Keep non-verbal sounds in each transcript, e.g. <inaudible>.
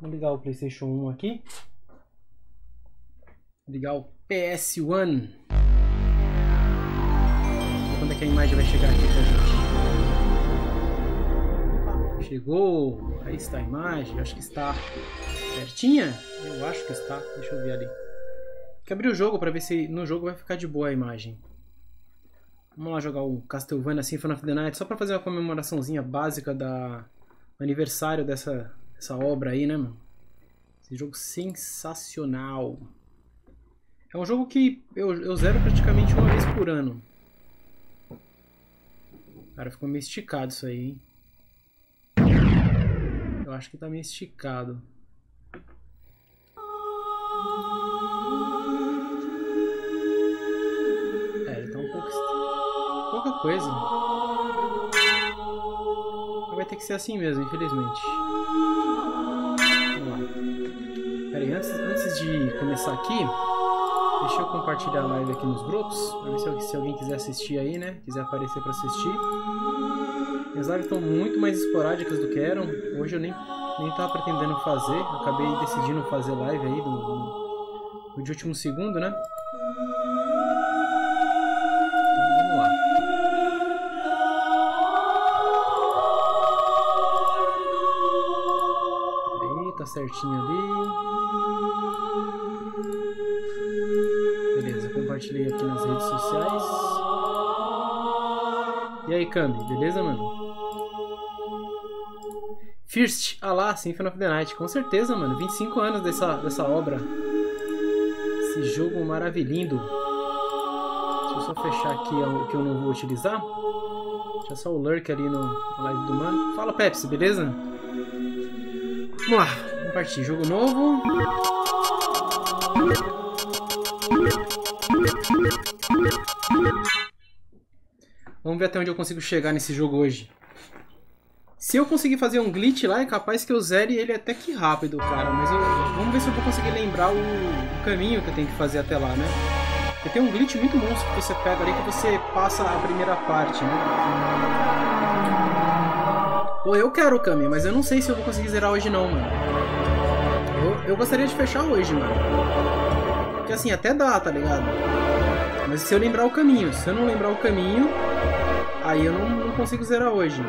Vou ligar o PlayStation 1 aqui. Ligar o PS1. Quando é que a imagem vai chegar aqui pra gente? Chegou. Aí está a imagem. Acho que está certinha. Eu acho que está. Deixa eu ver ali. Tem que abrir o jogo pra ver se no jogo vai ficar de boa a imagem. Vamos lá jogar o Castlevania Symphony of the Night só pra fazer uma comemoraçãozinha básica da aniversário dessa, dessa obra aí, né, mano? Esse jogo sensacional. É um jogo que eu, eu zero praticamente uma vez por ano. Cara, ficou meio esticado isso aí, hein? Eu acho que tá meio esticado. É, ele tá um pouco... Pouca coisa. Vai ter que ser assim mesmo, infelizmente. Pera aí, antes, antes de começar aqui, deixa eu compartilhar a live aqui nos grupos. Pra ver se, se alguém quiser assistir aí, né? Quiser aparecer pra assistir. Minhas lives estão muito mais esporádicas do que eram. Hoje eu nem, nem tava pretendendo fazer. Acabei decidindo fazer live aí do, do de último segundo, né? Certinho ali. Beleza, compartilhei aqui nas redes sociais. E aí, Kami, beleza, mano? First, ah lá, Symphony of the Night. Com certeza, mano. 25 anos dessa, dessa obra. Esse jogo maravilhindo. Deixa eu só fechar aqui o que eu não vou utilizar. Deixa só o lurk ali no, na live do mano. Fala, Pepsi, beleza? Vamos lá. Vamos partir. Jogo novo. Vamos ver até onde eu consigo chegar nesse jogo hoje. Se eu conseguir fazer um glitch lá, é capaz que eu zere ele até que rápido, cara. Mas eu, vamos ver se eu vou conseguir lembrar o, o, caminho que eu tenho que fazer até lá, né? Porque tem um glitch muito monstro que você pega ali que você passa a primeira parte, né? Pô, eu quero o caminho, mas eu não sei se eu vou conseguir zerar hoje não, mano. Eu, gostaria de fechar hoje, mano. Porque assim, até dá, tá ligado? Mas se eu lembrar o caminho, se eu não lembrar o caminho, aí eu não, não consigo zerar hoje.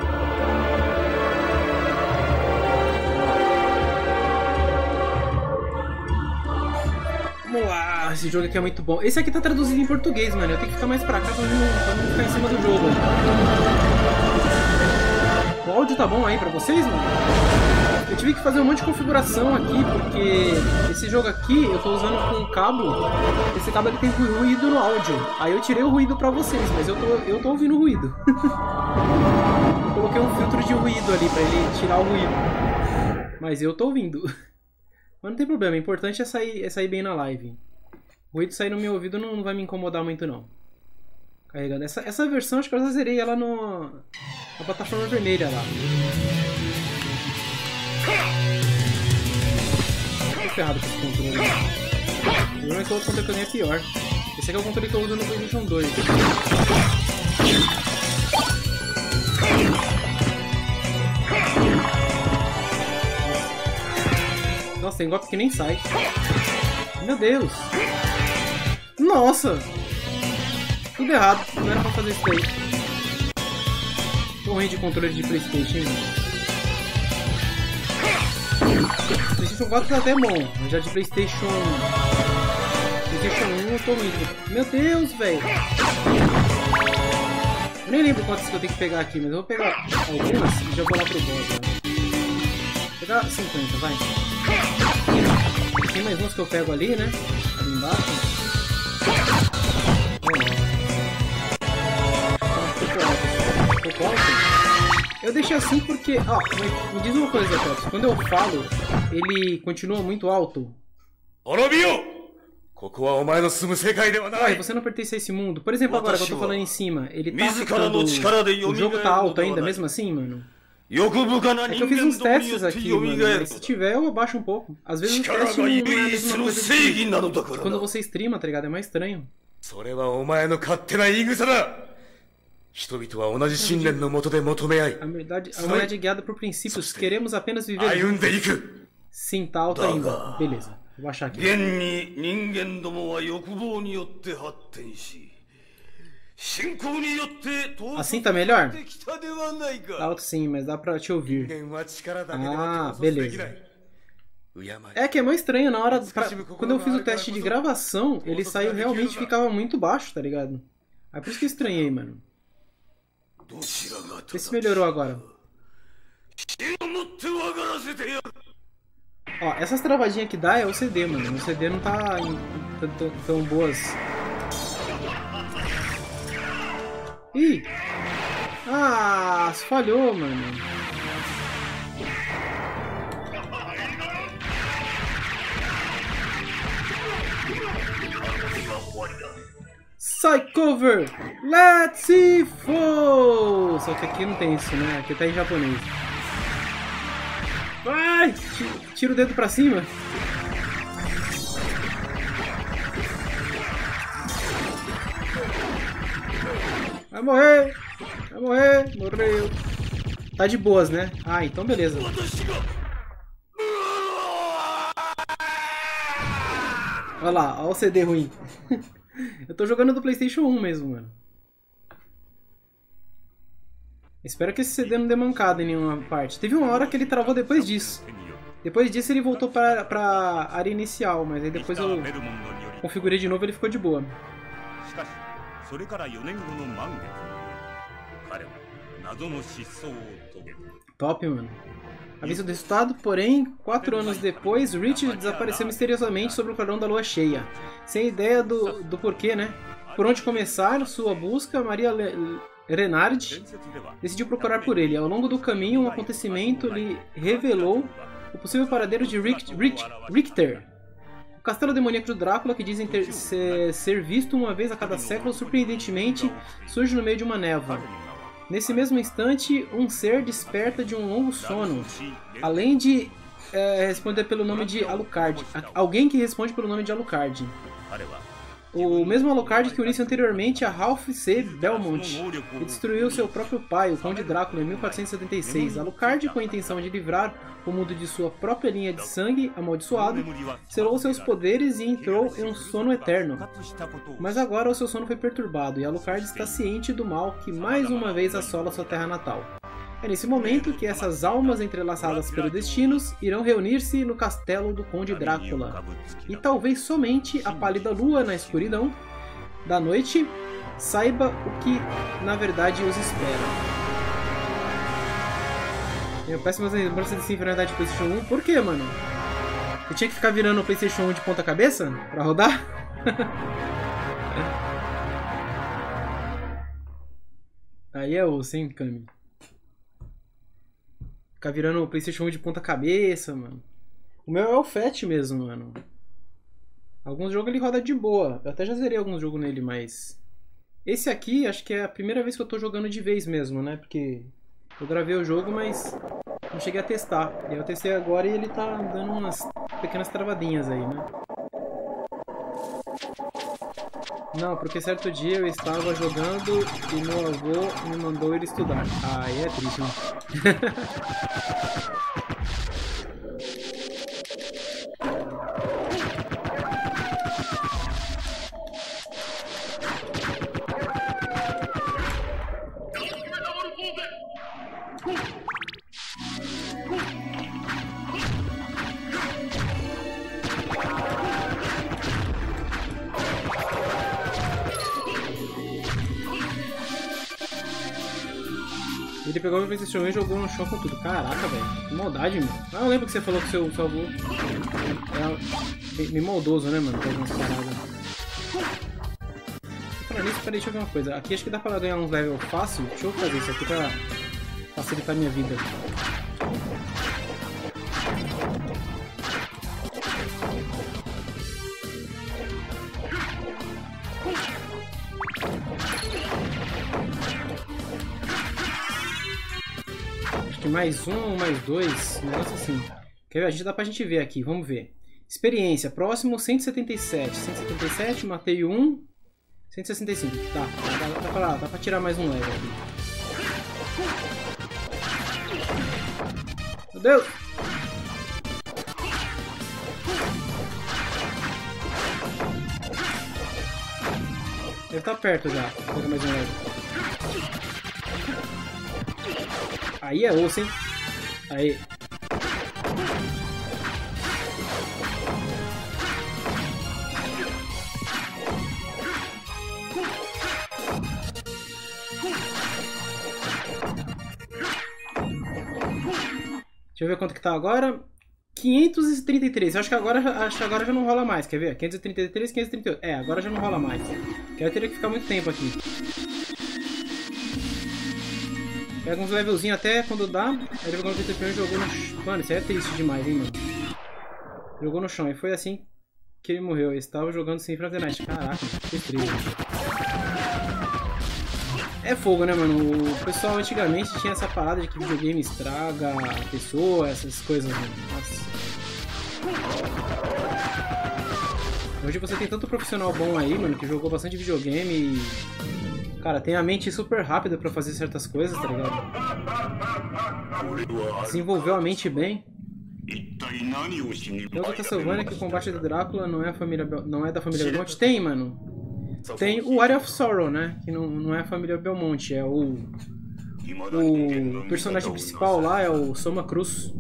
Vamos lá, esse jogo aqui é muito bom. Esse aqui tá traduzido em português, mano. Eu tenho que ficar mais pra cá pra não, pra não ficar em cima do jogo. O áudio tá bom aí pra vocês, mano? Eu tive que fazer um monte de configuração aqui, porque esse jogo aqui eu tô usando com um cabo. Esse cabo ele tem ruído no áudio. Aí eu tirei o ruído pra vocês, mas eu tô, eu tô ouvindo ruído. eu <laughs> coloquei um filtro de ruído ali pra ele tirar o ruído. Mas eu tô ouvindo. Mas não tem problema, o importante é sair, é sair bem na live. O ruído sair no meu ouvido não, não vai me incomodar muito não. Carregando. Essa, essa versão acho que eu já zerei ela no, na plataforma vermelha lá. Ferrado com esse controle. O problema é que o outro controle que eu tenho é pior. Esse aqui é o controle que eu uso no PlayStation 2. Nossa, tem golpe que nem sai. Meu Deus. Nossa. Tudo errado. Não era pra fazer isso daí. Tô de controle de Playstation, hein? Playstation 4 tá até bom. Já de Playstation... Playstation 1 eu tô ruim. Meu Deus, velho. Nem lembro quantas que eu tenho que pegar aqui, mas eu vou pegar algumas e já vou lá pro boss. Né? Vou pegar 50, vai. Tem mais uns que eu pego ali, né? Ali embaixo. Eu deixei assim porque... Ó, me diz uma coisa, Pepsi. Quando eu falo, ele continua muito alto. Ué, você não pertence a esse mundo. Por exemplo, agora que eu tô falando em cima, ele tá ficando... O jogo tá alto ainda, mesmo assim, mano? É que eu fiz uns testes aqui, mano, mas se tiver eu abaixo um pouco. Às vezes o teste não é a mesma coisa que quando você streama, tá ligado? É mais estranho. それはお前の勝手な言い草だ a humanidade a humanidade é guiada por princípios. Queremos apenas viver. Sim, tá alta ainda. Beleza, vou achar aqui. assim tá melhor? Tá alto sim, mas dá pra te ouvir. Ah, beleza. É que é mais estranho, na hora. Pra... Quando eu fiz o teste de gravação, ele saiu realmente ficava muito baixo, tá ligado? É por isso que eu estranhei, mano. Vê se melhorou agora. Ó, essas travadinhas que dá é o CD, mano. O CD não tá em, tão, tão boas. Ih! Ah, falhou, mano. Psychover! Let's see fall! Só que aqui não tem isso, né? Aqui tá em japonês. Vai! Ti- Tira o dedo pra cima. Vai morrer! Vai morrer! Morreu! Tá de boas, né? Ah, então beleza. Olha lá, olha o CD ruim. <laughs> Eu tô jogando do PlayStation 1 mesmo, mano. Espero que esse CD não dê mancada em nenhuma parte. Teve uma hora que ele travou depois disso. Depois disso ele voltou pra, pra área inicial, mas aí depois eu ベルモンドにより configurei de novo e ele ficou de boa. しかしそれから4年後の満月彼は謎の失踪を遂げる Top, mano. Aviso do resultado, porém, quatro anos depois, Rich desapareceu misteriosamente sobre o clarão da lua cheia. Sem ideia do, do porquê, né? Por onde começar sua busca, Maria Le Renard decidiu procurar por ele. Ao longo do caminho, um acontecimento lhe revelou o possível paradeiro de Rick, Rick, Richter, o castelo demoníaco do Drácula, que dizem ter, ser, ser visto uma vez a cada século, surpreendentemente surge no meio de uma névoa. Nesse mesmo instante, um ser desperta de um longo sono, além de é, responder pelo nome de Alucard. Alguém que responde pelo nome de Alucard. O mesmo Alucard que unisse anteriormente a Ralph C. Belmont e destruiu seu próprio pai, o Conde Drácula, em 1476. Alucard, com a intenção de livrar o mundo de sua própria linha de sangue amaldiçoado, selou seus poderes e entrou em um sono eterno. Mas agora o seu sono foi perturbado e Alucard está ciente do mal que mais uma vez assola sua terra natal. É nesse momento que essas almas entrelaçadas pelos destinos irão reunir-se no castelo do Conde Drácula. E talvez somente a pálida lua na escuridão da noite saiba o que na verdade os espera. Eu péssimas lembranças dessa enfermidade de PlayStation 1. Por quê, mano? Eu tinha que ficar virando o PlayStation 1 de ponta cabeça pra rodar? <laughs> Aí é o sem Kami. Ficar virando o PlayStation 1 de ponta cabeça, mano. O meu é o Fat mesmo, mano. Alguns jogos ele roda de boa. Eu até já zerei alguns jogos nele, mas. Esse aqui acho que é a primeira vez que eu tô jogando de vez mesmo, né? Porque eu gravei o jogo, mas não cheguei a testar. E eu testei agora e ele tá dando umas pequenas travadinhas aí, né? Não, porque certo dia eu estava jogando e meu avô me mandou ir estudar. Ah, aí é triste, né? <laughs> pegou meu PlayStation 1 e jogou no chão com tudo. Caraca, velho. Que maldade, mano. Ah, eu lembro que você falou que seu, seu avô bem- bem maldoso, né, mano? Com algumas paradas. Falando nisso, peraí, deixa eu ver uma coisa. Aqui acho que dá pra ganhar uns level fácil. Deixa eu fazer isso aqui pra facilitar a minha vida. que mais um, mais dois, um negócio assim. Quer ver? A gente dá pra gente ver aqui, vamos ver. Experiência, próximo 177. 177, matei um. 165, tá. Dá, dá, pra, dá pra tirar mais um level aqui. Meu Deus! Deve estar tá perto já. Vou pegar mais um level. Aí é osso, hein? Aí. Deixa eu ver quanto que tá agora. 533. Acho que agora, acho que agora já não rola mais. Quer ver? 533, 538. É, agora já não rola mais. Que eu teria que ficar muito tempo aqui. Pega uns levelzinhos até quando dá. Aí jogou no TTP e jogou no chão. Mano, isso é triste demais, hein, mano. Jogou no chão. E foi assim que ele morreu. Ele estava jogando the Night. Caraca, que triste. É fogo, né, mano? O pessoal antigamente tinha essa parada de que videogame estraga a pessoa, essas coisas, mano. Nossa. Hoje você tem tanto profissional bom aí, mano, que jogou bastante videogame e. Cara, tem a mente super rápida pra fazer certas coisas, tá ligado? Desenvolveu a mente bem. Tem outra Castlevania que o combate do Drácula não é, família não é da família Belmonte? Tem, mano. Tem o Area of Sorrow, né? Que não, não é a família Belmonte, é o. O personagem principal lá é o Soma Cruz.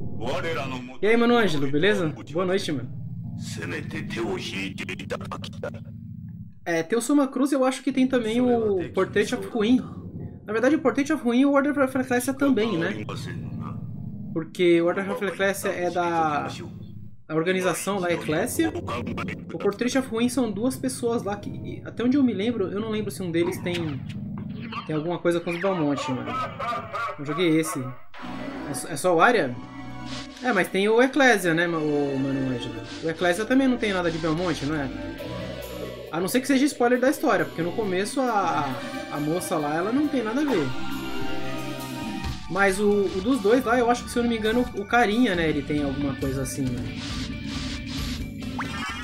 E aí, mano Ângelo, beleza? Boa noite, mano. É, tem o Soma Cruz eu acho que tem também o Portrait of Ruin. Na verdade, o Portrait of Ruin e o Order of Ecclesia também, né? Porque o Order of Ecclesia é da a organização da Eclésia. O Portrait of Ruin são duas pessoas lá que, até onde eu me lembro, eu não lembro se um deles tem tem alguma coisa com os Belmonte, mano. Eu joguei esse. É só o Arya? É, mas tem o Eclésia, né, o Mano Ângelo? O Eclésia também não tem nada de Belmonte, não é? A não ser que seja spoiler da história, porque no começo a, a moça lá, ela não tem nada a ver. Mas o, o, dos dois lá, eu acho que se eu não me engano, o Carinha, né, ele tem alguma coisa assim, né?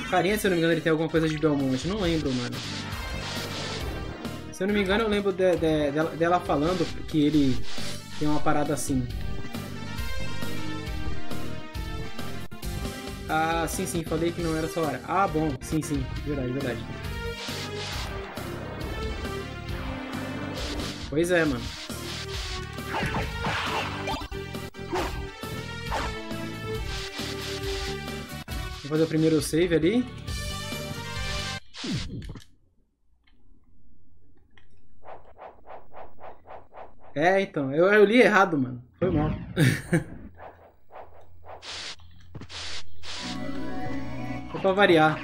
O Carinha, se eu não me engano, ele tem alguma coisa de Belmonte, não lembro, mano. Se eu não me engano, eu lembro de, de, dela, dela falando que ele tem uma parada assim. Ah, sim, sim, falei que não era só hora. Ah, bom, sim, sim, verdade, verdade. Pois é, mano. Vou fazer o primeiro save ali. É, então, eu, eu li errado, mano. Foi mal. <laughs> Foi pra variar.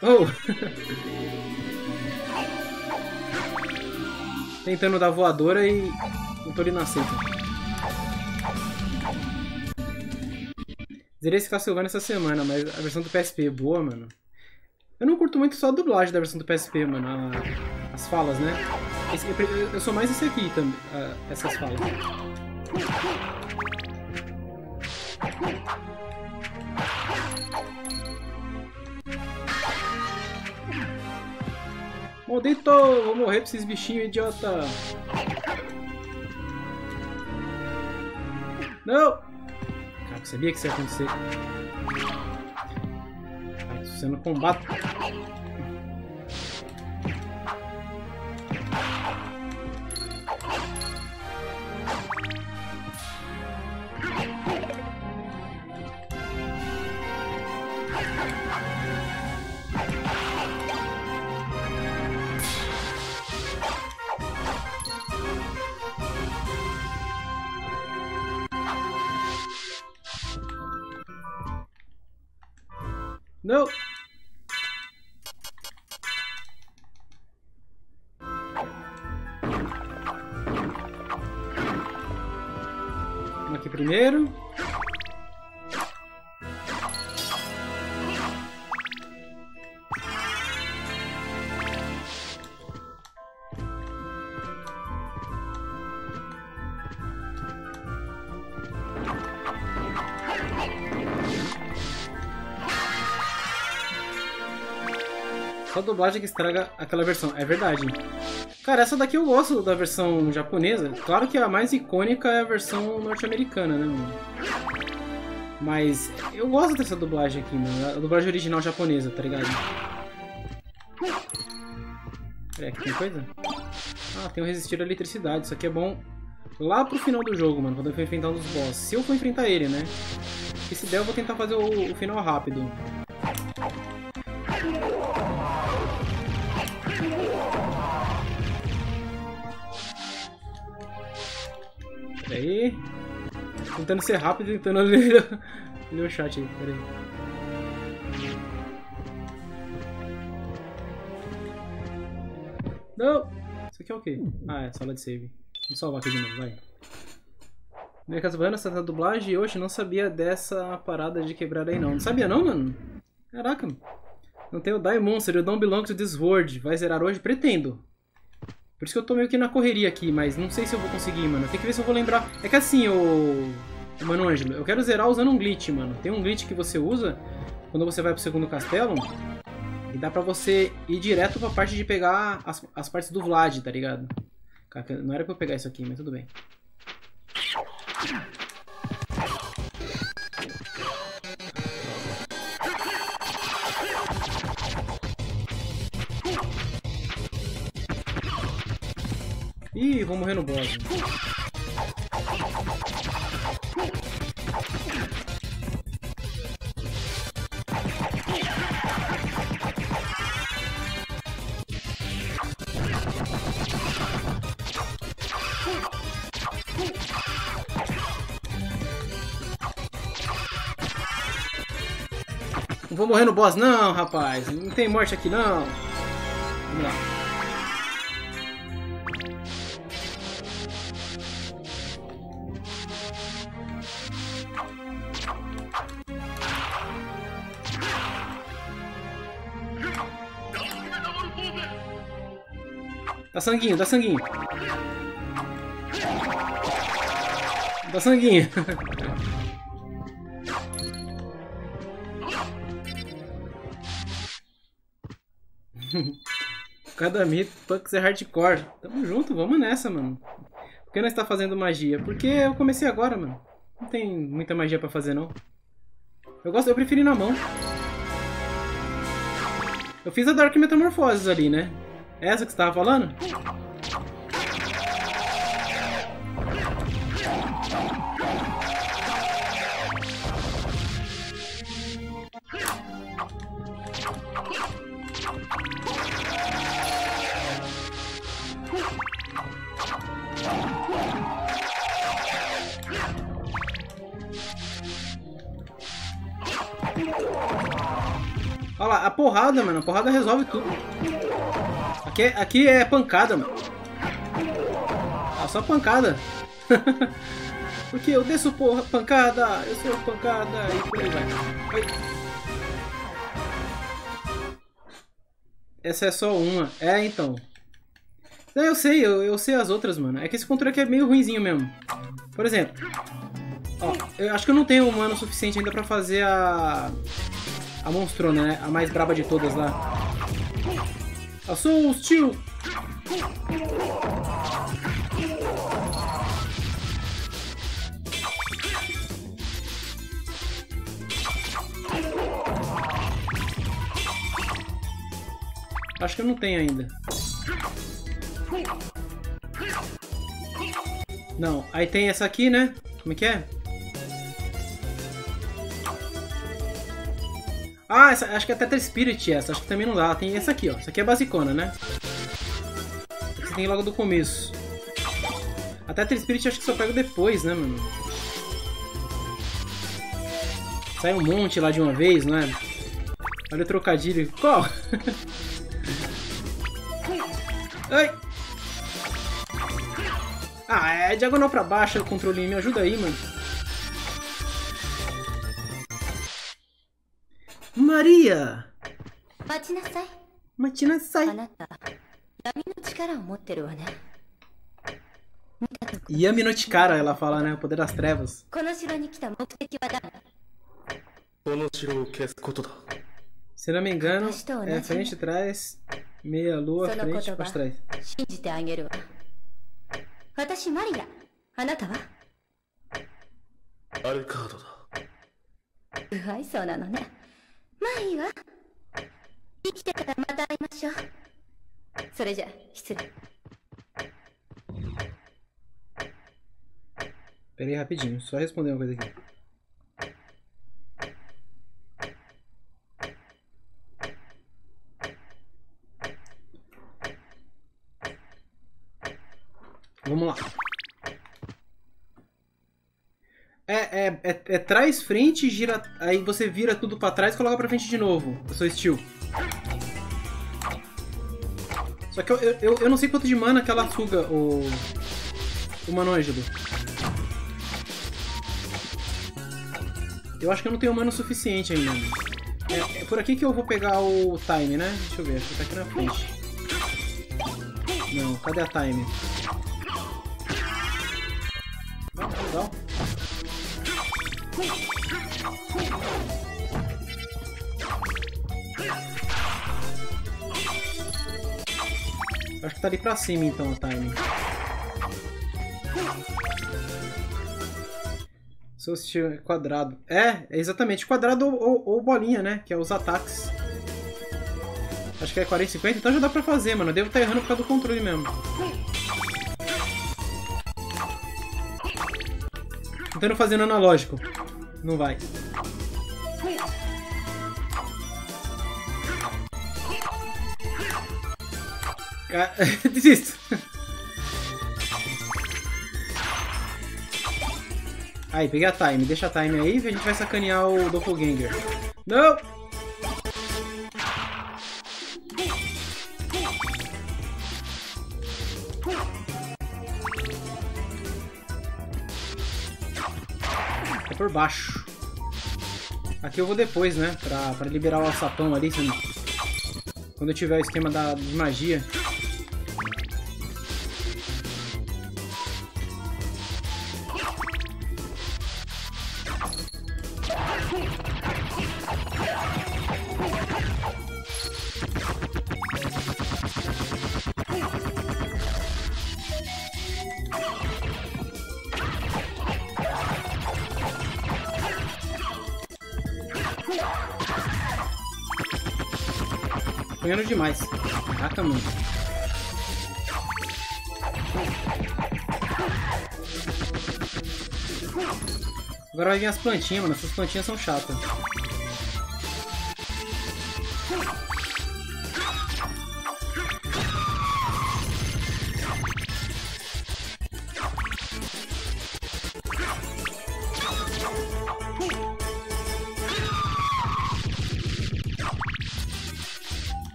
Oh! <laughs> Tentando dar voadora e o Torino aceita. Zerei esse Castlevania essa semana, mas a versão do PSP é boa, mano. Eu não curto muito só a dublagem da versão do PSP, mano. A, as falas, né? Esse, eu, eu, sou mais esse aqui também, essas falas. Maldito! Vou morrer pra esses bichinhos, idiota! Não! Cara, eu sabia que isso ia acontecer. Você não combate. Dublagem que estraga aquela versão. É verdade. Cara, essa daqui eu gosto da versão japonesa. Claro que a mais icônica é a versão norte-americana, né, mano? Mas eu gosto dessa dublagem aqui, mano. A dublagem original japonesa, tá ligado? Peraí, aqui tem coisa? Ah, tem o resistir à eletricidade. Isso aqui é bom lá pro final do jogo, mano. Quando eu for enfrentar um dos bosses. Se eu for enfrentar ele, né? E se der, eu vou tentar fazer o, o final rápido. Tentando ser rápido, tentando <laughs> ler, o chat aí. Pera aí. Não! Isso aqui é o quê? Ah, é sala de save. Vamos salvar aqui de novo, vai. Minha Casabana, essa dublagem hoje não sabia dessa parada de quebrar aí não. Não sabia não, mano? Caraca, mano. Não tem o Die Monster, o Don't Belong to This World. Vai zerar hoje? Pretendo. Por isso que eu tô meio que na correria aqui, mas não sei se eu vou conseguir, mano. Tem que ver se eu vou lembrar. É que assim, o... Mano Ângelo, eu quero zerar usando um glitch, mano. Tem um glitch que você usa quando você vai pro segundo castelo. E dá pra você ir direto pra parte de pegar as, as partes do Vlad, tá ligado? Não era pra eu pegar isso aqui, mas tudo bem. Ih, vou morrer no boss. Não vou morrer no boss não, rapaz. Não tem morte aqui não. Vamos lá. Sanguinho, dá sanguinho. Dá sanguinho. <laughs> Cada mito, Pux é hardcore. Tamo junto, vamos nessa, mano. Por que nós tá fazendo magia? Porque eu comecei agora, mano. Não tem muita magia pra fazer, não. Eu gosto, eu prefiro ir na mão. Eu fiz a Dark Metamorphoses ali, né? Essa que você tava falando? Olha lá, a porrada, mano. A porrada resolve tudo. Aqui, é- aqui é pancada, mano. Ah, só pancada. <laughs> Porque eu desço porra, pancada, eu sou pancada e por aí vai. Essa é só uma. É, então. É, eu sei, eu, eu sei as outras, mano. É que esse controle aqui é meio ruinzinho mesmo. Por exemplo. Ó, eu acho que eu não tenho humano suficiente ainda pra fazer a... A monstrona, né? A mais braba de todas lá. Eu. Acho que eu não tenho ainda. Não, aí tem essa aqui, né? Como é que é? Ah, essa, acho que é Tetra Spirit essa, acho que também não dá. Tem essa aqui, ó. Essa aqui é basicona, né? Essa tem logo do começo. A Tetra Spirit acho que só pega depois, né, mano? Sai um monte lá de uma vez, não é? Olha o trocadilho. Qual? <laughs> Ai! Ah, é diagonal pra baixo o controlinho. Me ajuda aí, mano. るわね Yami no Chikara, ela fala, né? O poder das trevas. この城に来た目的は何この城を消すことだ Se não me engano, Mas tô, é né, frente, trás, meia lua, Só no frente, Kotoba. por trás. 信じてあげるわ私マリアあなたはアルカードだ 不愛想なのね まあいいわ生きてからまた会いましょうそれじゃ失礼 Peraí rapidinho, só responder uma coisa aqui. Vamos lá. É, é, é, é trás, frente, gira. Aí você vira tudo pra trás e coloca pra frente de novo. O seu estilo. Só que eu, eu, eu não sei quanto de mana ela suga o. O Mano Ângelo. Eu acho que eu não tenho mana suficiente ainda. É, é por aqui que eu vou pegar o time, né? Deixa eu ver, acho que tá aqui na frente. Não, cadê a time? Acho que tá ali pra cima então o time. Seu quadrado. É, é exatamente. Quadrado ou, ou, ou, bolinha, né? Que é os ataques. Acho que é 40 e 50, então já dá pra fazer, mano. Eu devo estar tá errando por causa do controle mesmo. Tentando fazer no analógico. Não vai. Ah, <laughs> desisto. Aí, peguei a time. Deixa a time aí e a gente vai sacanear o Doppelganger. Não! Por baixo. Aqui eu vou depois, né? Pra, pra liberar o alçapão ali. Quando eu tiver o esquema da, de magia. Caraca, mano. Agora vai vir as plantinhas, mano. Essas plantinhas são chatas.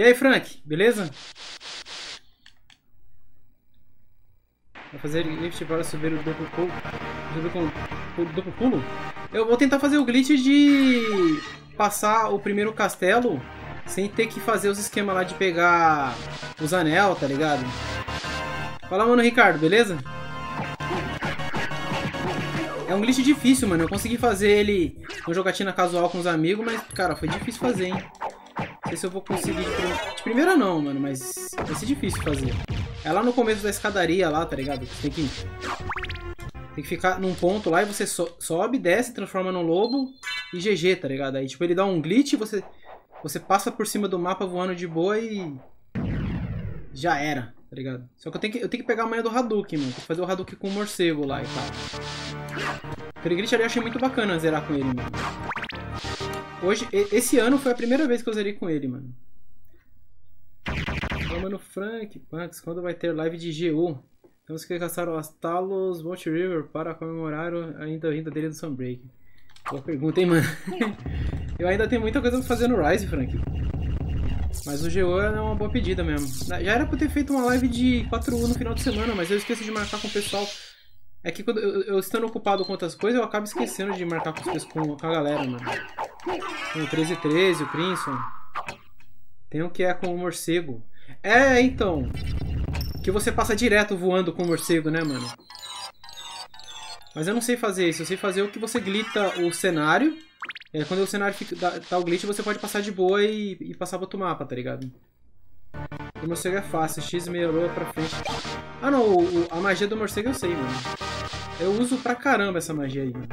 E aí, Frank, beleza? Vai fazer lift para subir o duplo pulo. Subir com o duplo pulo? Eu vou tentar fazer o glitch de passar o primeiro castelo sem ter que fazer os esquemas lá de pegar os anel, tá ligado? Fala, mano, Ricardo, beleza? É um glitch difícil, mano. Eu consegui fazer ele no jogatina casual com os amigos, mas, cara, foi difícil fazer, hein? Não sei se eu vou conseguir de, prim... de primeira não, mano, mas vai ser difícil fazer. É lá no começo da escadaria lá, tá ligado? Você tem que... Tem que ficar num ponto lá e você so... sobe, desce, transforma no lobo e GG, tá ligado? Aí, tipo, ele dá um glitch, você... Você passa por cima do mapa voando de boa e... Já era, tá ligado? Só que eu tenho que, eu tenho que pegar a manha do Hadouken, mano. Tem que fazer o Hadouken com o morcego lá e tal. Aquele glitch ali eu achei muito bacana zerar com ele, mano. Hoje, esse ano foi a primeira vez que eu zerei com ele, mano. Fala, mano, Frank, Pax, quando vai ter live de GU? Temos que caçar o Astalos Vault River para comemorar ainda vinda dele do Sunbreak. Boa pergunta, hein, mano? <laughs> eu ainda tenho muita coisa pra fazer no Rise, Frank. Mas o GO é uma boa pedida mesmo. Já era pra ter feito uma live de 4U no final de semana, mas eu esqueço de marcar com o pessoal. É que quando eu, eu estando ocupado com outras coisas, eu acabo esquecendo de marcar com, com, com a galera, mano. Com o 1313, o Princeton. Tem um que é com o morcego. É, então. Que você passa direto voando com o morcego, né, mano? Mas eu não sei fazer isso. Eu sei fazer o que você glita o cenário. É, quando o cenário fica, tá o glitch, você pode passar de boa e, e passar pro outro mapa, tá ligado? O morcego é fácil, X meia lua pra frente. Ah não, o- o- a magia do morcego eu sei, mano. Eu uso pra caramba essa magia aí, mano.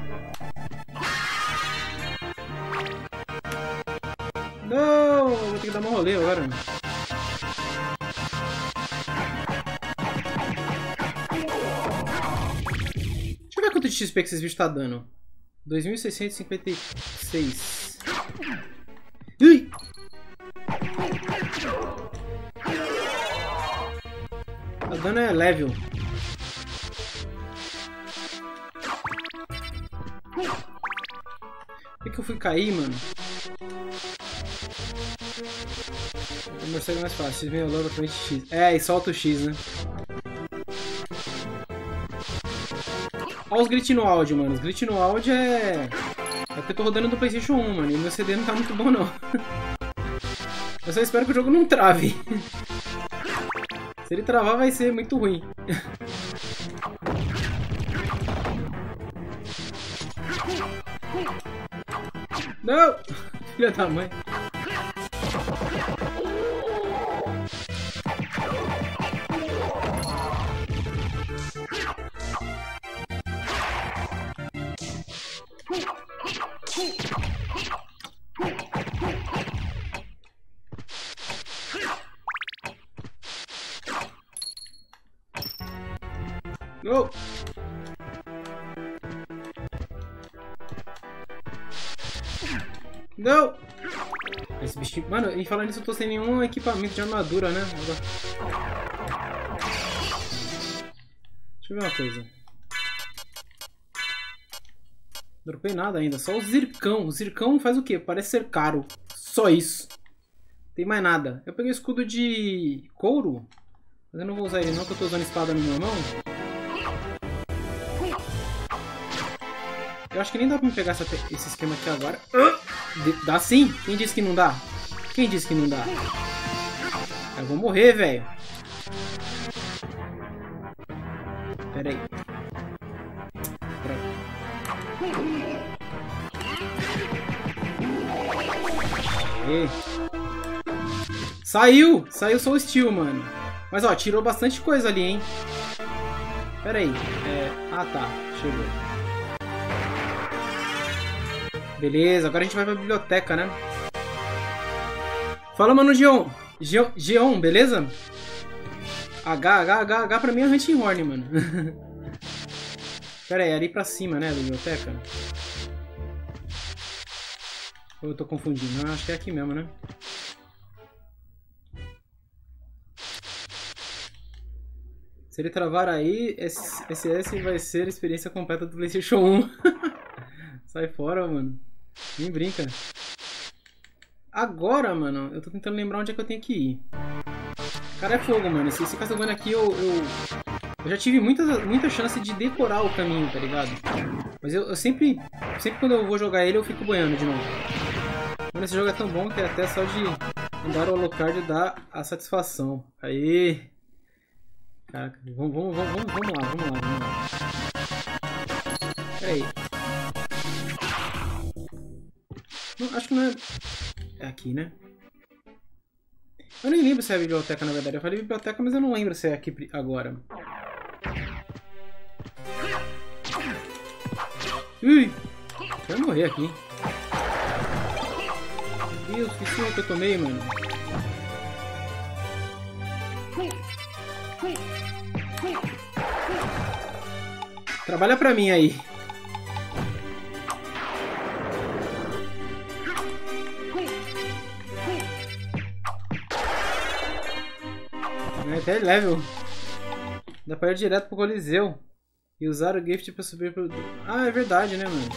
Não! Vou ter que dar um rolê agora, mano. Deixa eu ver quanto de XP que esses bichos tá dando. 2656. Ui! Tá dando é level. Por que, eu fui cair, mano? O morcego é mais fácil. X meio logo frente X. É, e solta o X, né? Olha os glitch no áudio, mano. Os glitch no áudio é. É porque eu tô rodando do PlayStation 1, mano. E o meu CD não tá muito bom, não. <laughs> Eu só espero que o jogo não trave. <laughs> Se ele travar, vai ser muito ruim. Não! <laughs> Filha da mãe. Não! Não! Esse bichinho. Mano, e falando nisso, eu tô sem nenhum equipamento de armadura, né? Agora... Deixa eu ver uma coisa. Não dropei nada ainda, só o zircão. O zircão faz o quê? Parece ser caro. Só isso. Tem mais nada. Eu peguei escudo de couro. Mas eu não vou usar ele não, que eu tô usando espada na minha mão. Eu acho que nem dá pra me pegar essa esse esquema aqui agora. Dá sim? Quem disse que não dá? Quem disse que não dá? Eu vou morrer, velho. Pera aí. Pera aí. Saiu! Saiu só o Steel, mano. Mas ó, tirou bastante coisa ali, hein? Pera aí. É... Ah, tá. Chegou. Beleza, agora a gente vai pra biblioteca, né? Fala, mano, Geon. Geon, Geon beleza? H, H, H, H pra mim é Hunting Horn, mano. <laughs> Pera aí, é ali pra cima, né, da biblioteca? Ou eu tô confundindo? Não, acho que é aqui mesmo, né? Se ele travar aí, SS vai ser a experiência completa do PlayStation 1. <laughs> Sai fora, mano. Nem brinca. Agora, mano, eu tô tentando lembrar onde é que eu tenho que ir. Cara, é fogo, mano. Esse, esse Castlevania aqui eu, eu, eu já tive muita, muita chance de decorar o caminho, tá ligado? Mas eu, eu sempre, sempre quando eu vou jogar ele, eu fico boiando de novo. Mano, esse jogo é tão bom que até só de andar o Alucard dá a satisfação. Aí. Caraca, vamos, vamos, vamos, vamos, lá, vamos lá, vamos lá. Pera aí. Não, acho que não é. É aqui, né? Eu nem lembro se é a biblioteca, na verdade. Eu falei biblioteca, mas eu não lembro se é aqui agora. Ui! Vai morrer aqui. Meu Deus, que susto que eu tomei, mano. Trabalha pra mim aí. É até level. Dá pra ir direto pro Coliseu. E usar o gift pra subir pro... Ah, é verdade, né, mano?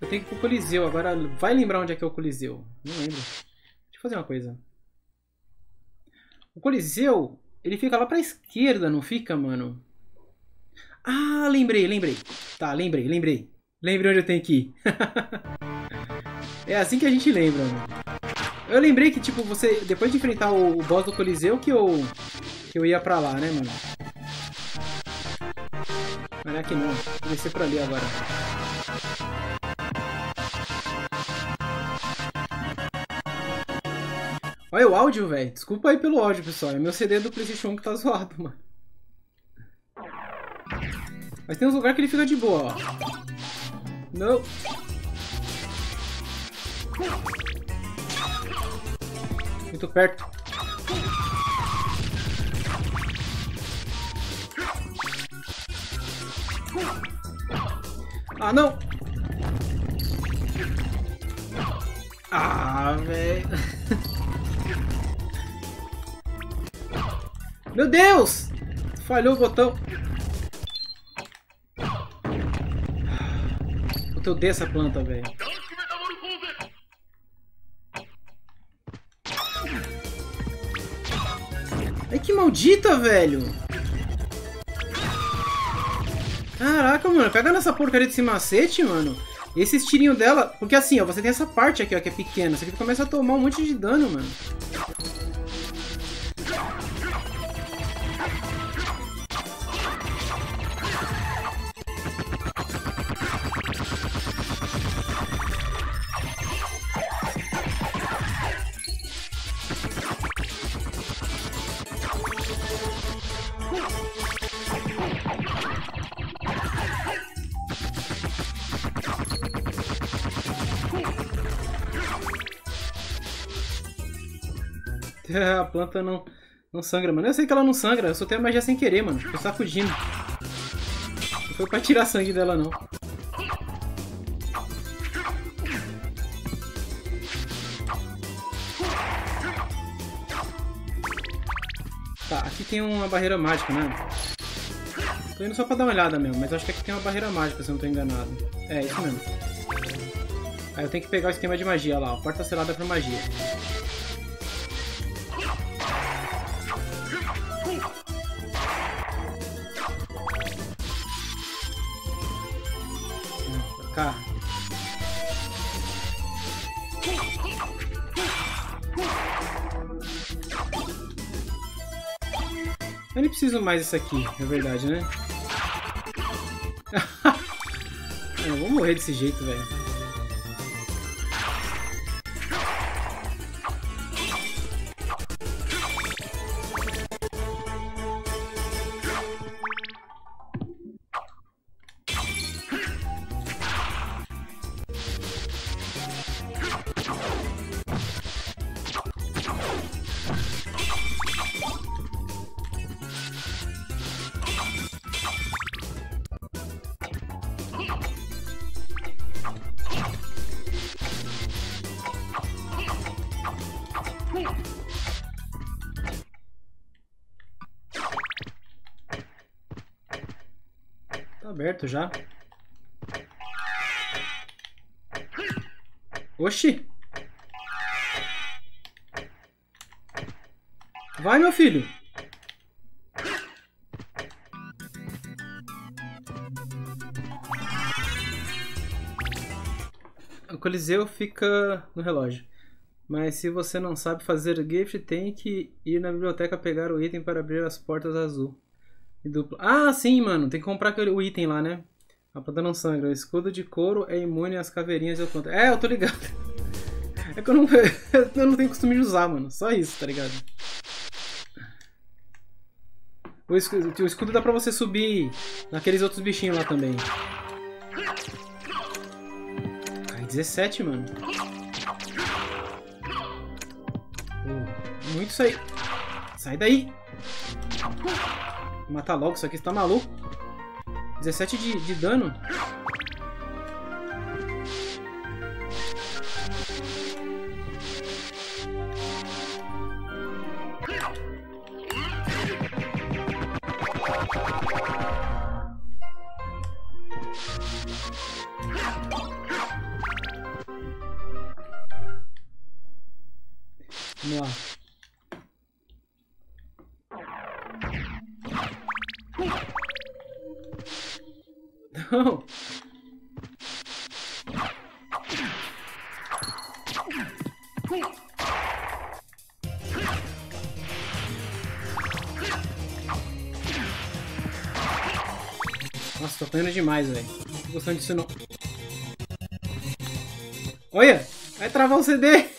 Eu tenho que ir pro Coliseu. Agora, vai lembrar onde é que é o Coliseu? Não lembro. Deixa eu fazer uma coisa. O Coliseu, ele fica lá pra esquerda, não fica, mano? Ah, lembrei, lembrei. Tá, lembrei, lembrei. Lembrei onde eu tenho que ir. <laughs> é assim que a gente lembra, mano. Eu lembrei que, tipo, você. Depois de enfrentar o, o boss do Coliseu, que eu. Que eu ia pra lá, né, mano? Mas não é aqui não. Vou descer por ali agora. Olha o áudio, velho. Desculpa aí pelo áudio, pessoal. É meu CD do PlayStation 1 que tá zoado, mano. Mas tem uns lugares que ele fica de boa, ó. Não. Muito perto. Ah, não! Ah, velho. <laughs> Meu Deus! Falhou o botão. Eu odeio essa planta, velho. Ai, que maldita, velho! Caraca, mano, pega nessa porcaria desse macete, mano. Esses tirinhos dela... Porque assim, ó, você tem essa parte aqui, ó, que é pequena. Você começa a tomar um monte de dano, mano. <laughs> a planta não, não sangra, mano. Eu sei que ela não sangra, eu só tenho a magia sem querer, mano. Tô sacudindo. Não foi pra tirar sangue dela, não. Tá, aqui tem uma barreira mágica, né? Tô indo só pra dar uma olhada mesmo, mas acho que aqui tem uma barreira mágica, se eu não tô enganado. É, isso mesmo. Aí eu tenho que pegar o esquema de magia lá, ó. Porta selada pra magia. Eu nem preciso mais isso aqui, é verdade, né? <laughs> eu vou morrer desse jeito, velho. Aberto já. Oxi! Vai, meu filho! O Coliseu fica no relógio. Mas se você não sabe fazer gift, tem que ir na biblioteca pegar o item para abrir as portas azul. E. Ah, sim, mano. Tem que comprar aquele, o item lá, né? A planta não sangra. O escudo de couro é imune às caveirinhas de planta. É, eu tô ligado. <laughs> É que eu não, <laughs> eu não tenho costume de usar, mano. Só isso, tá ligado? O escudo, o escudo dá pra você subir naqueles outros bichinhos lá também. Cai 17, mano. muito aí. Sai daí. Matar logo, isso aqui está maluco. 17 de, de dano. Vamos lá. Não. Nossa, tô apanhando demais, velho. Não tô gostando disso não. Olha! Vai travar o CD!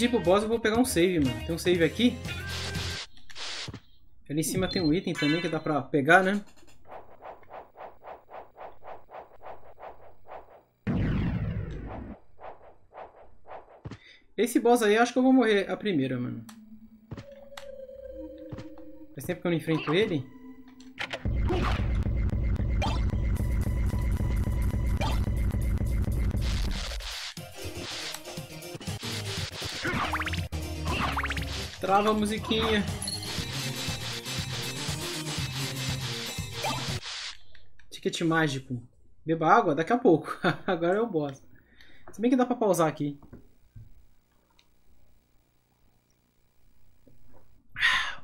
De ir pro boss eu vou pegar um save, mano. Tem um save aqui. Ali em cima tem um item também que dá pra pegar, né? Esse boss aí acho que eu vou morrer a primeira, mano. Faz tempo que eu não enfrento ele. Trava a musiquinha. Ticket mágico. Beba água? Daqui a pouco. <laughs> Agora é o boss. Se bem que dá pra pausar aqui.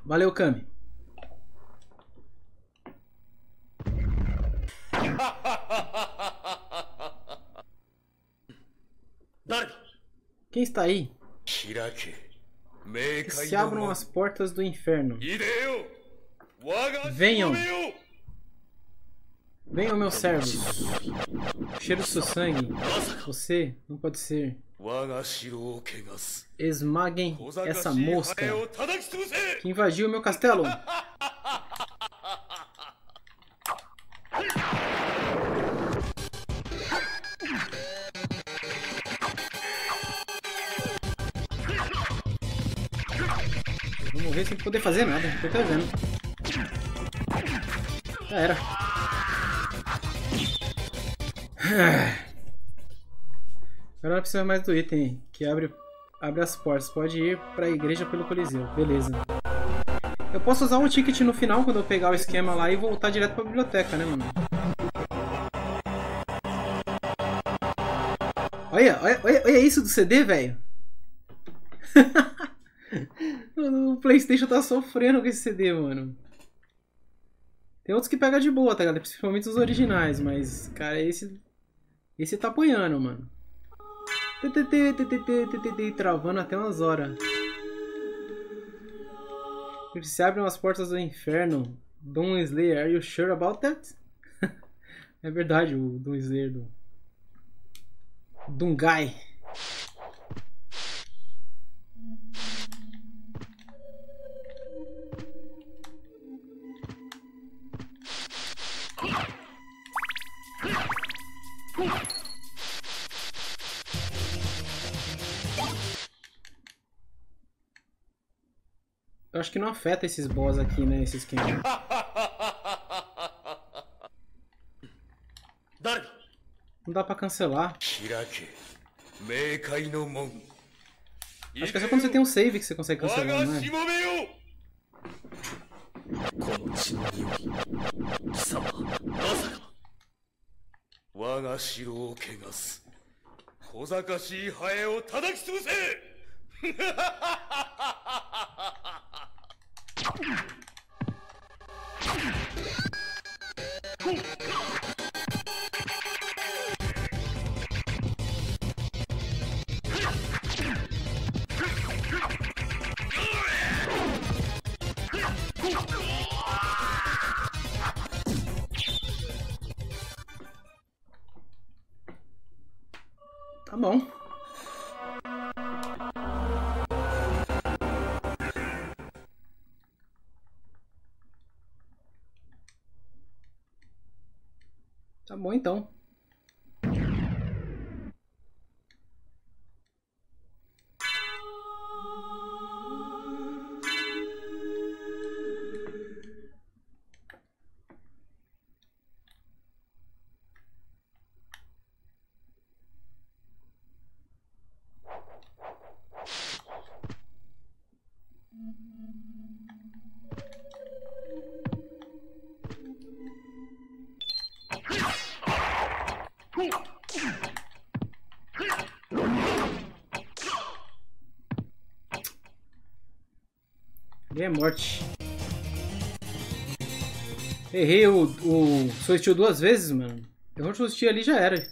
Valeu, Kami. <laughs> Quem está aí? Shiraki. Se abram as portas do inferno. Venham! Venham, meus servos. Cheiro seu sangue. Você não pode ser. Esmaguem essa mosca que invadiu meu castelo. <laughs> morrer sem poder fazer nada, tô até vendo. Já era. <sighs> Agora não precisa mais do item que abre, abre as portas. Pode ir pra igreja pelo Coliseu. Beleza. Eu posso usar um ticket no final quando eu pegar o esquema lá e voltar direto pra biblioteca, né, mano? Olha, olha, olha, olha isso do CD, velho. <laughs> o Playstation tá sofrendo com esse CD, mano. Tem outros que pega de boa, tá ligado? Principalmente os originais, mas, cara, esse. Esse tá apanhando, mano. Travando até umas horas. Se abrem as portas do inferno. Doom Slayer, are you sure about that? <laughs> é verdade, o Doom Slayer do. Dungai. Eu acho que não afeta esses boss aqui, né? Esses esquema. É. <laughs> Não dá pra cancelar. Acho que é só quando você tem um save que você consegue cancelar, né? <laughs> Yeah. Bom então. Morte. Errei o, o Soul Steel duas vezes, mano. Errou o Soul ali já era.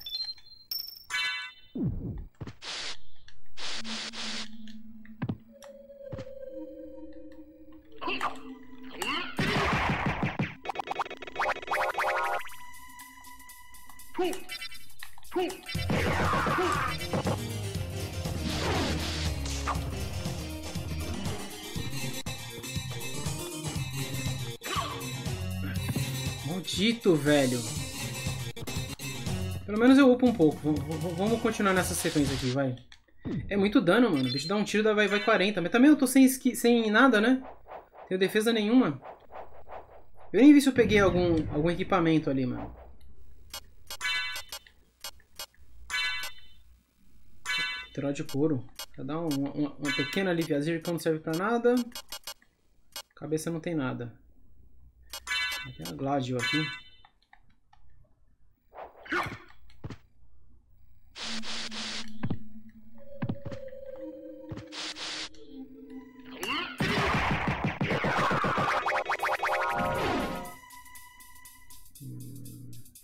Vamos continuar nessa sequência aqui, vai. É muito dano, mano. O bicho dá um tiro, vai, vai 40. Mas também eu tô sem, sem nada, né? Tenho defesa nenhuma. Eu nem vi se eu peguei algum, algum equipamento ali, mano. Troll de couro. Pra dar uma, uma, uma pequena aliviazinha que não serve pra nada. Cabeça não tem nada. Tem a Gladio aqui.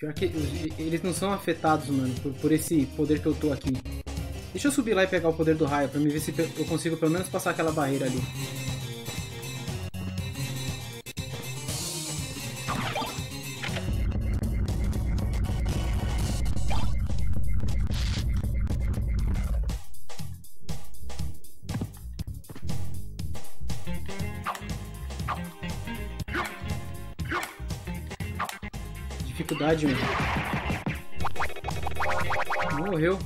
Pior que eles não são afetados, mano, por, por, esse poder que eu tô aqui. Deixa eu subir lá e pegar o poder do raio, pra me ver se eu consigo pelo menos passar aquela barreira ali. Dificuldade, mano. Morreu.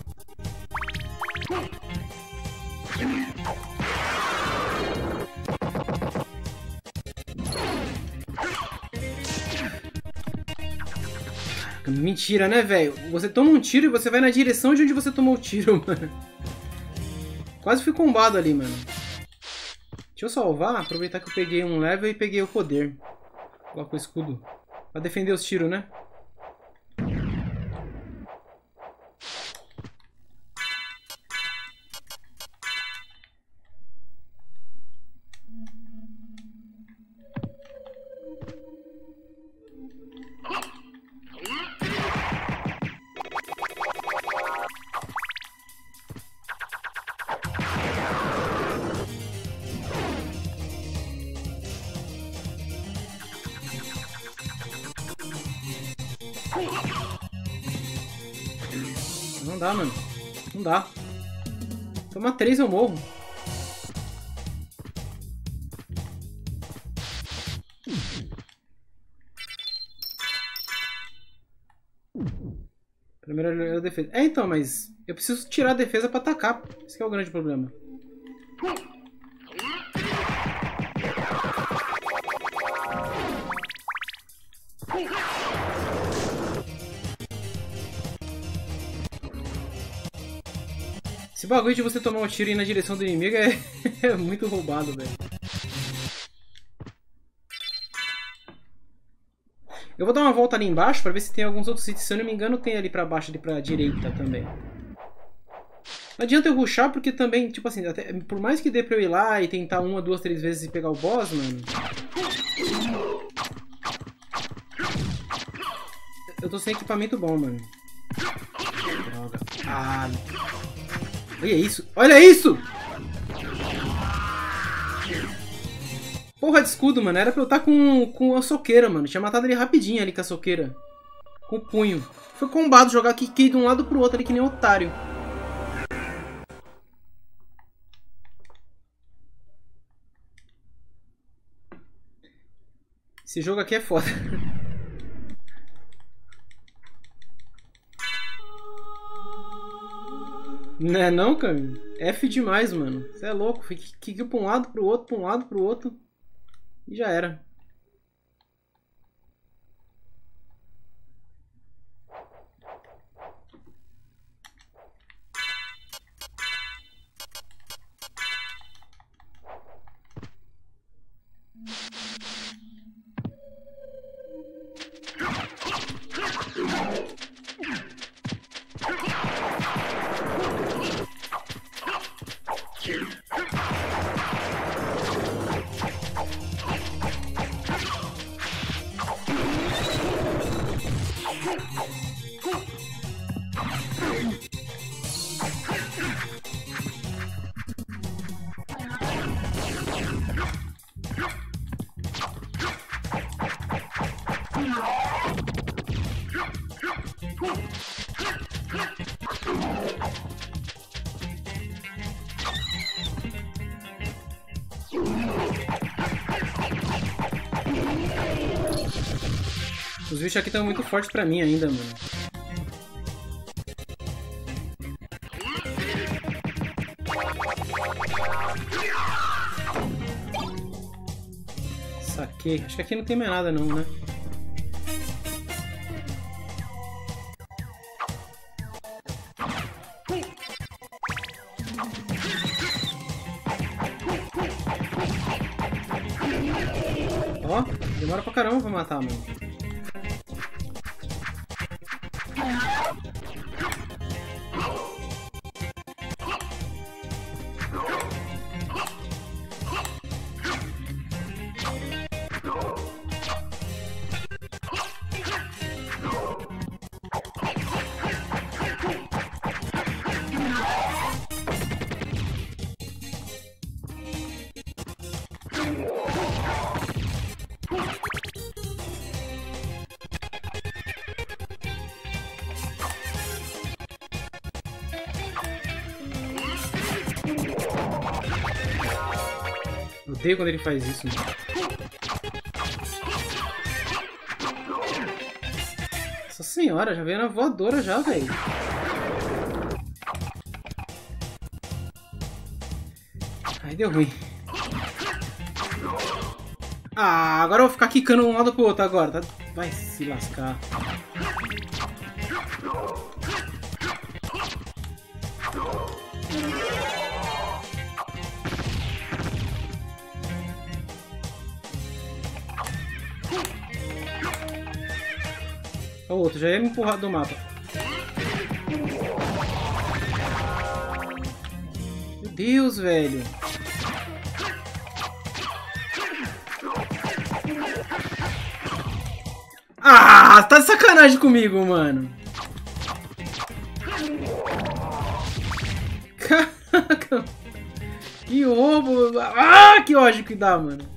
Mentira, né, velho? Você toma um tiro e você vai na direção de onde você tomou o tiro, <laughs> mano. Quase fui combado ali, mano. Deixa eu salvar, aproveitar que eu peguei um level e peguei o poder. Coloca o escudo. Pra defender os tiros, né? Três eu morro. Primeiro a defesa. É, então, mas eu preciso tirar a defesa pra atacar. Esse é o grande problema. Bagulho de você tomar um tiro e ir na direção do inimigo é, <laughs> é muito roubado, velho. Eu vou dar uma volta ali embaixo pra ver se tem alguns outros itens. Se eu não me engano, tem ali pra baixo, ali pra direita também. Não adianta eu rushar porque também, tipo assim, até, por mais que dê pra eu ir lá e tentar uma, duas, três vezes e pegar o boss, mano... Eu tô sem equipamento bom, mano. Droga. Ah, Olha isso. Olha isso! Porra de escudo, mano. Era pra eu estar tá com, com a soqueira, mano. Tinha matado ele rapidinho ali com a soqueira. Com o punho. Foi combado jogar aqui de um lado pro outro ali que nem um otário. Esse jogo aqui é foda. <laughs> Não é não, cara? F demais, mano. Você é louco. Fica pra um lado, pro outro, pra um lado, pro outro. E já era. Os bichos aqui estão muito fortes pra mim ainda, mano. Saquei. Acho que aqui não tem mais nada não, né? Ó, demora pra caramba pra matar, mano. Odeio quando ele faz isso, mano. Nossa senhora, já veio na voadora já, velho. Aí deu ruim. Ah, agora eu vou ficar quicando um lado pro outro agora, tá? Vai se lascar. Outro já ia me empurrar do mapa. Meu Deus, velho. Ah, tá de sacanagem comigo, mano. Caraca. Que roubo. Ah, que ódio que dá, mano.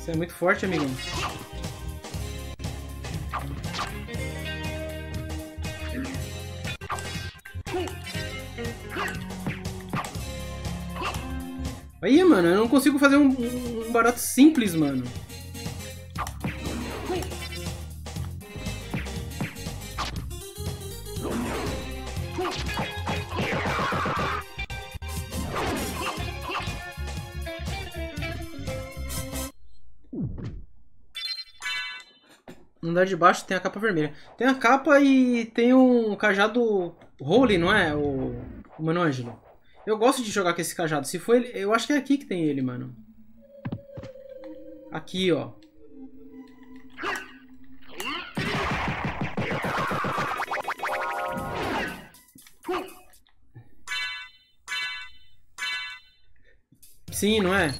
Você é muito forte, amigão. Aí, mano, eu não consigo fazer um, um barato simples, mano. No andar de baixo tem a capa vermelha. Tem a capa e tem um cajado Holy, não é? O, o Mano Ângelo. Eu gosto de jogar com esse cajado. Se for ele, eu acho que é aqui que tem ele, mano. Aqui, ó. Sim, não é?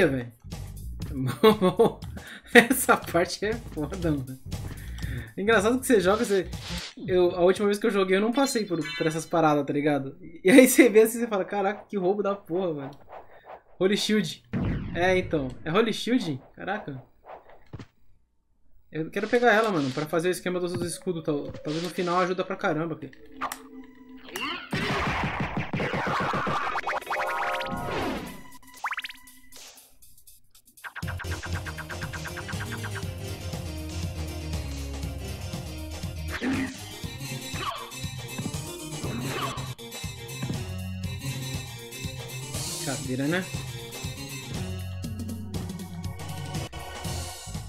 Velho. <laughs> Essa parte é foda, mano. Engraçado que você joga, você. Eu, a última vez que eu joguei eu não passei por, por essas paradas, tá ligado? E aí você vê assim e fala, caraca, que roubo da porra, velho. Holy Shield. É, então. É Holy Shield? Caraca. Eu quero pegar ela, mano, pra fazer o esquema dos escudos. Talvez no final ajuda pra caramba aqui. Cadeira, né?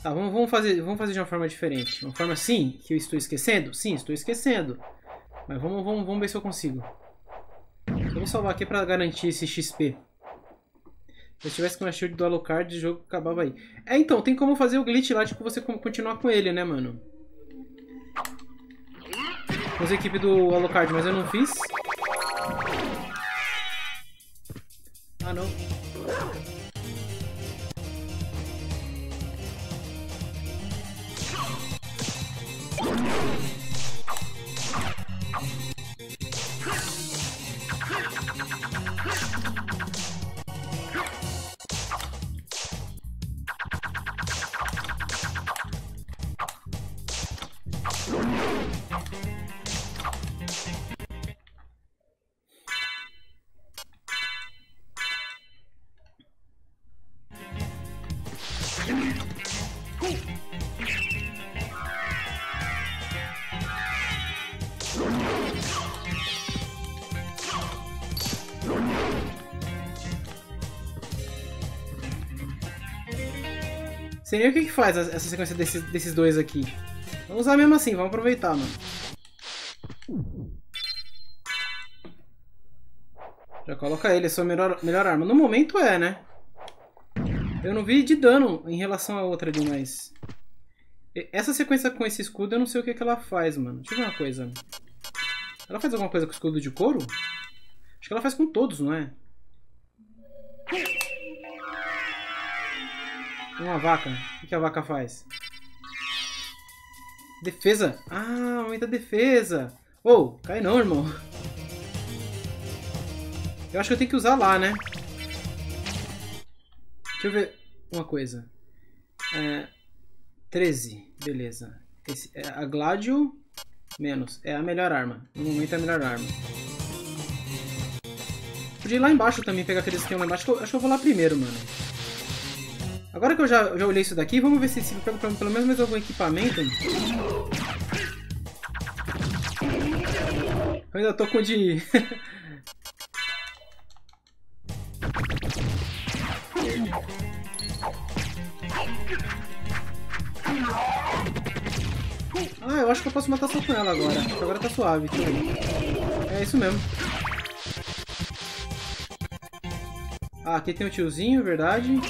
Tá, vamos, vamos, fazer, vamos fazer de uma forma diferente. Uma forma sim, que eu estou esquecendo? Sim, estou esquecendo. Mas vamos, vamos, vamos ver se eu consigo. Vou salvar aqui pra garantir esse XP. Se eu tivesse com a shield do Alucard, o jogo acabava aí. É, então, tem como fazer o glitch lá, tipo, você continuar com ele, né, mano? A equipe do Alucard, mas eu não fiz. Ah, nem o que, que faz essa sequência desses, desses dois aqui. Vamos usar mesmo assim, vamos aproveitar, mano. Já coloca ele, é sua melhor, melhor arma. No momento é, né? Eu não vi de dano em relação a outra ali, mas... Essa sequência com esse escudo, eu não sei o que, que ela faz, mano. Deixa eu ver uma coisa. Ela faz alguma coisa com o escudo de couro? Acho que ela faz com todos, não é? Uma vaca. O que a vaca faz? Defesa. Ah, aumenta a defesa. Oh, cai não, irmão. Eu acho que eu tenho que usar lá, né? Deixa eu ver uma coisa. É, 13, beleza. Esse, é, a Gladio, menos. É a melhor arma. No momento é a melhor arma. Podia ir lá embaixo também, pegar aqueles que lá embaixo. Acho que eu vou lá primeiro, mano. Agora que eu já, já olhei isso daqui, vamos ver se, se eu pego pelo menos mais algum equipamento. Eu ainda tô com de... <laughs> ah, eu acho que eu posso matar só com ela agora. Agora tá suave, ver. É isso mesmo. Ah, aqui tem o tiozinho, verdade.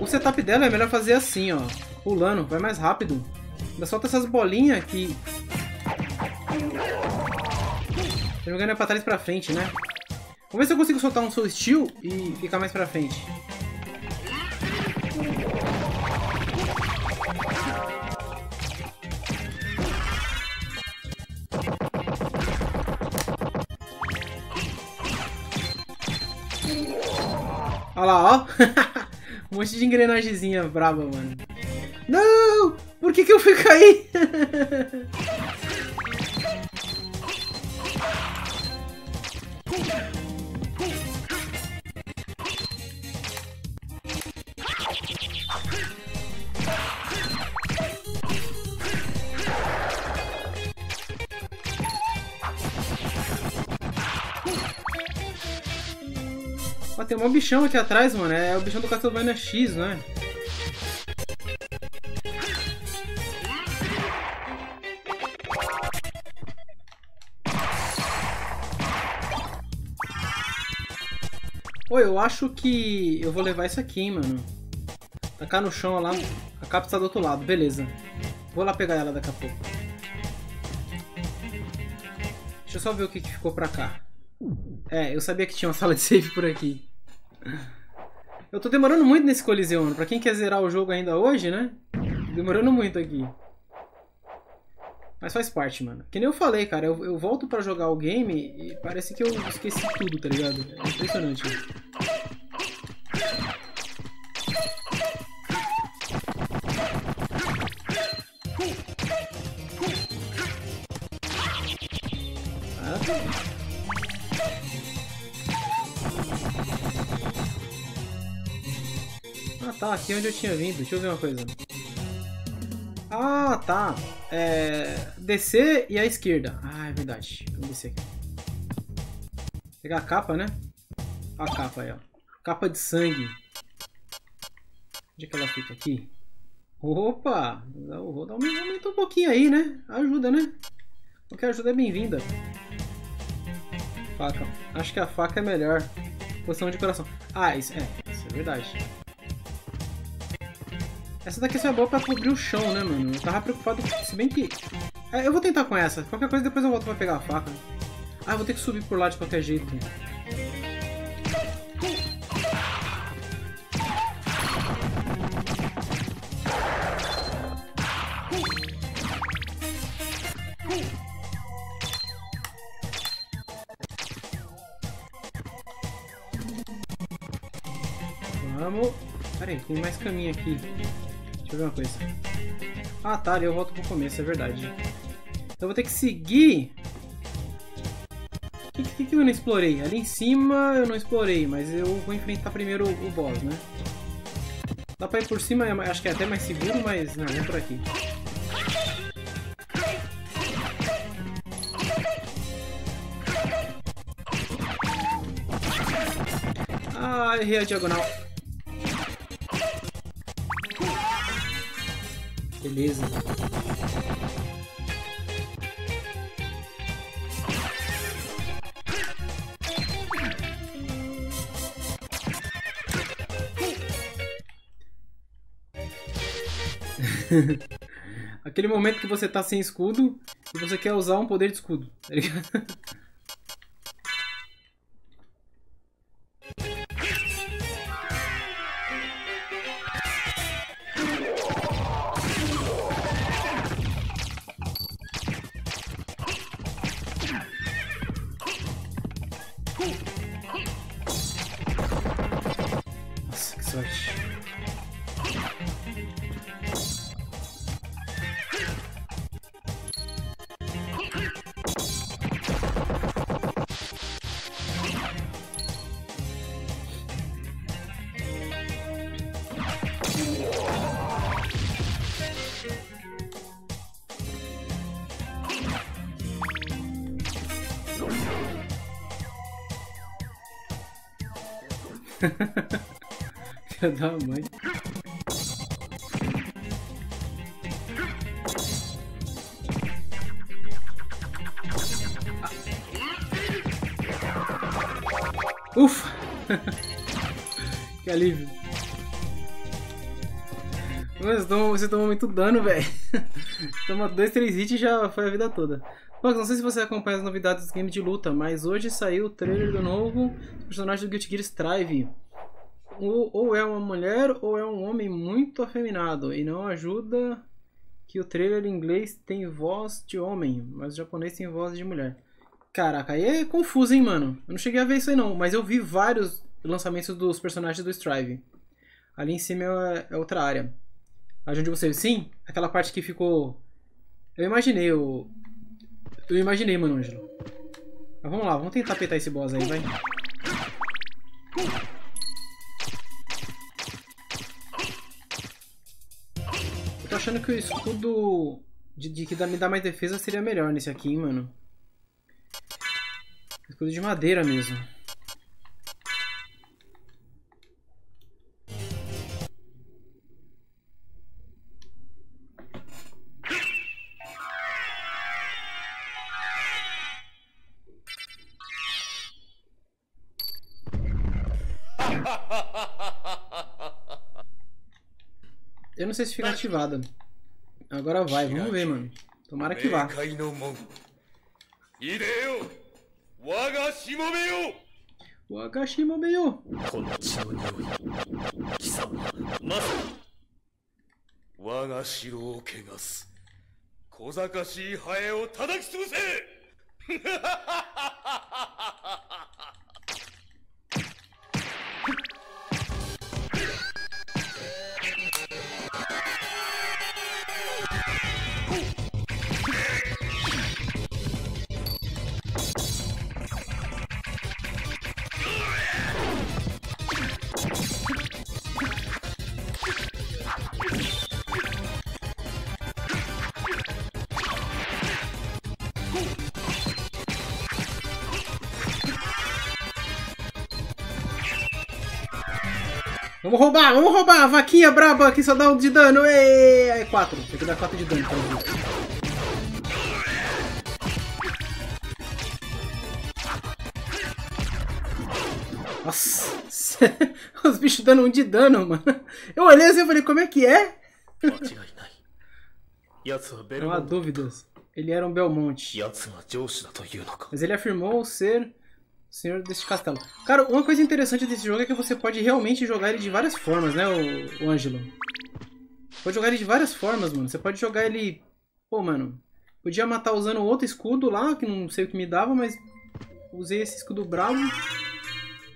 O setup dela é melhor fazer assim, ó. Pulando, vai mais rápido. Ainda solta essas bolinhas que... Se não me engano é pra trás e pra frente, né? Vamos ver se eu consigo soltar um Soul Steel e ficar mais pra frente. Olha lá, ó. <laughs> um monte de engrenagemzinha braba, mano. Não! Por que que eu fui cair? <laughs> Tem um bichão aqui atrás, mano. É o bichão do Castlevania X, não é? Oi, eu acho que eu vou levar isso aqui, mano. Tacar no chão lá. A capa está do outro lado, beleza. Vou lá pegar ela daqui a pouco. Deixa eu só ver o que, que ficou pra cá. É, eu sabia que tinha uma sala de save por aqui. Eu tô demorando muito nesse Coliseu, mano. Pra quem quer zerar o jogo ainda hoje, né? Demorando muito aqui. Mas faz parte, mano. Que nem eu falei, cara. Eu, eu volto pra jogar o game e parece que eu esqueci tudo, tá ligado? É impressionante. Ah, tá. Aqui é onde eu tinha vindo. Deixa eu ver uma coisa. Ah, tá. É... Descer e a esquerda. Ah, é verdade. Vamos descer aqui. Pegar a capa, né? A capa aí, ó. Capa de sangue. Onde é que ela fica? Aqui. Opa! Vou dar um aumento um pouquinho aí, né? Ajuda, né? Qualquer ajuda é bem-vinda. Faca. Acho que a faca é melhor. Posição de coração. Ah, isso é. Isso é verdade. Essa daqui é boa pra cobrir o chão, né, mano? Eu tava preocupado, se bem que... É, eu vou tentar com essa. Qualquer coisa depois eu volto pra pegar a faca. Ah, eu vou ter que subir por lá de qualquer jeito. Vamos... Pera aí, tem mais caminho aqui. Deixa eu ver uma coisa. Ah, tá, ali eu volto pro começo, é verdade. Então eu vou ter que seguir... O que, que, que, eu não explorei. Ali em cima eu não explorei, mas eu vou enfrentar primeiro o boss, né? Dá pra ir por cima, é acho que é até mais seguro, mas não, vamos por aqui. Ah, errei a diagonal. Beleza. <laughs> Aquele momento que você tá sem escudo e você quer usar um poder de escudo, tá ligado? <laughs> Filha da mãe. Ufa! <laughs> que alívio. Mas você tomou muito dano, velho. <laughs> Toma dois, três hits e já foi a vida toda. Fox, não sei se você acompanha as novidades dos games de luta, mas hoje saiu o trailer do novo personagem do Guilty Gear Strive. Ou, ou é uma mulher ou é um homem muito afeminado. E não ajuda que o trailer em inglês tem voz de homem, mas o japonês tem voz de mulher. Caraca, aí é confuso, hein, mano? Eu não cheguei a ver isso aí não, mas eu vi vários lançamentos dos personagens do Strive. Ali em cima é, é outra área. A onde você. Sim, aquela parte que ficou. Eu imaginei, eu. Eu imaginei, mano, Ângelo. Mas vamos lá, vamos tentar petar esse boss aí, vai. Achando que o escudo de, de que dá, me dá mais defesa seria melhor nesse aqui, hein, mano. Escudo de madeira mesmo. Eu não sei se fica tá. ativada. Agora vai, vamos ver, mano. Tomara que vá. Wagashimomeyo! Wagashiro Kegas. Kozakashi Hae o <laughs> Vamos roubar, vamos roubar! A vaquinha braba que só dá um de dano! Ê, é 4. Tem que dar 4 de dano pra ele. Nossa, <laughs> os bichos dando um de dano, mano. Eu olhei assim e falei, como é que é? Não há dúvidas. Ele era um Belmonte. Mas ele afirmou ser senhor deste castelo. Cara, uma coisa interessante desse jogo é que você pode realmente jogar ele de várias formas, né, o, o Ângelo? Pode jogar ele de várias formas, mano. Você pode jogar ele. Pô, mano. Podia matar usando outro escudo lá, que não sei o que me dava, mas usei esse escudo bravo.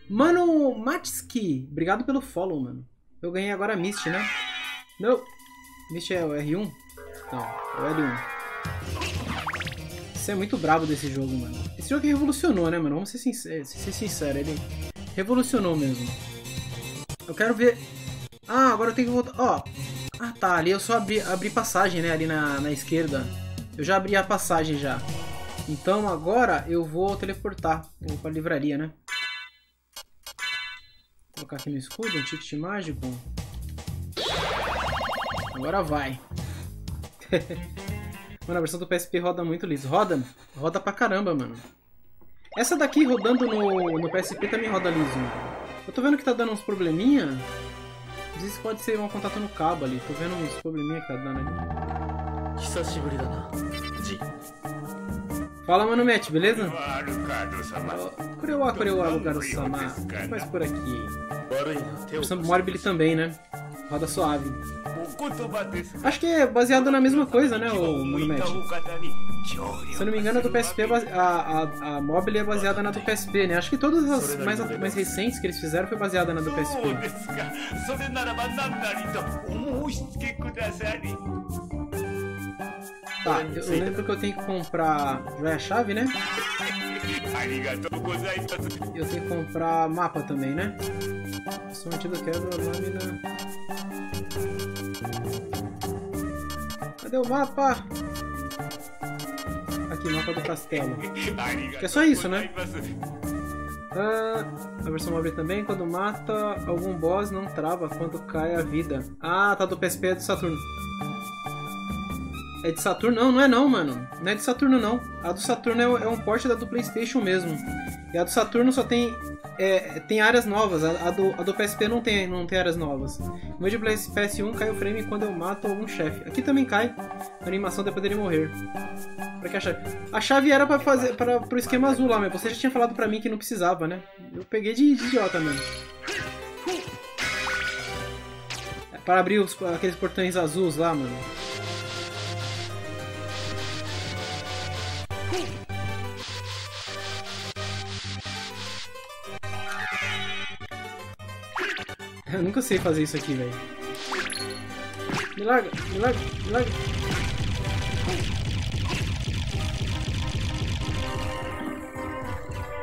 Mano, Matski, obrigado pelo follow, mano. Eu ganhei agora Mist, né? Não. Mist é o R1? Não, é o L1. É muito brabo desse jogo, mano. Esse jogo revolucionou, né, mano? Vamos ser sinceros, ser sincero, ele revolucionou mesmo. Eu quero ver... Ah, agora eu tenho que voltar... Ó, ah tá, ali eu só abri, abri passagem, né, ali na, na esquerda. Eu já abri a passagem já. Então agora eu vou teleportar. Vou pra livraria, né? Vou colocar aqui no escudo, um ticket mágico. Agora vai. <laughs> Mano, a versão do PSP roda muito liso. Roda, roda pra caramba, mano. Essa daqui rodando no, no PSP também roda liso. Eu tô vendo que tá dando uns probleminha. Às vezes pode ser um contato no cabo ali. Tô vendo uns probleminha que tá dando ali. Fala, mano, Matt, beleza? Kureuá, Kureuá, Alugaro-sama. O que faz por aqui? Precisamos do também, né? Roda Suave. Acho que é baseado na mesma coisa, né, o Monument? Se eu não me engano, a do PSP, é a, a, a Mobile é baseada na do PSP, né? Acho que todas as mais, mais recentes que eles fizeram foi baseada na do PSP. Tá, eu lembro que eu tenho que comprar joia-chave, é né? <laughs> Eu tenho que comprar mapa também, né? Somente quebra a lâmina. Cadê o mapa? Aqui, mapa do castelo. Que é só isso, né? Ah, a versão móvel também, quando mata algum boss, não trava quando cai a vida. Ah, tá do PSP é do Saturno. É de Saturno? Não, não é não, mano. Não é de Saturno, não. A do Saturno é, é um porte da do Playstation mesmo. E a do Saturno só tem é, tem áreas novas. A, a do, a do PSP não tem, não tem áreas novas. No meu de PS- PS1 cai o frame quando eu mato algum chefe. Aqui também cai a animação depois dele morrer. Pra que a chave? A chave era pra fazer para pro esquema azul lá, mas você já tinha falado pra mim que não precisava, né? Eu peguei de, de idiota mesmo. É para abrir os, aqueles portões azuis lá, mano. Eu nunca sei fazer isso aqui, velho. Me larga, me larga, me larga.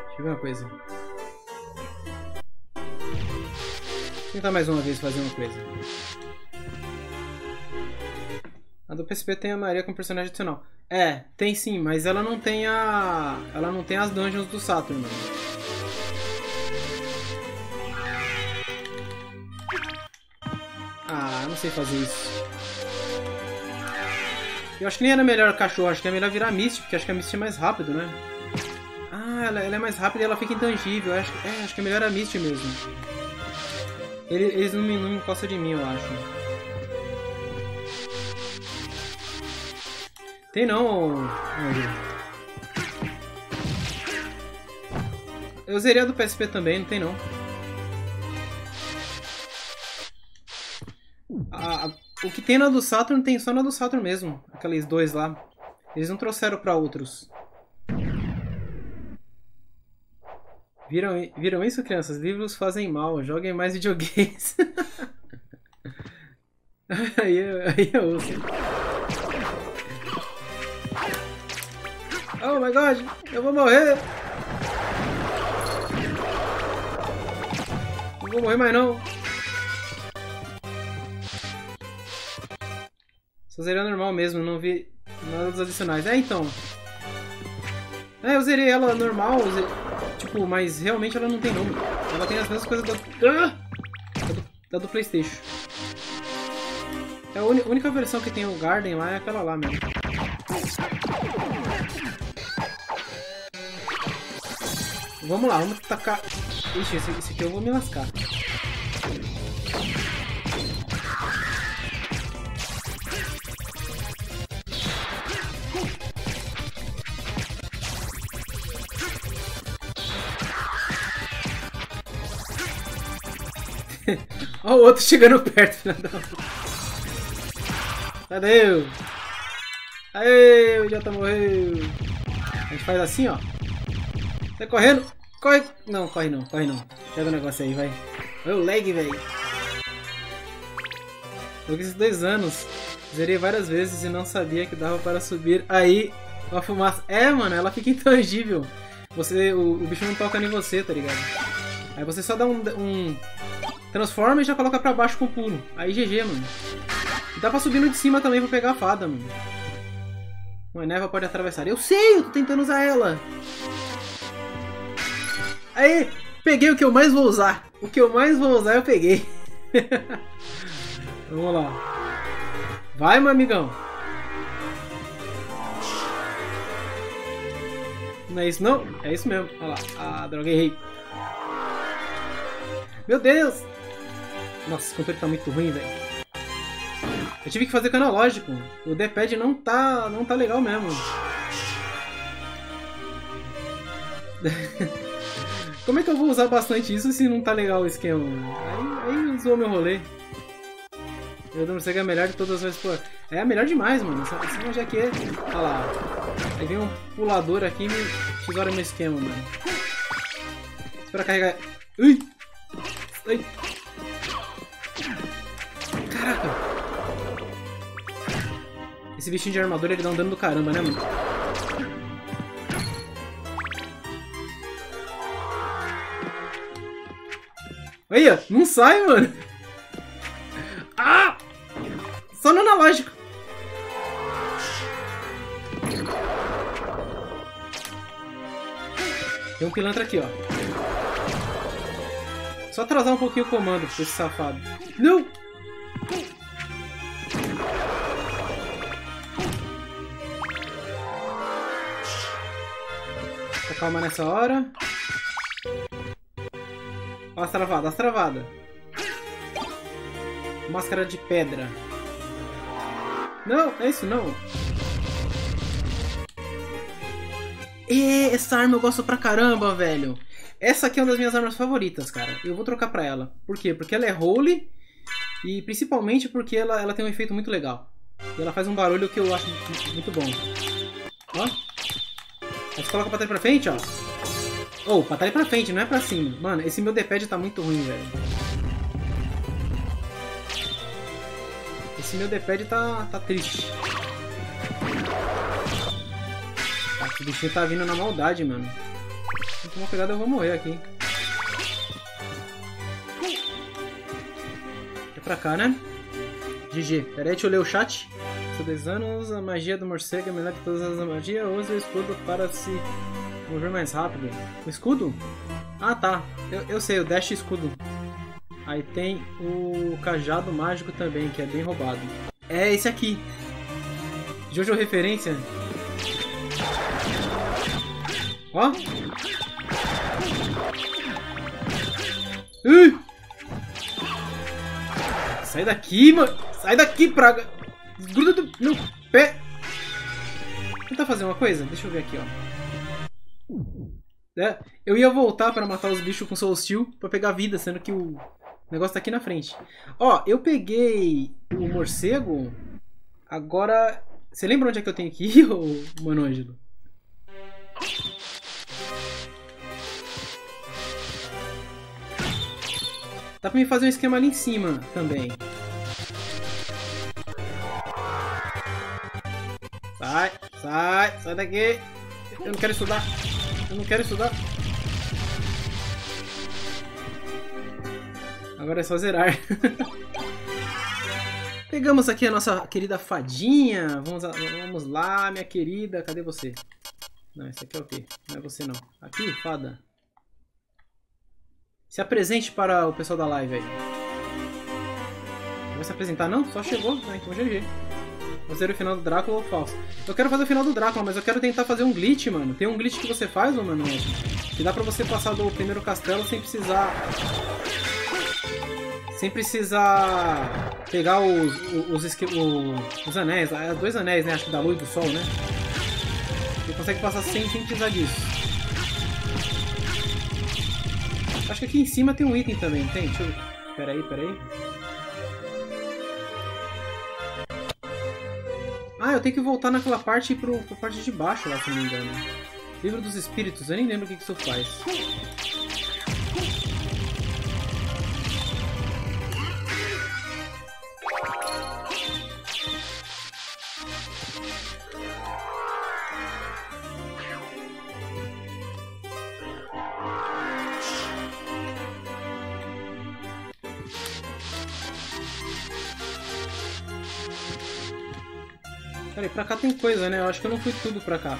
Deixa eu ver uma coisa. Vou tentar mais uma vez fazer uma coisa. A do PSP tem a Maria como personagem adicional. É, tem sim, mas ela não tem a. Ela não tem as dungeons do Saturn. Ah, não sei fazer isso. Eu acho que nem era melhor cachorro, acho que é melhor virar Misty, porque acho que a Misty é mais rápido, né? Ah, ela, ela é mais rápida e ela fica intangível. Acho, é, acho que é melhor a Misty mesmo. Ele- Eles não me, não encostam de mim, eu acho. Tem não. Eu zerei a do PSP também, não tem não. A- a- o que tem na do Saturn tem só na do Saturn mesmo. Aqueles dois lá. Eles não trouxeram pra outros. Viram, viram isso, crianças? Livros fazem mal. Joguem mais videogames. <laughs> aí, eu- aí eu ouço. Oh my god, eu vou morrer. Não vou morrer mais não. Só zerei a normal mesmo, não vi nada dos adicionais. É, então. É, eu zerei ela normal, tipo, mas realmente ela não tem nome. Ela tem as mesmas coisas da, Ah! da, do, da do Playstation. É a uni- única versão que tem o Garden lá é aquela lá mesmo. Vamos lá, vamos tacar... Ixi, esse, esse aqui eu vou me lascar. <laughs> Olha o outro chegando perto, filha. Cadê eu? Aê, o idiota morreu. A gente faz assim, ó. Sai correndo. Corre. Não, corre não, corre não. Pega o negócio aí, vai. Olha o lag, velho. Joguei esses dois anos. Zerei várias vezes e não sabia que dava para subir aí Uma fumaça. É, mano, ela fica intangível. Você, o, o bicho não toca em você, tá ligado? Aí você só dá um, um transforma e já coloca pra baixo com o pulo. Aí GG, mano. E dá pra subir no de cima também pra pegar a fada, mano. Uma neva pode atravessar. Eu sei, eu tô tentando usar ela. Aí, peguei o que eu mais vou usar. O que eu mais vou usar eu peguei. <laughs> Vamos lá. Vai, meu amigão. Não é isso não? É isso mesmo. Olha lá. Ah, droga, errei. Meu Deus! Nossa, o controle tá muito ruim, velho. Eu tive que fazer com analógico. O D-pad não tá, não tá legal mesmo. <laughs> Como é que eu vou usar bastante isso se não tá legal o esquema? Aí, aí zoou meu rolê. Eu não sei que é a melhor de todas as vezes. Pô, é a melhor demais, mano. Essa, essa já que é. Olha lá. Aí vem um pulador aqui e me tesoura meu esquema, mano. Espera carregar. Ui! Ai! Caraca! Esse bichinho de armadura ele dá um dano do caramba, né, mano? Aí, ó, não sai, mano. Ah! Só no analógico. Tem um pilantra aqui, ó. Só atrasar um pouquinho o comando pra esse safado. Não! Calma nessa hora. Ó as travadas, as travadas. Máscara de pedra. Não, é isso não. E essa arma eu gosto pra caramba, velho. Essa aqui é uma das minhas armas favoritas, cara. Eu vou trocar pra ela. Por quê? Porque ela é holy e principalmente porque ela, ela tem um efeito muito legal. E ela faz um barulho que eu acho muito bom. Ó. Aí você coloca a batalha pra frente, ó. Ou, oh, batalha pra frente, não é pra cima. Mano, esse meu D-pad tá muito ruim, velho. Esse meu D-pad tá, tá triste. Esse bichinho tá vindo na maldade, mano. Se tomar cuidado, eu vou morrer aqui. É pra cá, né? GG. Pera deixa eu ler o chat. Sou 10 anos, a magia do morcego é melhor que todas as magias. Use o escudo para se mover mais rápido. O escudo? Ah, tá. Eu, eu sei, o dash escudo. Aí tem o cajado mágico também, que é bem roubado. É esse aqui. Jojo referência. Ó. Uh! Sai daqui, mano. Sai daqui, praga. Gruda do meu pé. Tentar fazer uma coisa? Deixa eu ver aqui, ó. É, eu ia voltar para matar os bichos com Soul Steel pra pegar vida, sendo que o negócio tá aqui na frente. Ó, eu peguei o morcego. Agora. Você lembra onde é que eu tenho que ir, <laughs> ô Manôngelo? Dá pra me fazer um esquema ali em cima também. Sai, sai, sai daqui. Eu não quero estudar. Eu não quero estudar. Agora é só zerar. <laughs> Pegamos aqui a nossa querida fadinha. Vamos, vamos lá, minha querida. Cadê você? Não, esse aqui é o quê? Não é você não. Aqui, fada. Se apresente para o pessoal da live aí. Vai se apresentar não? Só chegou? Ah, então GG. Fazer o final do Drácula ou falso? Eu quero fazer o final do Drácula, mas eu quero tentar fazer um glitch, mano. Tem um glitch que você faz, ô, mano, que dá pra você passar do primeiro castelo sem precisar... Sem precisar pegar os, os, os, os anéis, é, dois anéis, né? Acho que da luz do sol, né? Você consegue passar sem, sem precisar disso. Acho que aqui em cima tem um item também, tem? Deixa eu... Peraí, peraí. Ah, eu tenho que voltar naquela parte pro, parte de baixo lá, se não me engano. Livro dos Espíritos, eu nem lembro o que, que isso faz. Peraí, pra cá tem coisa, né? Eu acho que eu não fui tudo pra cá.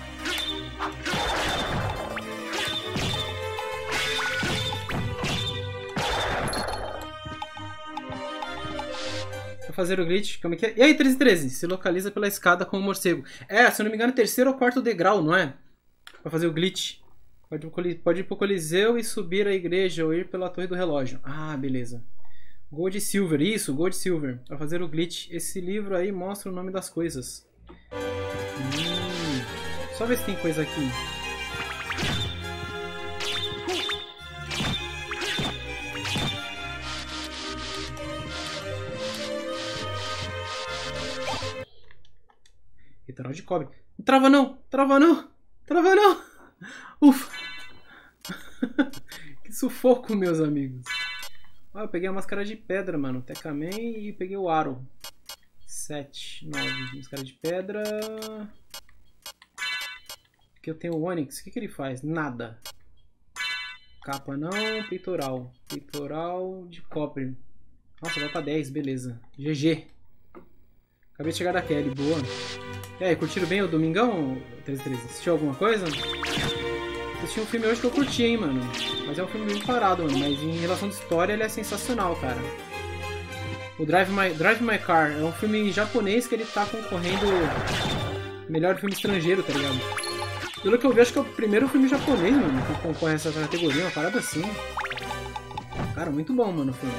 Pra fazer o glitch, como é que é? E aí, 1313? Se localiza pela escada com o morcego. É, se eu não me engano, terceiro ou quarto degrau, não é? Pra fazer o glitch. Pode, pode ir pro Coliseu e subir a igreja ou ir pela torre do relógio. Ah, beleza. Gold Silver, isso, Gold Silver. Pra fazer o glitch. Esse livro aí mostra o nome das coisas. Hum, só ver se tem coisa aqui. Literal de cobre. Trava não! Trava não! Trava não! Ufa! <laughs> que sufoco, meus amigos. Ah, eu peguei a máscara de pedra, mano. Tekaman e peguei o aro. 7, 9. Máscara de pedra. Aqui eu tenho o Onix. O que, que ele faz? Nada. Capa não. Peitoral. Peitoral de cobre. Nossa, vai pra 10. Beleza. GG. Acabei de chegar da Kelly. Boa. E aí, curtiram bem o Domingão, 1313? Assistiu alguma coisa? Assisti um filme hoje que eu curti, hein, mano. Mas é um filme bem parado, mano. Mas em relação de história, ele é sensacional, cara. O Drive My, Drive My Car é um filme japonês que ele tá concorrendo melhor filme estrangeiro, tá ligado? Pelo que eu vi, acho que é o primeiro filme japonês, mano, que concorre a essa categoria, uma parada assim. Cara, muito bom, mano, o filme.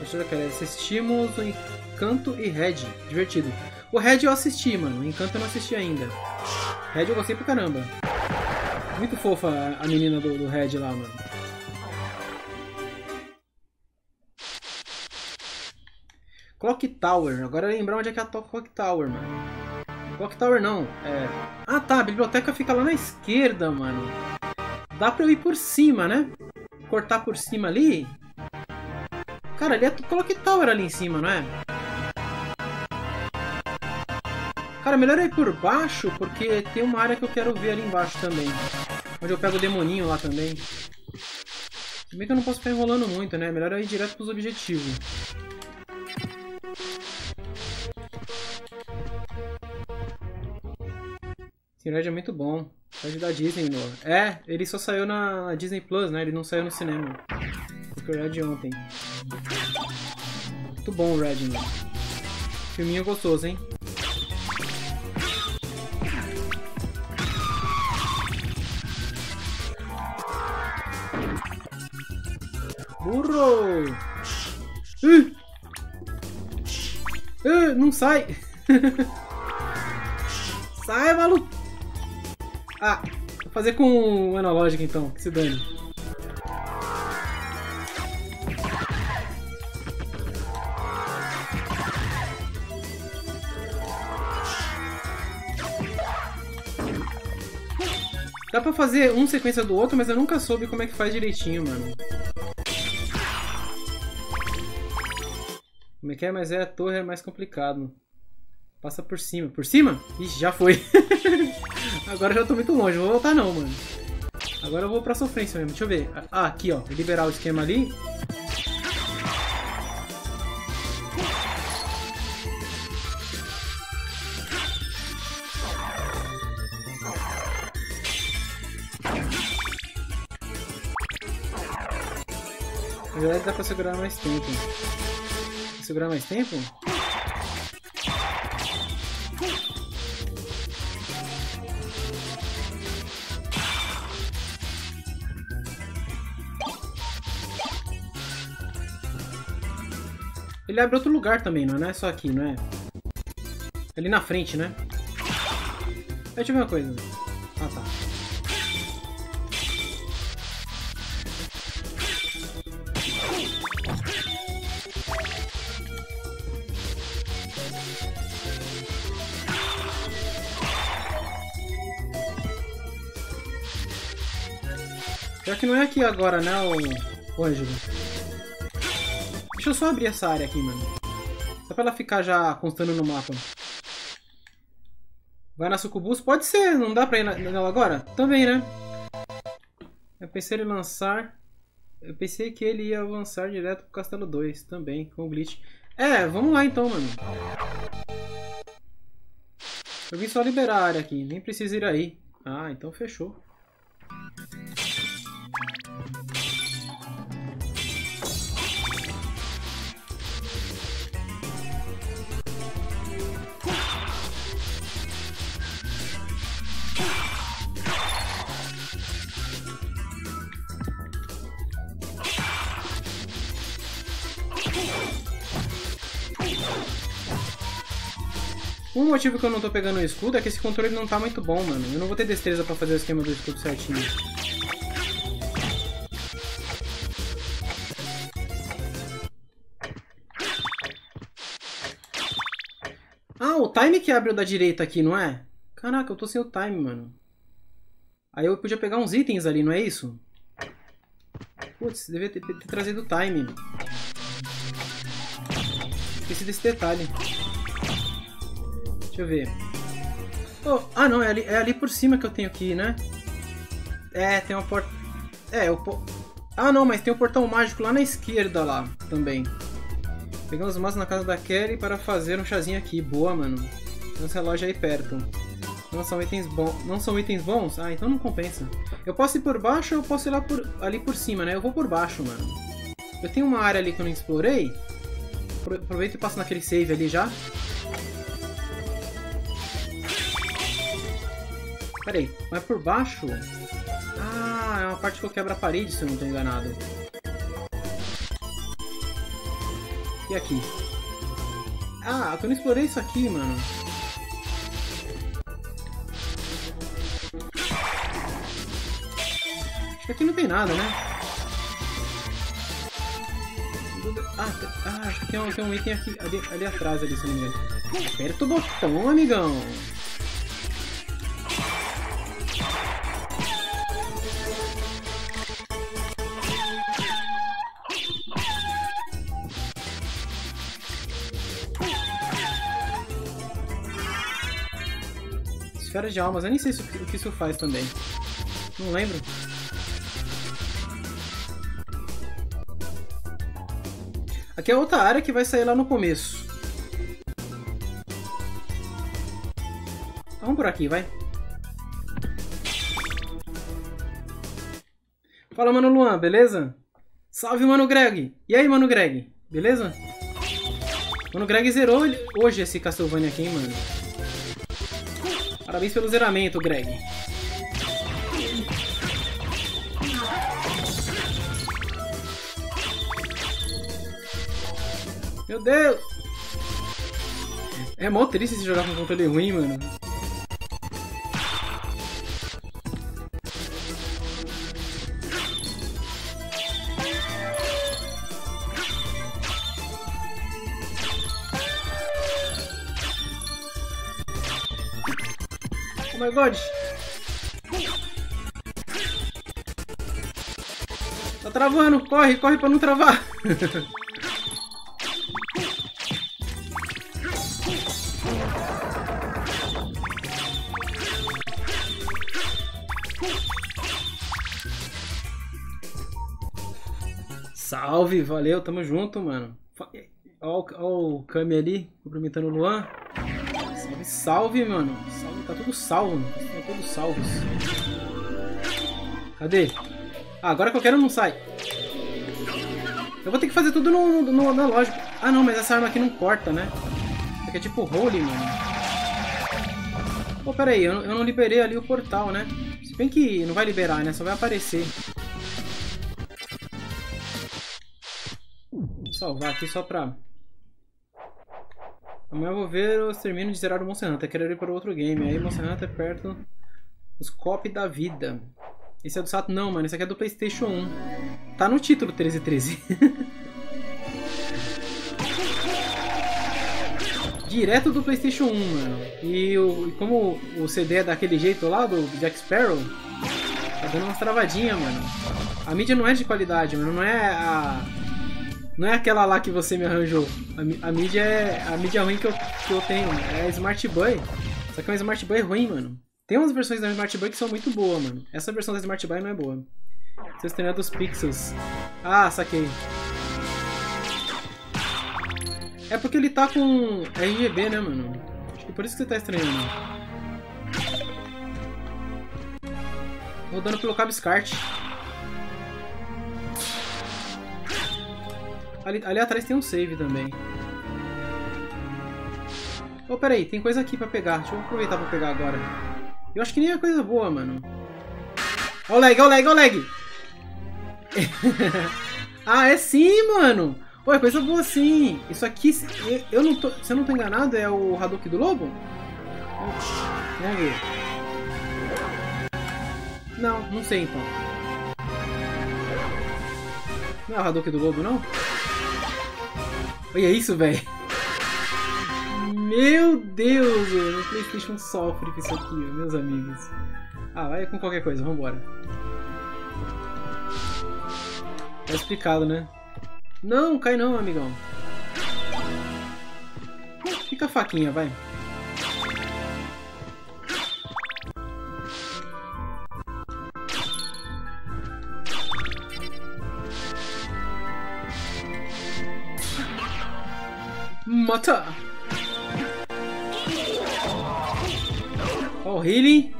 Deixa eu assistimos o Encanto e Red, divertido. O Red eu assisti, mano, o Encanto eu não assisti ainda. Red eu gostei pra caramba. Muito fofa a menina do, do Red lá, mano. Clock Tower. Agora lembrar onde é que é a Clock Tower, mano. Clock Tower não. É... Ah tá, a biblioteca fica lá na esquerda, mano. Dá pra eu ir por cima, né? Cortar por cima ali. Cara, ali é Clock Tower ali em cima, não é? Cara, melhor é ir por baixo, porque tem uma área que eu quero ver ali embaixo também. Onde eu pego o demoninho lá também. Se bem que eu não posso ficar enrolando muito, né? Melhor é ir direto pros objetivos. Esse é muito bom. Pode da Disney, no... É, ele só saiu na Disney Plus, né? Ele não saiu no cinema. Foi o Red ontem. Muito bom o Red. Filminho gostoso, hein? Burro! Uh! Uh, não sai! sai, maluco! Ah, vou fazer com o analógico então, que se dane. Dá pra fazer um sequência do outro, mas eu nunca soube como é que faz direitinho, mano. Como é que é? Mas é a torre é mais complicado. Passa por cima. Por cima? Ixi, já foi. <laughs> Agora eu já tô muito longe. Não vou voltar não, mano. Agora eu vou pra sofrência mesmo. Deixa eu ver. Ah, aqui, ó. Liberar o esquema ali. Na verdade dá pra segurar mais tempo segurar mais tempo? Ele abre outro lugar também, não é só aqui, não é? Ali na frente, né? Deixa eu ver uma coisa. Que não é aqui agora, né, o, Ângelo? Deixa eu só abrir essa área aqui, mano. Só pra ela ficar já constando no mapa. Vai na sucubus? Pode ser, não dá pra ir nela agora? Também, né? Eu pensei em lançar... Eu pensei que ele ia avançar direto pro Castelo 2 também, com o glitch. É, vamos lá então, mano. Eu vim só liberar a área aqui, nem precisa ir aí. Ah, então fechou. Um motivo que eu não tô pegando o escudo é que esse controle não tá muito bom, mano. Eu não vou ter destreza pra fazer o esquema do escudo certinho. Ah, o time que abre o da direita aqui, não é? Caraca, eu tô sem o time, mano. Aí eu podia pegar uns itens ali, não é isso? Putz, devia ter, ter trazido o time. Esqueci desse detalhe. Deixa eu ver. Oh, ah, não, é ali, é ali por cima que eu tenho que ir, né? É, tem uma porta... É, o... Po... Ah, não, mas tem um portão mágico lá na esquerda lá, também. Pegamos maços na casa da Kelly para fazer um chazinho aqui. Boa, mano. Tem uns relógios aí perto. Não são itens bons. Não são itens bons? Ah, então não compensa. Eu posso ir por baixo ou eu posso ir lá por... ali por cima, né? Eu vou por baixo, mano. Eu tenho uma área ali que eu não explorei. Aproveito e passo naquele save ali já. Peraí, mas por baixo? Ah, é uma parte que eu quebro a parede, se eu não estou enganado. E aqui? Ah, eu não explorei isso aqui, mano. Acho que aqui não tem nada, né? Ah, ah acho que tem um, tem um item aqui, ali, ali atrás, ali, se não me engano. Aperta o botão, amigão! Esfera de almas, eu nem sei o que isso faz também. Não lembro. Aqui é outra área que vai sair lá no começo. Vamos por aqui, vai. Fala, Mano Luan, beleza? Salve, Mano Greg! E aí, Mano Greg? Beleza? Mano Greg zerou hoje esse Castlevania aqui, hein, mano? Parabéns pelo zeramento, Greg. Meu Deus! É mó triste se jogar com controle ruim, mano. God! Tá travando! Corre, corre pra não travar! Salve, valeu, tamo junto, mano. Olha o Kami ali, cumprimentando o Luan. Salve, salve, mano. Tá tudo salvo, mano. Tá todos salvos. Cadê? Ah, agora que eu quero não sai. Eu vou ter que fazer tudo no, no, na lógica. Ah, não, mas essa arma aqui não corta, né? Isso aqui é tipo holy, mano. Pô, pera aí, eu, eu não liberei ali o portal, né? Se bem que não vai liberar, né? Só vai aparecer. Vou salvar aqui só pra Amanhã eu vou ver o extermínio de zerar o Monster Hunter. Quero ir para outro game. Aí Monster Hunter é perto dos copy da vida. Esse é do Sato? Não, mano. Esse aqui é do Playstation 1. Tá no título 1313. <laughs> Direto do Playstation 1, mano. E, o, e como o CD é daquele jeito lá, do Jack Sparrow, tá dando umas travadinhas, mano. A mídia não é de qualidade, mano. Não é a não é aquela lá que você me arranjou. A, a mídia é. A mídia ruim que eu, que eu tenho. É a Smart Buy. Só que é uma Smart Buy ruim, mano. Tem umas versões da Smart Buy que são muito boas, mano. Essa versão da Smart Buy não é boa. Vocês têm a dos pixels. Ah, saquei. É porque ele tá com RGB, né, mano? Acho que por isso que você tá estranhando. Rodando pelo cabo SCART. Ali, ali atrás tem um save também. Oh, peraí, tem coisa aqui pra pegar. Deixa eu aproveitar pra pegar agora. Eu acho que nem é coisa boa, mano. Ó o lag, ó o lag, ó o lag! <laughs> ah, é sim, mano! Pô, é coisa boa sim! Isso aqui, eu não tô, se eu não tô enganado, é o Hadouken do Lobo? Vamos ver. Não, não sei então. Não é o Hadouken do Lobo, não? Olha isso, velho! Meu Deus, o Playstation sofre com isso aqui, meus amigos. Ah, vai com qualquer coisa, vambora. Tá explicado, né? Não, cai não, amigão. Fica a faquinha, vai. Mata! Oh, healing.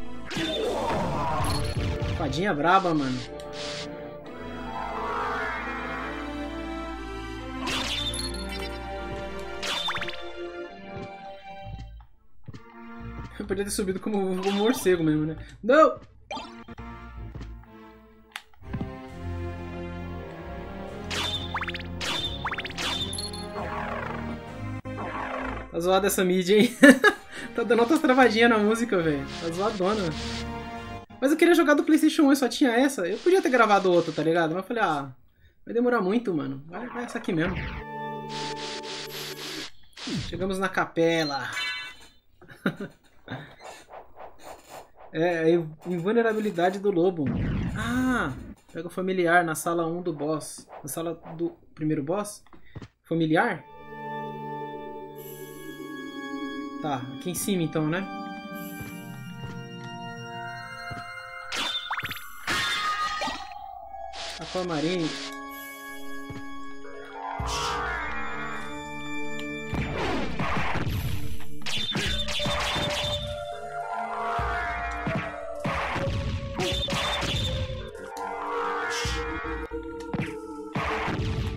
Fadinha braba, mano. Eu podia ter subido como um morcego mesmo, né? Não! Tá zoada essa mídia, hein? <laughs> tá dando outras travadinhas na música, velho. Tá zoadona. Mas eu queria jogar do Playstation 1 e só tinha essa. Eu podia ter gravado outra, tá ligado? Mas eu falei, ah, vai demorar muito, mano. Vai, vai essa aqui mesmo. Chegamos na capela. <laughs> é, a invulnerabilidade do lobo. Ah, pega o familiar na sala 1 do boss. Na sala do primeiro boss? Familiar? Tá, aqui em cima então, né? Aquamarine.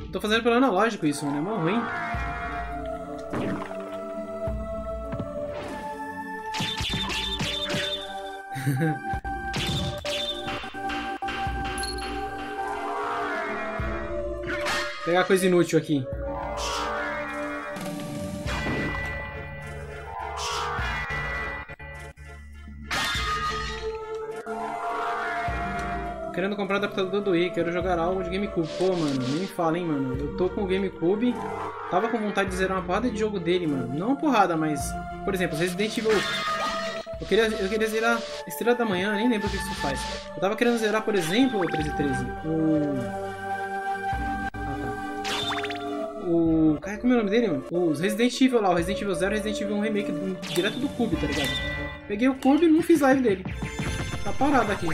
Tô fazendo pelo analógico isso, né? Mó ruim. <laughs> Pegar coisa inútil aqui. Querendo comprar adaptador do Wii, quero jogar algo de GameCube. Pô, mano, nem me fala, hein, mano. Eu tô com o GameCube, tava com vontade de zerar uma porrada de jogo dele, mano. Não uma porrada, mas... Por exemplo, Resident Evil eu queria, eu queria zerar Estrela da Manhã, nem lembro o que isso faz. Eu tava querendo zerar, por exemplo, o 1313, o... Ah, tá. O... Cara, como é o nome dele, mano? Os Resident Evil lá, o Resident Evil 0 Resident Evil 1 Remake direto do Cube, tá ligado? Peguei o Cube e não fiz live dele. Tá parado aqui.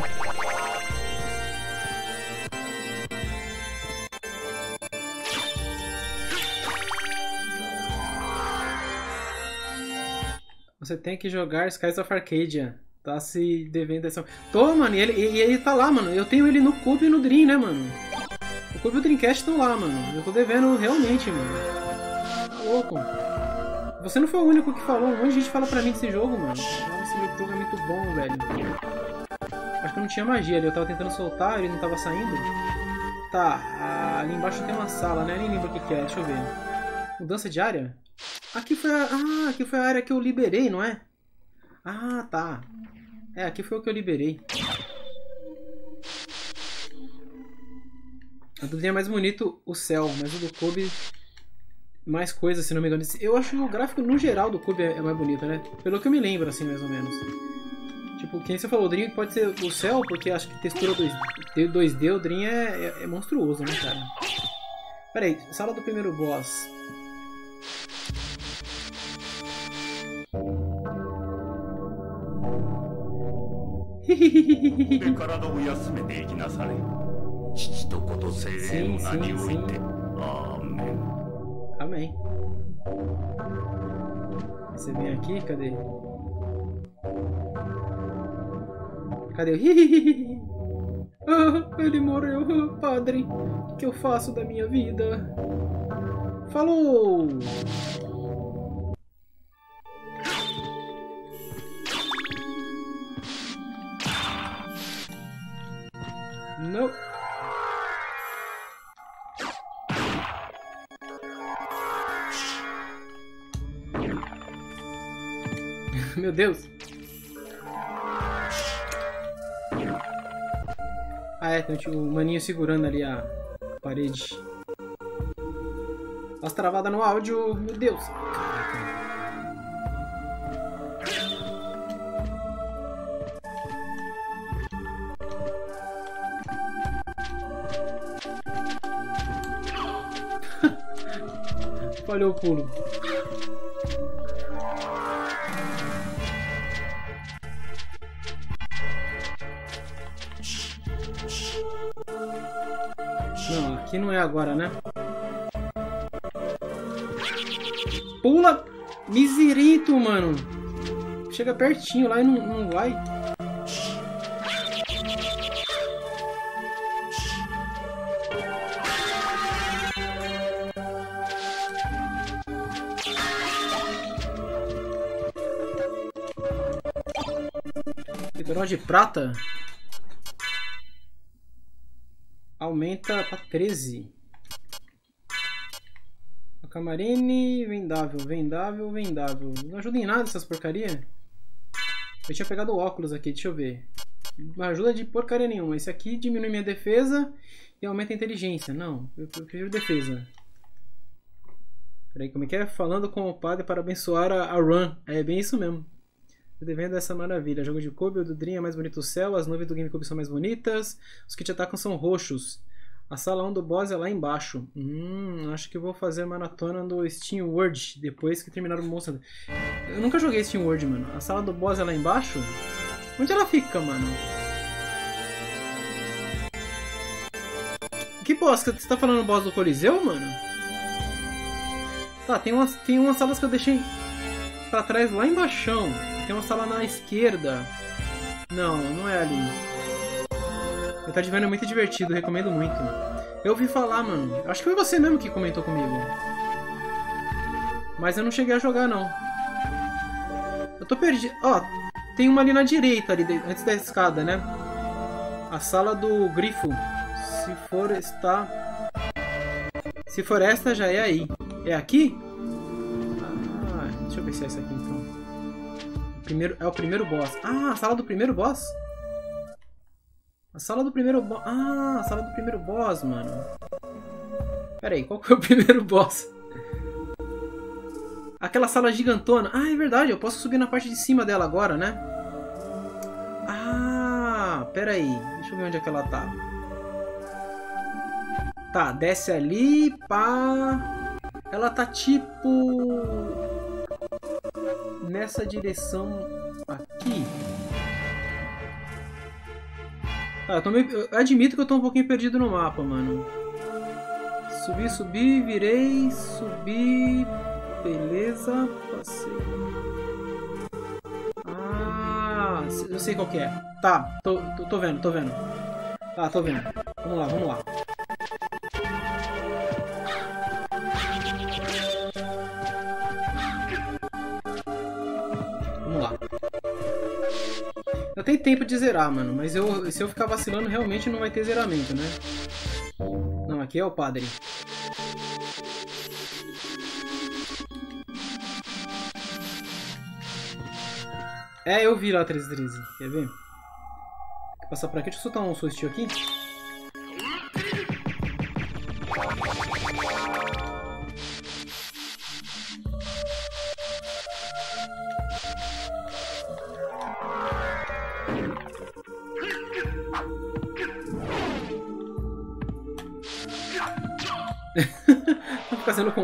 Você tem que jogar Skies of Arcadia. Tá se devendo essa. Tô, mano, e ele, e ele tá lá, mano. Eu tenho ele no Cube e no Dream, né, mano? O Cube e o Dreamcast estão lá, mano. Eu tô devendo realmente, mano. Tá louco. Você não foi o único que falou. Um monte de gente fala pra mim desse jogo, mano. Esse jogo é muito bom, velho. Acho que não tinha magia ali. Eu tava tentando soltar, ele não tava saindo. Tá, ali embaixo tem uma sala, né? Nem lembro o que, que é. Deixa eu ver. Mudança de área? Aqui foi a... Ah, aqui foi a área que eu liberei, não é? Ah, tá. É, aqui foi o que eu liberei. A do é mais bonito o céu, mas o do Cube mais coisa, se não me engano. Eu acho que o gráfico no geral do Cube é mais bonito, né? Pelo que eu me lembro, assim, mais ou menos. Tipo, quem você falou, o Dream pode ser o céu, porque acho que textura 2D, 2D o Dream é, é, é monstruoso, né, cara? Pera aí, sala do primeiro boss. Sim, sim, sim. Amém. Você vem aqui, cadê? Cadê o Ah, ele morreu, padre. O que eu faço da minha vida? Falou! Não. <laughs> Meu Deus. Ah, é, tem o maninho segurando ali a parede. As travadas no áudio, meu Deus. Falhou o pulo. Não, aqui não é agora, né? Pula! Miserito, mano! Chega pertinho lá e não, não vai. De prata aumenta pra 13. A Camarine, vendável, vendável, vendável. Não ajuda em nada essas porcaria. Eu tinha pegado o óculos aqui, deixa eu ver. Não ajuda de porcaria nenhuma. Esse aqui diminui minha defesa e aumenta a inteligência. Não, eu prefiro defesa. Peraí, como é que é? Falando com o padre para abençoar a, a run. É bem isso mesmo. Tô devendo essa maravilha. Jogo de Kobe, o do Dream é mais bonito o céu, as nuvens do GameCube são mais bonitas, os que te atacam são roxos. A sala 1 do boss é lá embaixo. Hum, acho que vou fazer maratona do Steam World depois que terminar o monstro. Eu nunca joguei Steam World, mano. A sala do boss é lá embaixo? Onde ela fica, mano? Que boss? Você tá falando boss do Coliseu, mano? Tá, tem umas, tem umas salas que eu deixei pra trás lá embaixo. Tem uma sala na esquerda. Não, não é ali. O Tadivano é muito divertido, recomendo muito. Eu ouvi falar, mano. Acho que foi você mesmo que comentou comigo. Mas eu não cheguei a jogar, não. Eu tô perdido. Ó, tem uma ali na direita, ali antes da escada, né? A sala do grifo. Se for está... Se for esta, já é aí. É aqui? Ah, deixa eu ver se é essa aqui. Primeiro, é o primeiro boss. Ah, a sala do primeiro boss? A sala do primeiro boss. Ah, a sala do primeiro boss, mano. Pera aí, qual que é o <laughs> primeiro boss? Aquela sala gigantona. Ah, é verdade, eu posso subir na parte de cima dela agora, né? Ah, pera aí. Deixa eu ver onde é que ela tá. Tá, desce ali, pá. Ela tá tipo... Nessa direção aqui. Tá, eu, meio... eu admito que eu tô um pouquinho perdido no mapa, mano. Subi, subi, virei, subi. Beleza, passei. Ah, eu sei qual que é. Tá, tô, tô, tô vendo, tô vendo. Tá, tô vendo. Vamos lá, vamos lá. Eu tenho tempo de zerar, mano, mas eu, se eu ficar vacilando, realmente não vai ter zeramento, né? Não, aqui é o padre. É, eu vi lá 1313. Quer ver? Quer passar por aqui? Deixa eu soltar um solstício aqui.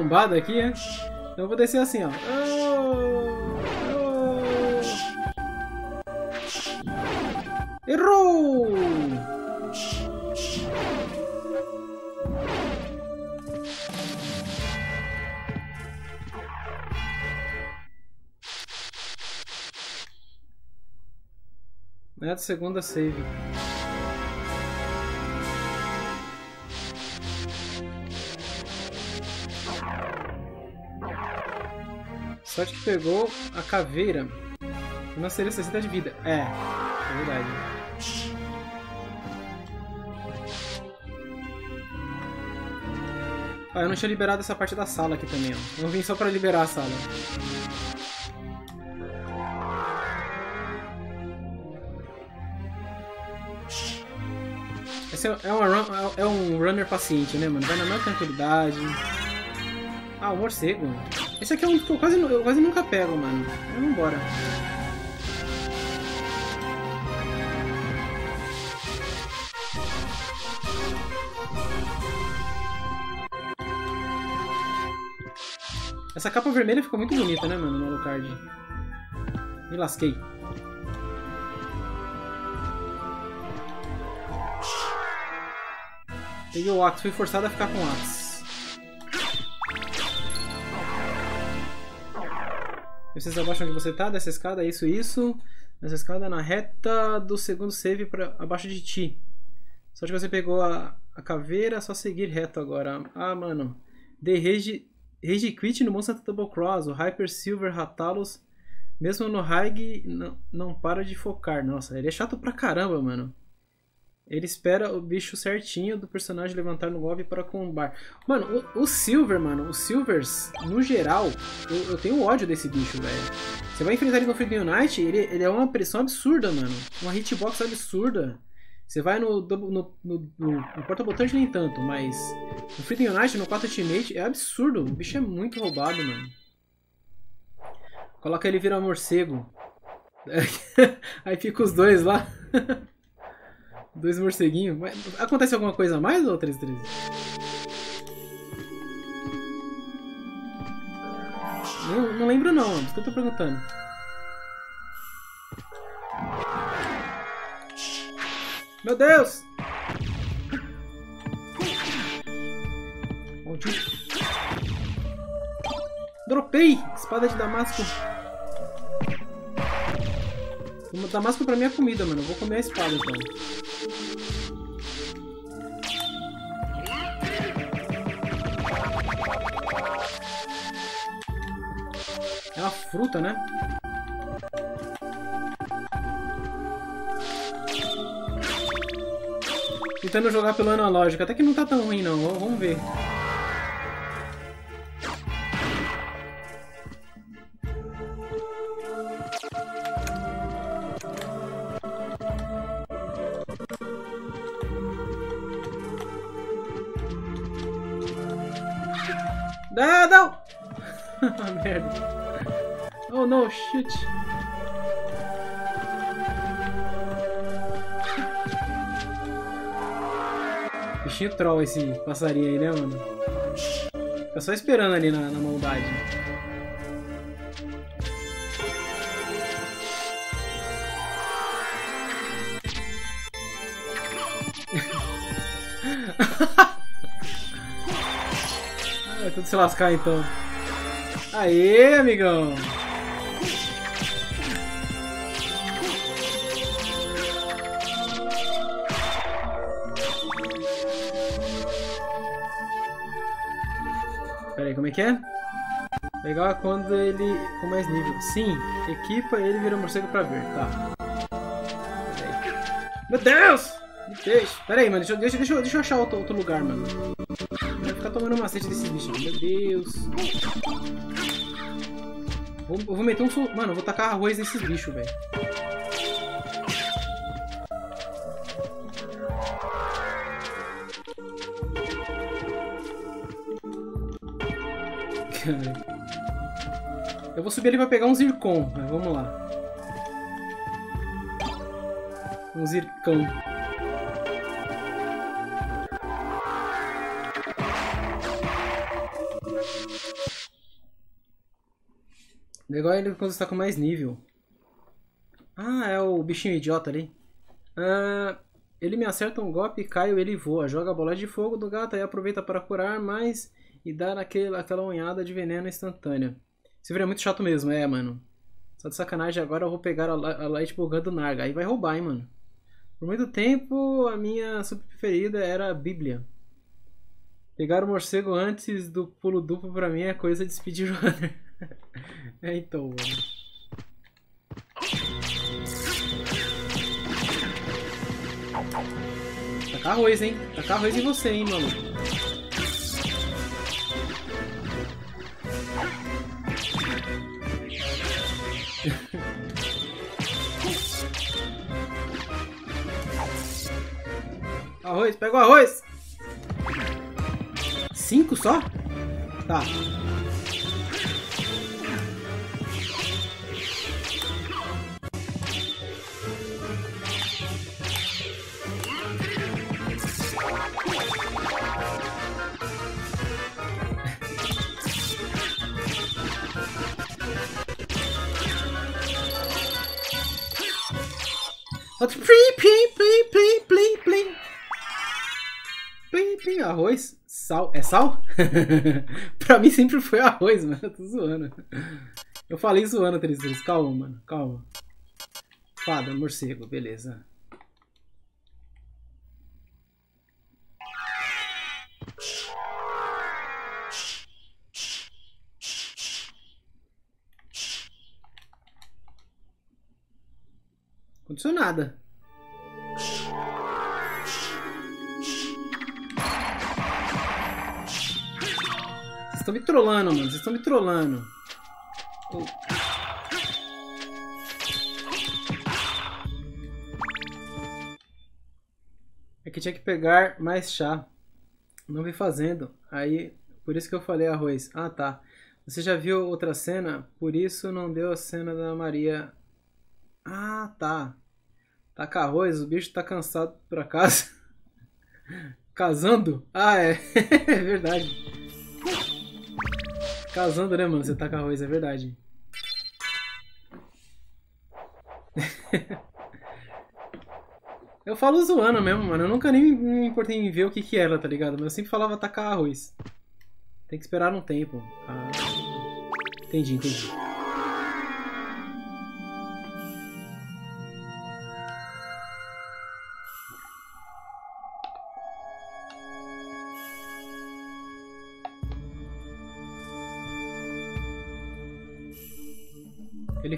Combado aqui? Então eu vou descer assim, ó. Errou! É a segunda save. Sorte que pegou a caveira. Não seria 60 de vida. É, é verdade. Ah, eu não tinha liberado essa parte da sala aqui também, ó. Eu vim só pra liberar a sala. Esse é, é, run, é um runner paciente, né, mano? Vai na maior tranquilidade. Ah, o morcego. Esse aqui é um que eu quase, eu quase nunca pego, mano. Vamos embora. Essa capa vermelha ficou muito bonita, né, mano, no Alucard. Me lasquei. Peguei o Axe, fui forçado a ficar com o Axe. Vocês abaixo onde você tá, dessa escada, isso, isso. Nessa escada, na reta do segundo save pra, abaixo de ti. Só que você pegou a, a caveira, é só seguir reto agora. Ah, mano. The Rage, Rage Quit no Monster Double Cross, o Hyper Silver Ratalos, mesmo no Haig, não, não para de focar. Nossa, ele é chato pra caramba, mano. Ele espera o bicho certinho do personagem levantar no golpe para combar. Mano, o, o, Silver, mano, os Silvers, no geral, eu, eu tenho ódio desse bicho, velho. Você vai enfrentar ele no Freedom Unite, ele, ele é uma pressão absurda, mano. Uma hitbox absurda. Você vai no, no, no, no, porta-botões nem tanto, mas no Freedom Unite, no 4 Ultimate, é absurdo. O bicho é muito roubado, mano. Coloca ele virar morcego. <laughs> Aí fica os dois lá. <laughs> Dois morceguinhos. Mas acontece alguma coisa a mais ou 33? Não, não lembro não, por isso que eu tô perguntando. Meu Deus! Dropei! Espada de Damasco. O Damasco pra mim é comida, mano. Eu vou comer a espada então. É uma fruta, né? Tentando jogar pelo analógico. Até que não tá tão ruim, não. Vamos ver. Ah, <laughs> não! Merda. Oh no, shit. Bichinho troll esse passarinho aí, né, mano? Fica só esperando ali na, na maldade. Vai tudo se lascar então. Aê, amigão! como é que é? Legal é quando ele com mais nível. Sim, equipa ele vira morcego pra ver, tá. Meu Deus! Deixa. Pera aí, mano, deixa, deixa, deixa, deixa eu achar outro, outro lugar, mano. Vai ficar tomando macete desses bichos. Meu Deus. Vou, vou meter um... Mano, eu vou tacar arroz nesses bichos, velho. Eu vou subir ali pra pegar um zircon, mas vamos lá. Um zircão. Legal é ele quando está com mais nível. Ah, é o bichinho idiota ali. Ah, ele me acerta um golpe, caio, ele voa. Joga a bola de fogo do gato e aproveita para curar, mas e dar aquele, aquela unhada de veneno instantânea. Esse vídeo é muito chato mesmo, é, mano. Só de sacanagem, agora eu vou pegar a, a Light bugando Narga. Aí vai roubar, hein, mano. Por muito tempo, a minha super preferida era a Bíblia. Pegar o morcego antes do pulo duplo pra mim é coisa de speedrunner. <laughs> <laughs> é então, mano. Tacar arroz, hein? Tacar arroz em você, hein, mano. <laughs> arroz, pega o arroz! Cinco só? Tá. Outro plim, plim, plim, plim, plim, plim. Plim, plim, arroz, sal. É sal? <laughs> pra mim sempre foi arroz, mano. Eu tô zoando. Eu falei zoando, Tristes. Calma, mano. Calma. Fada, morcego, beleza. Aconteceu nada. Vocês estão me trollando, mano. Vocês estão me trollando. Oh. É que tinha que pegar mais chá. Não vi fazendo. Aí, por isso que eu falei arroz. Ah, tá. Você já viu outra cena? Por isso não deu a cena da Maria. Ah, tá. Tá arroz, o bicho tá cansado pra casa. <laughs> Casando? Ah, é. <laughs> é verdade. Casando, né, mano? Você tá arroz, é verdade. <laughs> Eu falo zoando mesmo, mano. Eu nunca nem me importei em ver o que que era, tá ligado? Mas eu sempre falava tacar arroz. Tem que esperar um tempo. Ah. Entendi, entendi.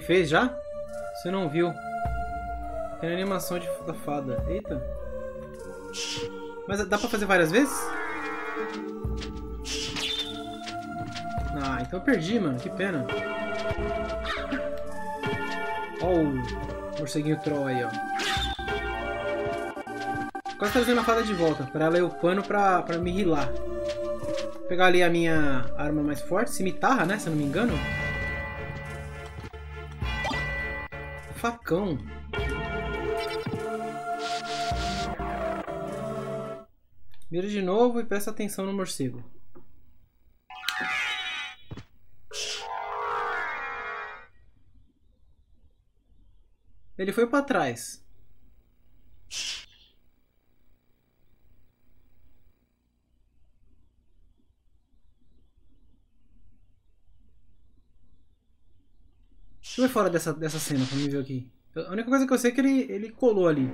Fez já? Você não viu. Tem animação de, da fada. Eita. Mas dá pra fazer várias vezes? Ah, então eu perdi, mano. Que pena. Ó o morceguinho troll aí, ó. Quase trazendo a fada de volta. Pra ela ir o pano pra, pra me rilar. Vou pegar ali a minha arma mais forte. Cimitarra, né? Se eu não me engano. Facão. Mira de novo e presta atenção no morcego. Ele foi para trás. Deixa eu ver fora dessa, dessa cena pra me ver aqui. A única coisa que eu sei é que ele, ele colou ali.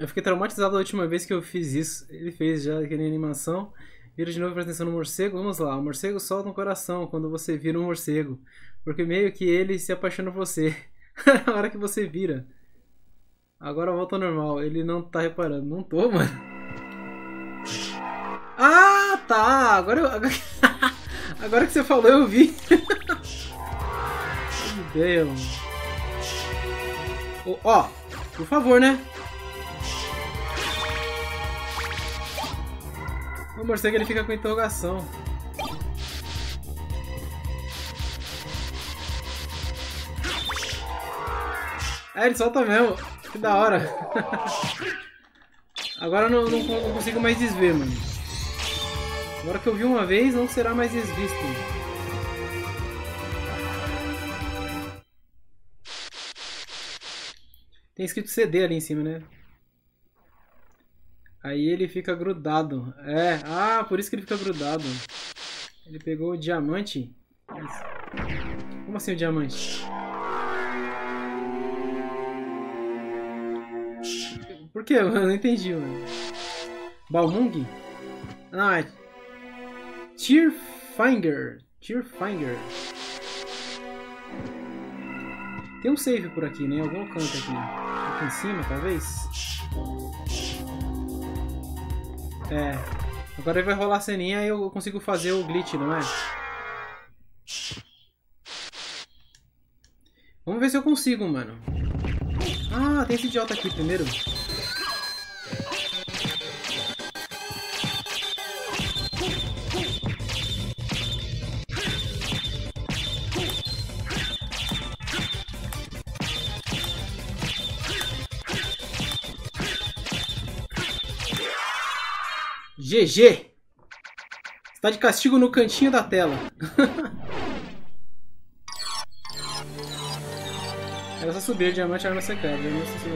Eu fiquei traumatizado a última vez que eu fiz isso. Ele fez já aquele animação. Vira de novo para atenção no morcego. Vamos lá. O morcego solta um coração quando você vira um morcego. Porque meio que ele se apaixona por você. <laughs> Na hora que você vira. Agora volta ao normal. Ele não tá reparando. Não tô, mano. Ah, tá. Agora eu... <laughs> Agora que você falou, eu vi. <laughs> que ideia, mano. Ó, por favor, né? O morcego ele fica com interrogação. É, ele solta mesmo. Que da hora. <laughs> Agora eu não, não, não, consigo mais desver, mano. Agora que eu vi uma vez, não será mais desvisto. Tem escrito CD ali em cima, né? Aí ele fica grudado. É, ah, por isso que ele fica grudado. Ele pegou o diamante. Como assim o diamante? Por que? Eu não entendi, mano. Balmung? Ah, é... Tearfinger. Tearfinger. Tem um save por aqui, né? Em algum canto aqui. Aqui em cima, talvez? É. Agora vai rolar a ceninha e eu consigo fazer o glitch, não é? Vamos ver se eu consigo, mano. Ah, tem esse idiota aqui primeiro. GG! Está de castigo no cantinho da tela. <laughs> Era só subir diamante arma secreta.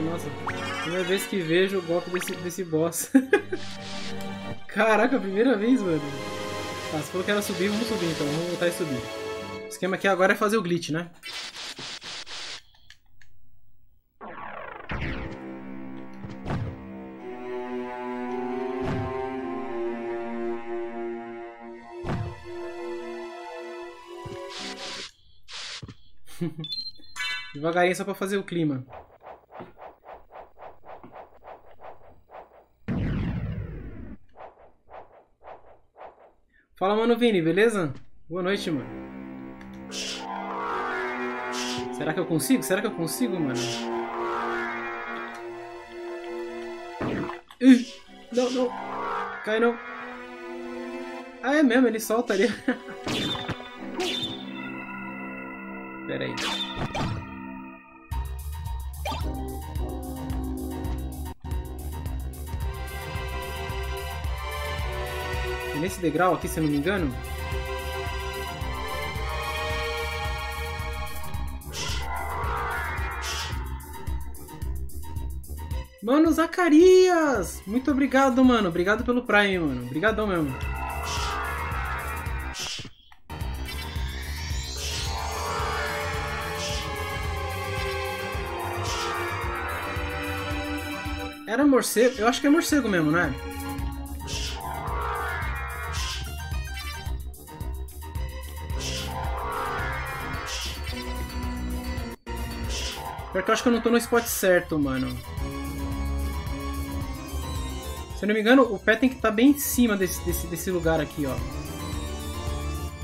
Nossa, primeira vez que vejo o golpe desse, desse boss. <laughs> Caraca, primeira vez, mano. Tá, se falou que era subir, vamos subir então. Vamos voltar e subir. O esquema aqui agora é fazer o glitch, né? <laughs> Devagarinho só pra fazer o clima. Fala, mano Vini, beleza? Boa noite, mano. Será que eu consigo? Será que eu consigo, mano? Não, não. Cai não. Ah, é mesmo, ele solta ali. <laughs> Pera aí. É nesse degrau aqui, se eu não me engano? Mano, Zacarias! Muito obrigado, mano. Obrigado pelo Prime, mano. Obrigadão mesmo. Era morcego? Eu acho que é morcego mesmo, não é? Porque eu acho que eu não tô no spot certo, mano. Se eu não me engano, o pé tem que estar tá bem em cima desse, desse, desse lugar aqui, ó.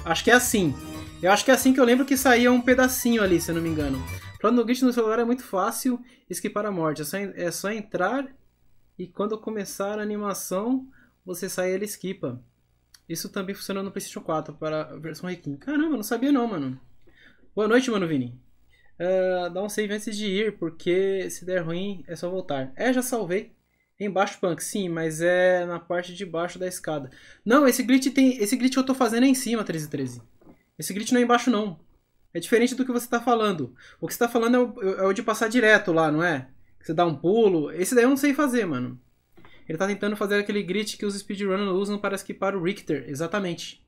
Acho que é assim. Eu acho que é assim que eu lembro que saía um pedacinho ali, se eu não me engano. Plano no glitch no celular é muito fácil esquipar a morte. É só, é só entrar e quando começar a animação, você sai e ele esquipa. Isso também funciona no PlayStation 4 para a versão Requiem. Caramba, não sabia não, mano. Boa noite, mano Vini. Uh, dá um save antes de ir, porque se der ruim é só voltar. É, já salvei. Embaixo, Punk, sim, mas é na parte de baixo da escada. Não, esse glitch tem. Esse glitch que eu tô fazendo é em cima, 1313. Esse glitch não é embaixo, não. É diferente do que você tá falando. O que você tá falando é o, é o de passar direto lá, não é? Você dá um pulo. Esse daí eu não sei fazer, mano. Ele tá tentando fazer aquele glitch que os speedrunners usam para esquipar o Richter. Exatamente.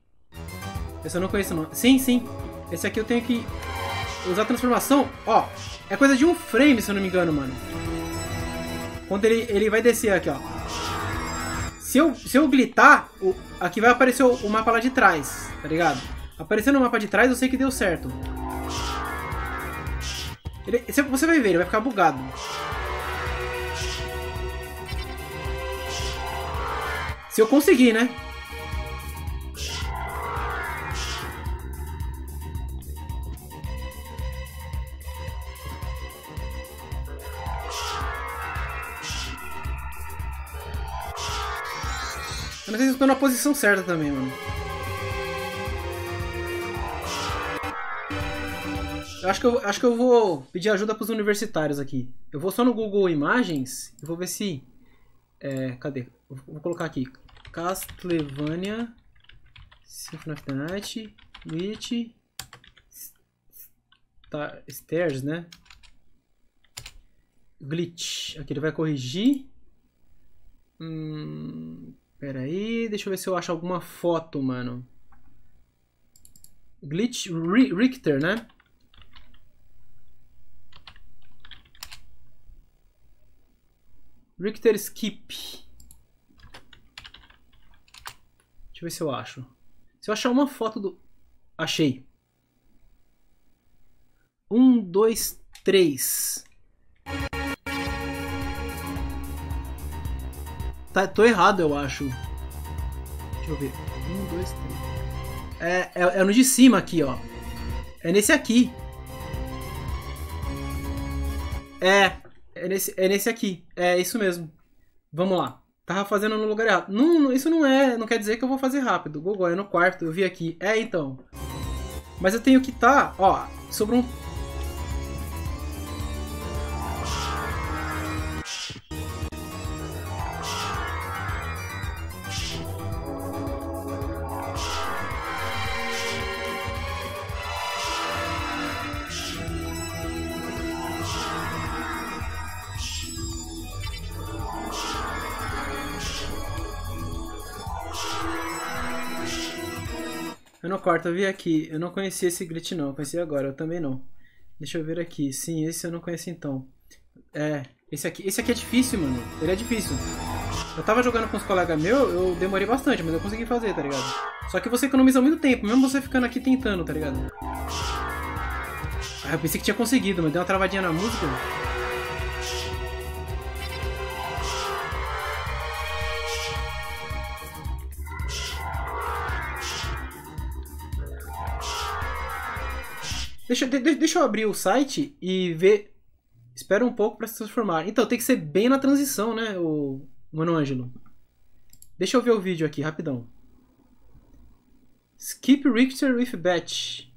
Esse eu não conheço, não. Sim, sim. Esse aqui eu tenho que usar a transformação. Ó, é coisa de um frame, se eu não me engano, mano. Quando ele, ele vai descer aqui, ó. Se eu, se eu glitar, o, aqui vai aparecer o, o mapa lá de trás, tá ligado? Aparecendo o mapa de trás, eu sei que deu certo. Ele, você vai ver, ele vai ficar bugado. Se eu conseguir, né? Se eu tô na posição certa também, mano. Eu acho que eu, acho que eu vou pedir ajuda pros universitários aqui. Eu vou só no Google Imagens e vou ver se... É, cadê? Vou colocar aqui. Castlevania Symphony of the Night Witch tá, Stairs, né? Glitch. Aqui ele vai corrigir. Hum, Pera aí, deixa eu ver se eu acho alguma foto, mano. Glitch Richter, né? Richter Skip. Deixa eu ver se eu acho. Se eu achar uma foto do... Achei. Um, dois, três. Tá, tô errado, eu acho. Deixa eu ver. Um, dois, três. É, é, é no de cima aqui, ó. É nesse aqui. É, é nesse, é nesse aqui. É isso mesmo. Vamos lá. Tava fazendo no lugar errado. Não, isso não é. Não quer dizer que eu vou fazer rápido. Google é no quarto, eu vi aqui. É então. Mas eu tenho que tá. Ó, sobre um Corto, eu vi aqui. Eu não conhecia esse glitch não, eu conheci agora, eu também não. Deixa eu ver aqui. Sim, esse eu não conheço então. É, esse aqui, esse aqui é difícil, mano. Ele é difícil. Eu tava jogando com os colegas meus, eu demorei bastante, mas eu consegui fazer, tá ligado? Só que você economiza muito tempo, mesmo você ficando aqui tentando, tá ligado? Ah, eu pensei que tinha conseguido, mas deu uma travadinha na música. Deixa, de, deixa eu abrir o site e ver. Espera um pouco para se transformar. Então, tem que ser bem na transição, né, o Mano Ângelo? Deixa eu ver o vídeo aqui, rapidão. Skip Richter with Batch.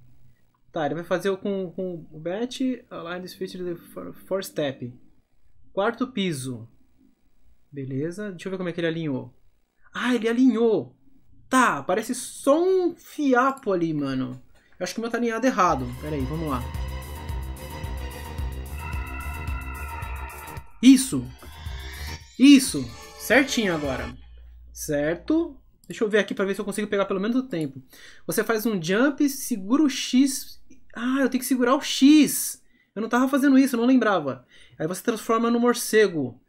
Tá, ele vai fazer com, com o Batch. Align this feature for, for step. Quarto piso. Beleza. Deixa eu ver como é que ele alinhou. Ah, ele alinhou. Tá, parece só um fiapo ali, mano. Eu acho que o meu tá alinhado errado. Pera aí, vamos lá. Isso. Isso. Certinho agora. Certo. Deixa eu ver aqui para ver se eu consigo pegar pelo menos o tempo. Você faz um jump, segura o X. Ah, eu tenho que segurar o X. Eu não tava fazendo isso, eu não lembrava. Aí você transforma no morcego.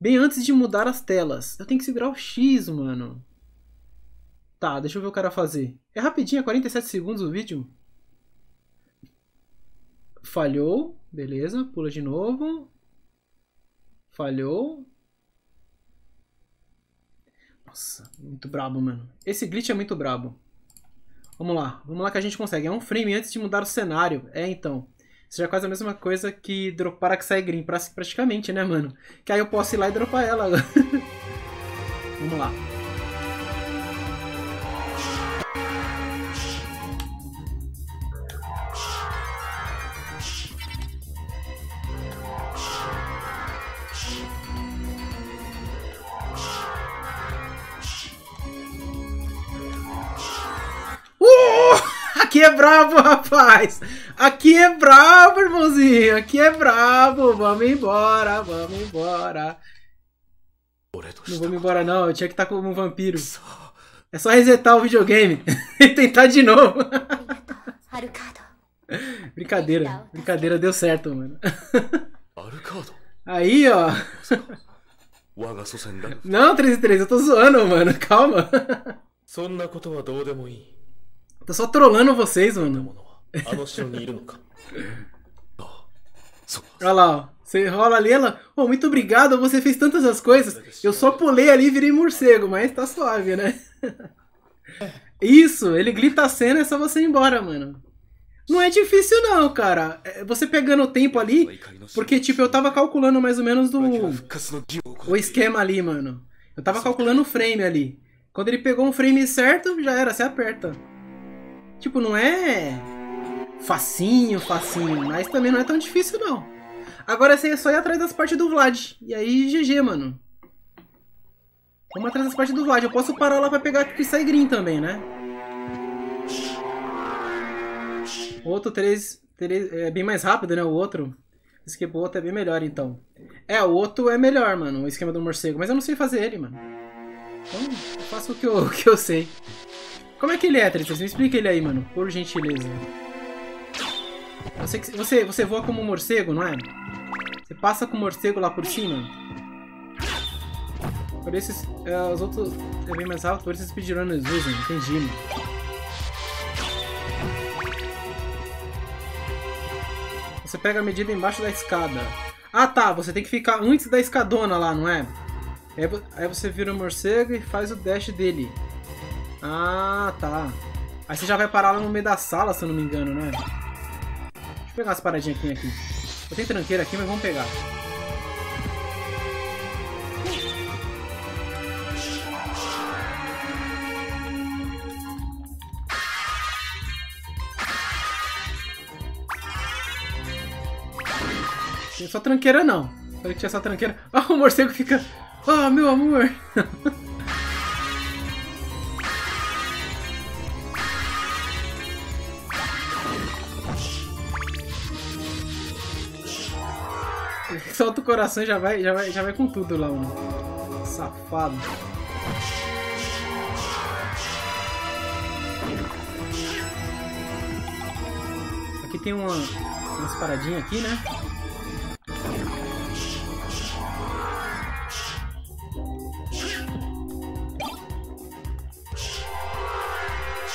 Bem antes de mudar as telas. Eu tenho que segurar o X, mano. Tá, deixa eu ver o cara fazer. É rapidinho, é 47 segundos o vídeo. Falhou. Beleza, pula de novo. Falhou. Nossa, muito brabo, mano. Esse glitch é muito brabo. Vamos lá, vamos lá que a gente consegue. É um frame antes de mudar o cenário. É, então. Isso já é quase a mesma coisa que dropar a Xygreen, praticamente, né, mano? Que aí eu posso ir lá e dropar ela. <laughs> vamos lá. Brabo, rapaz! Aqui é brabo, irmãozinho! Aqui é brabo! Vamos embora, vamos embora! Não vamos embora não, eu tinha que estar como um vampiro. É só resetar o videogame <laughs> e tentar de novo. brincadeira, brincadeira, deu certo, mano. Aí, ó. Não, 3 e 3, eu tô zoando, mano, calma. Tô só trolando vocês, mano. Olha lá, ó. Você rola ali, ela. Oh, muito obrigado, você fez tantas as coisas. Eu só pulei ali e virei morcego, mas tá suave, né? <laughs> Isso, ele grita a cena, é só você ir embora, mano. Não é difícil não, cara. É você pegando o tempo ali, porque tipo, eu tava calculando mais ou menos do o esquema ali, mano. Eu tava calculando o frame ali. Quando ele pegou um frame certo, já era, você aperta. Tipo, não é facinho, facinho, mas também não é tão difícil não. Agora você é só ir atrás das partes do Vlad. E aí, GG, mano. Vamos atrás das partes do Vlad. Eu posso parar lá pra pegar Crystal Green também, né? O outro 3, 3 é bem mais rápido, né? O outro. Esse aqui o outro é bem melhor, então. É, o outro é melhor, mano. O esquema do morcego. Mas eu não sei fazer ele, mano. Então, eu faço o que eu, <laughs> o que eu sei. Como é que ele é, Tristan? Me explica ele aí, mano. Por gentileza. Você, você, você voa como um morcego, não é? Você passa com o morcego lá por cima. Por esses... É, os outros é bem mais alto, por esses speedrunners usam. Entendi, mano. Você pega a medida embaixo da escada. Ah, tá. Você tem que ficar antes da escadona lá, não é? Aí você vira o morcego e faz o dash dele. Ah, tá. Aí você já vai parar lá no meio da sala, se eu não me engano, né? Deixa eu pegar umas paradinhas aqui. aqui. Eu tenho tranqueira aqui, mas vamos pegar. Tem só tranqueira não. Falei que tinha só tranqueira. Ah, o morcego fica... Ah, oh, meu amor. <laughs> Solta o coração e já vai, já vai, já vai com tudo lá, mano. Safado. Aqui tem uma, umas paradinhas aqui, né?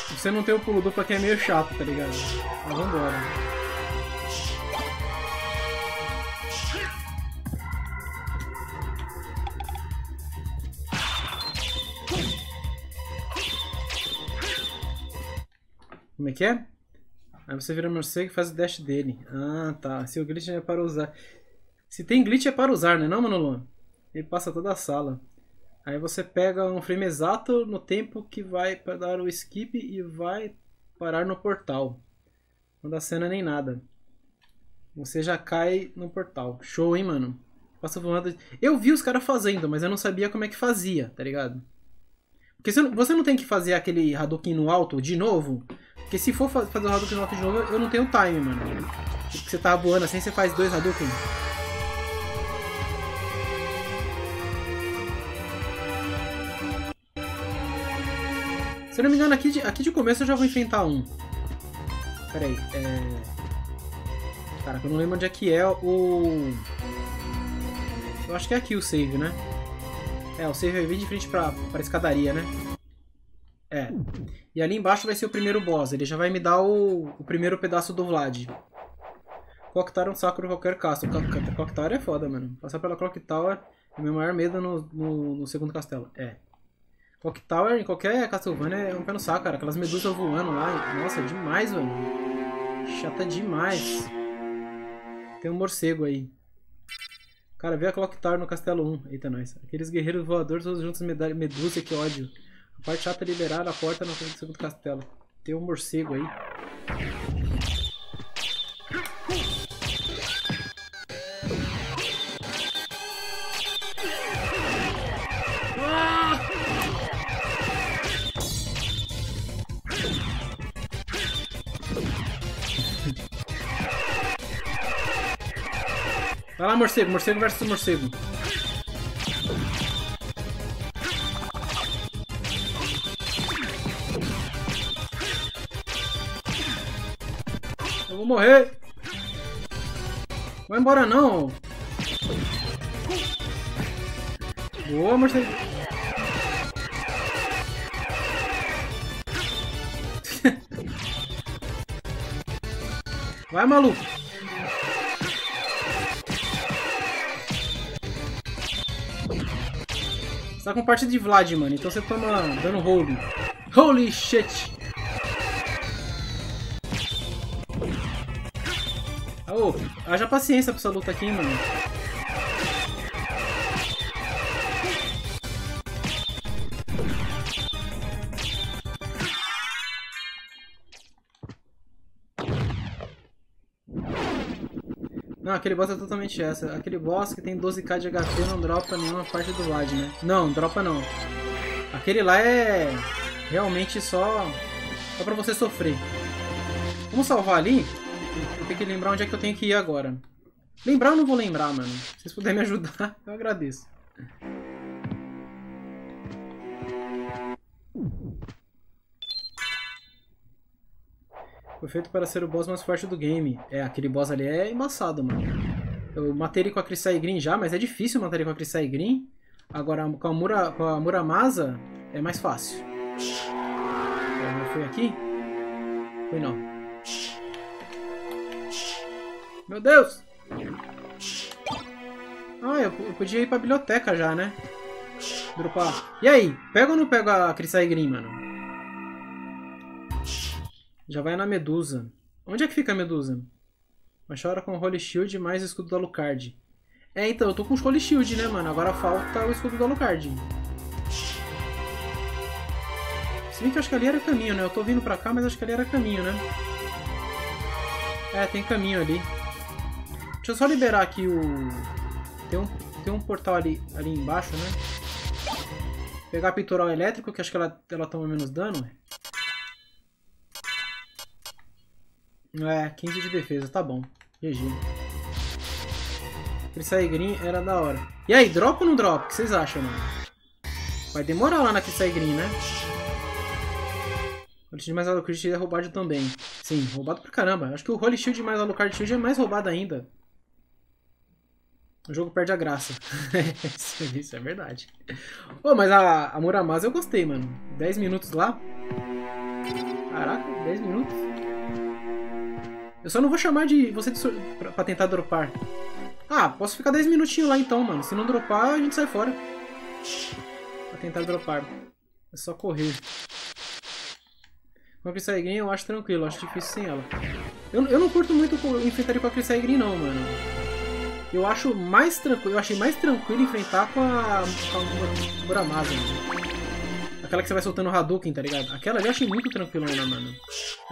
Você não tem o pulo duplo aqui é meio chato, tá ligado? Mas vambora. Como é que é? Aí você vira morcego e faz o dash dele. Ah, tá. Se o glitch é para usar. Se tem glitch é para usar, né não, Manolo? Ele passa toda a sala. Aí você pega um frame exato no tempo que vai para dar o skip e vai parar no portal. Não dá cena nem nada. Você já cai no portal. Show, hein, mano? Passa voando. Eu vi os caras fazendo, mas eu não sabia como é que fazia, tá ligado? Porque você não tem que fazer aquele Hadouken no alto de novo porque se for fazer o Hadouken no de novo, eu não tenho time, mano. Porque você tá voando assim, você faz dois Hadouken. Se eu não me engano, aqui de, aqui de começo eu já vou enfrentar um. Pera aí, é... Cara, eu não lembro onde é que é o... Eu acho que é aqui o save, né? É, o save vem de frente pra, pra escadaria, né? É. E ali embaixo vai ser o primeiro boss. Ele já vai me dar o, o primeiro pedaço do Vlad. Clock Tower é um saco de qualquer castelo. Clock é foda, mano. Passar pela Clock Tower é o meu maior medo no, no, no, segundo castelo. É. Clock Tower em qualquer Castlevania é um pé no saco, cara. Aquelas medusas voando lá. Nossa, é demais, mano. Chata demais. Tem um morcego aí. Cara, vê a Clock Tower no Castelo 1. Eita, nós. Aqueles guerreiros voadores todos juntos medusa, que ódio. Parte chata é liberar a porta na frente do segundo castelo. Tem um morcego aí. Vai lá, morcego. Morcego versus morcego. Morrer. Vai embora não. Boa, morcego. <laughs> Vai, maluco. Você tá com parte de Vlad, mano. Então você toma dano holy. Holy shit. Ô, oh, haja paciência pra essa luta aqui, mano. Não, aquele boss é totalmente essa. Aquele boss que tem 12k de HP não dropa nenhuma parte do Vlad, né? Não, dropa não. Aquele lá é realmente só, só pra você sofrer. Vamos salvar ali? Eu tenho que lembrar onde é que eu tenho que ir agora. Lembrar eu não vou lembrar, mano. Se vocês puderem me ajudar, <laughs> eu agradeço. Foi feito para ser o boss mais forte do game. É, aquele boss ali é embaçado, mano. Eu matei ele com a Crisai Green já, mas é difícil matar ele com a Crisai Green. Agora com a, Mura, com a Muramasa é mais fácil. Já foi aqui? Foi não. Meu Deus! Ah, eu, eu podia ir pra biblioteca já, né? Dropar. E aí? Pega ou não pega a Crisai Green, mano? Já vai na Medusa. Onde é que fica a Medusa? Mas chora com Holy Shield mais escudo da Alucard. É, então, eu tô com o Holy Shield, né, mano? Agora falta o escudo da Alucard. Se bem que eu acho que ali era caminho, né? Eu tô vindo pra cá, mas acho que ali era caminho, né? É, tem caminho ali. Deixa eu só liberar aqui o... Tem um, tem um portal ali, ali embaixo, né? Pegar peitoral elétrico, que acho que ela, ela toma menos dano. É, 15 de defesa, tá bom. GG. Crisai Green era da hora. E aí, drop ou não drop? O que vocês acham, mano? Vai demorar lá na Crisai Green, né? Holy Shield mais Alucard Shield é roubado também. Sim, roubado pra caramba. Acho que o Holy Shield mais Alucard Shield é mais roubado ainda. O jogo perde a graça. <laughs> Isso é verdade. Pô, mas a, a Muramasa eu gostei, mano. 10 minutos lá. Caraca, 10 minutos. Eu só não vou chamar de você de pra, pra, tentar dropar. Ah, posso ficar 10 minutinhos lá então, mano. Se não dropar, a gente sai fora. Pra tentar dropar. É só correr. Com a Green eu acho tranquilo, eu acho difícil sem ela. Eu, eu não curto muito enfrentar com a Green não, mano. Eu acho mais tranquilo, eu achei mais tranquilo enfrentar com a, com a Muramasa, mano. Aquela que você vai soltando o Hadouken, tá ligado? Aquela eu achei muito tranquilo ainda, mano.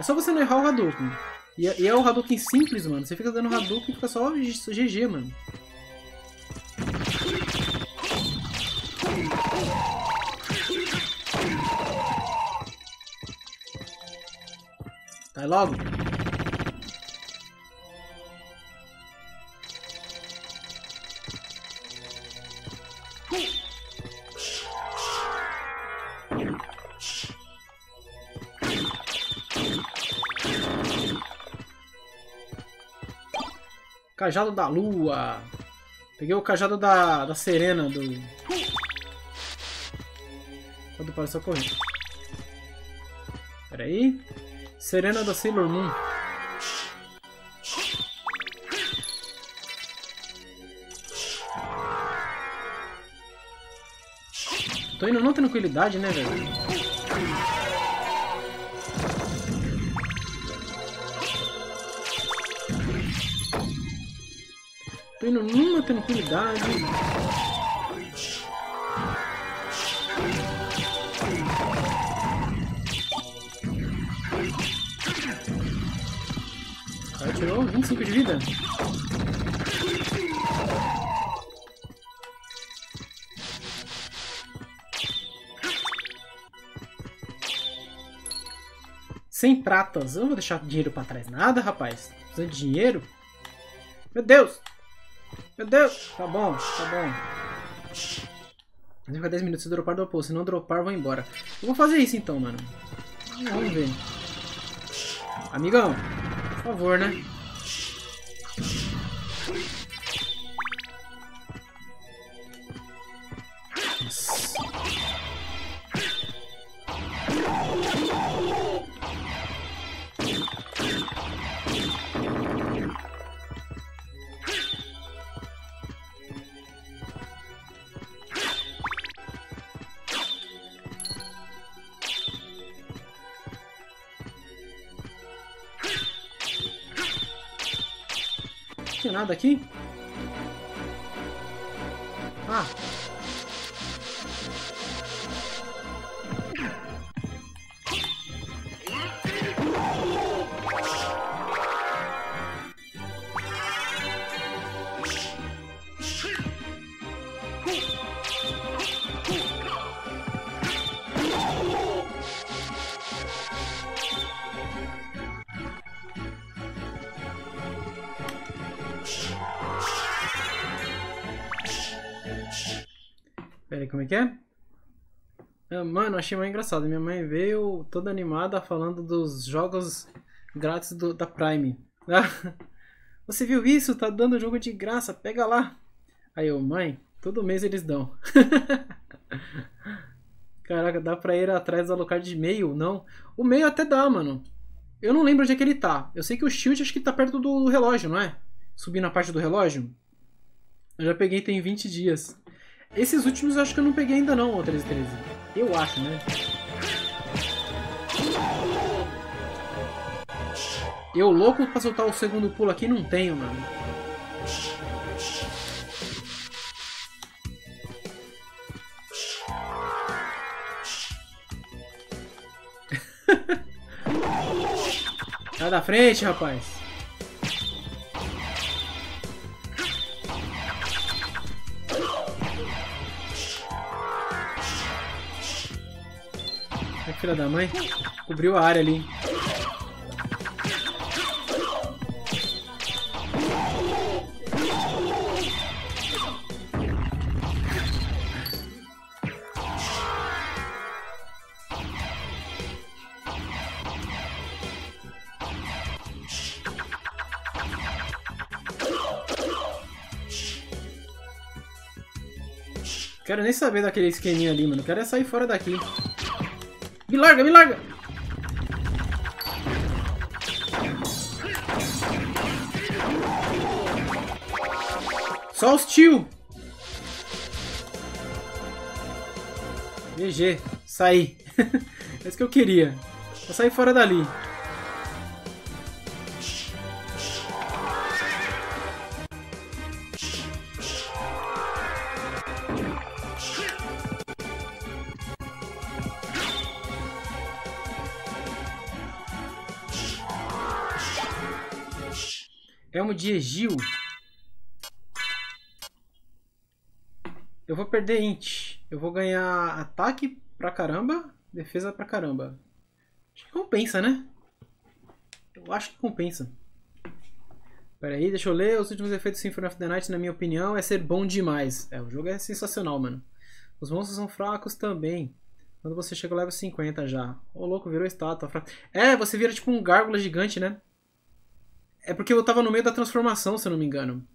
É só você não errar o Hadouken. E, e é o Hadouken simples, mano. Você fica dando Hadouken e fica só GG, mano. Vai logo. Cajado da Lua. Peguei o cajado da, da Serena do. Quando para só correr. Pera aí. Serena da Sailor Moon. Tô indo não tranquilidade, né, velho? Tô indo numa tranquilidade. O cara tirou 25 de vida. Sem pratas. Eu não vou deixar dinheiro pra trás. Nada, rapaz. Precisando de dinheiro? Meu Deus! Meu Deus! Tá bom, tá bom. Fica 10 minutos se dropar do oposto. Se não dropar, vou embora. Eu vou fazer isso então, mano. Vamos ver. Amigão, por favor, né? Nada aqui? Ah. Como é que é? Ah, Mano, achei mais engraçado. Minha mãe veio toda animada falando dos jogos grátis do, da Prime. <laughs> Você viu isso? Tá dando jogo de graça, pega lá. Aí eu, mãe, todo mês eles dão. <laughs> Caraca, dá pra ir atrás do Alucard de meio? Não. O meio até dá, mano. Eu não lembro onde é que ele tá. Eu sei que o Shield acho que tá perto do relógio, não é? Subir na parte do relógio. Eu já peguei tem 20 dias. Esses últimos eu acho que eu não peguei ainda não, o 1313. Eu acho, né? Eu louco pra soltar o segundo pulo aqui não tenho, mano. <laughs> Sai da frente, rapaz. Filha da mãe. Cobriu a área ali. Quero nem saber daquele esqueminha ali, mano. Quero é sair fora daqui. Me larga, me larga! Só os tio! GG, saí. <laughs> é isso que eu queria. Vou sair fora dali. De Egil. Eu vou perder int. Eu vou ganhar ataque pra caramba, defesa pra caramba. Acho que compensa, né? Eu acho que compensa. Pera aí, deixa eu ler. Os últimos efeitos do Symphony of the Night, na minha opinião, é ser bom demais. É, o jogo é sensacional, mano. Os monstros são fracos também. Quando você chega ao level 50 já. Ô, louco, virou estátua. É, você vira tipo um gárgula gigante, né? É porque eu tava no meio da transformação, se eu não me engano.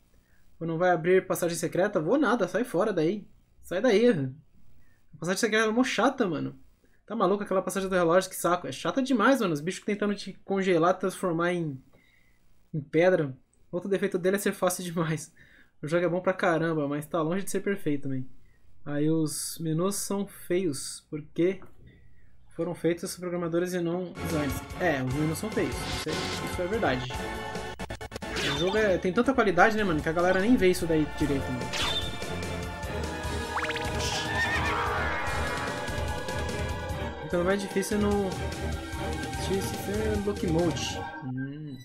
Não vai abrir passagem secreta? Vou nada, sai fora daí. Sai daí. A passagem secreta é mó chata, mano. Tá maluco aquela passagem do relógio? Que saco. É chata demais, mano. Os bichos tentando te congelar, transformar em, em pedra. Outro defeito dele é ser fácil demais. O jogo é bom pra caramba, mas tá longe de ser perfeito também. Aí os menus são feios, porque foram feitos por programadores e não designers. É, os menus são feios. Isso é, isso é verdade. O jogo é, tem tanta qualidade, né, mano, que a galera nem vê isso daí direito, mano. Então mais difícil no Look Mode. Hum.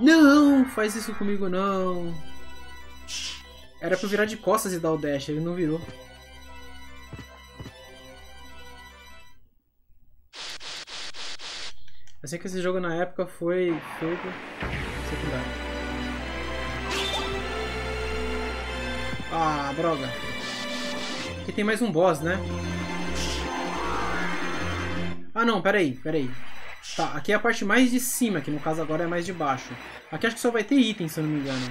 Não, faz isso comigo não. Era pra virar de costas e dar o dash, ele não virou. Eu sei que esse jogo na época foi feito secundário. Ah, droga. Aqui tem mais um boss, né? Ah não, peraí, peraí. Tá, aqui é a parte mais de cima, que no caso agora é mais de baixo. Aqui acho que só vai ter item, se eu não me engano.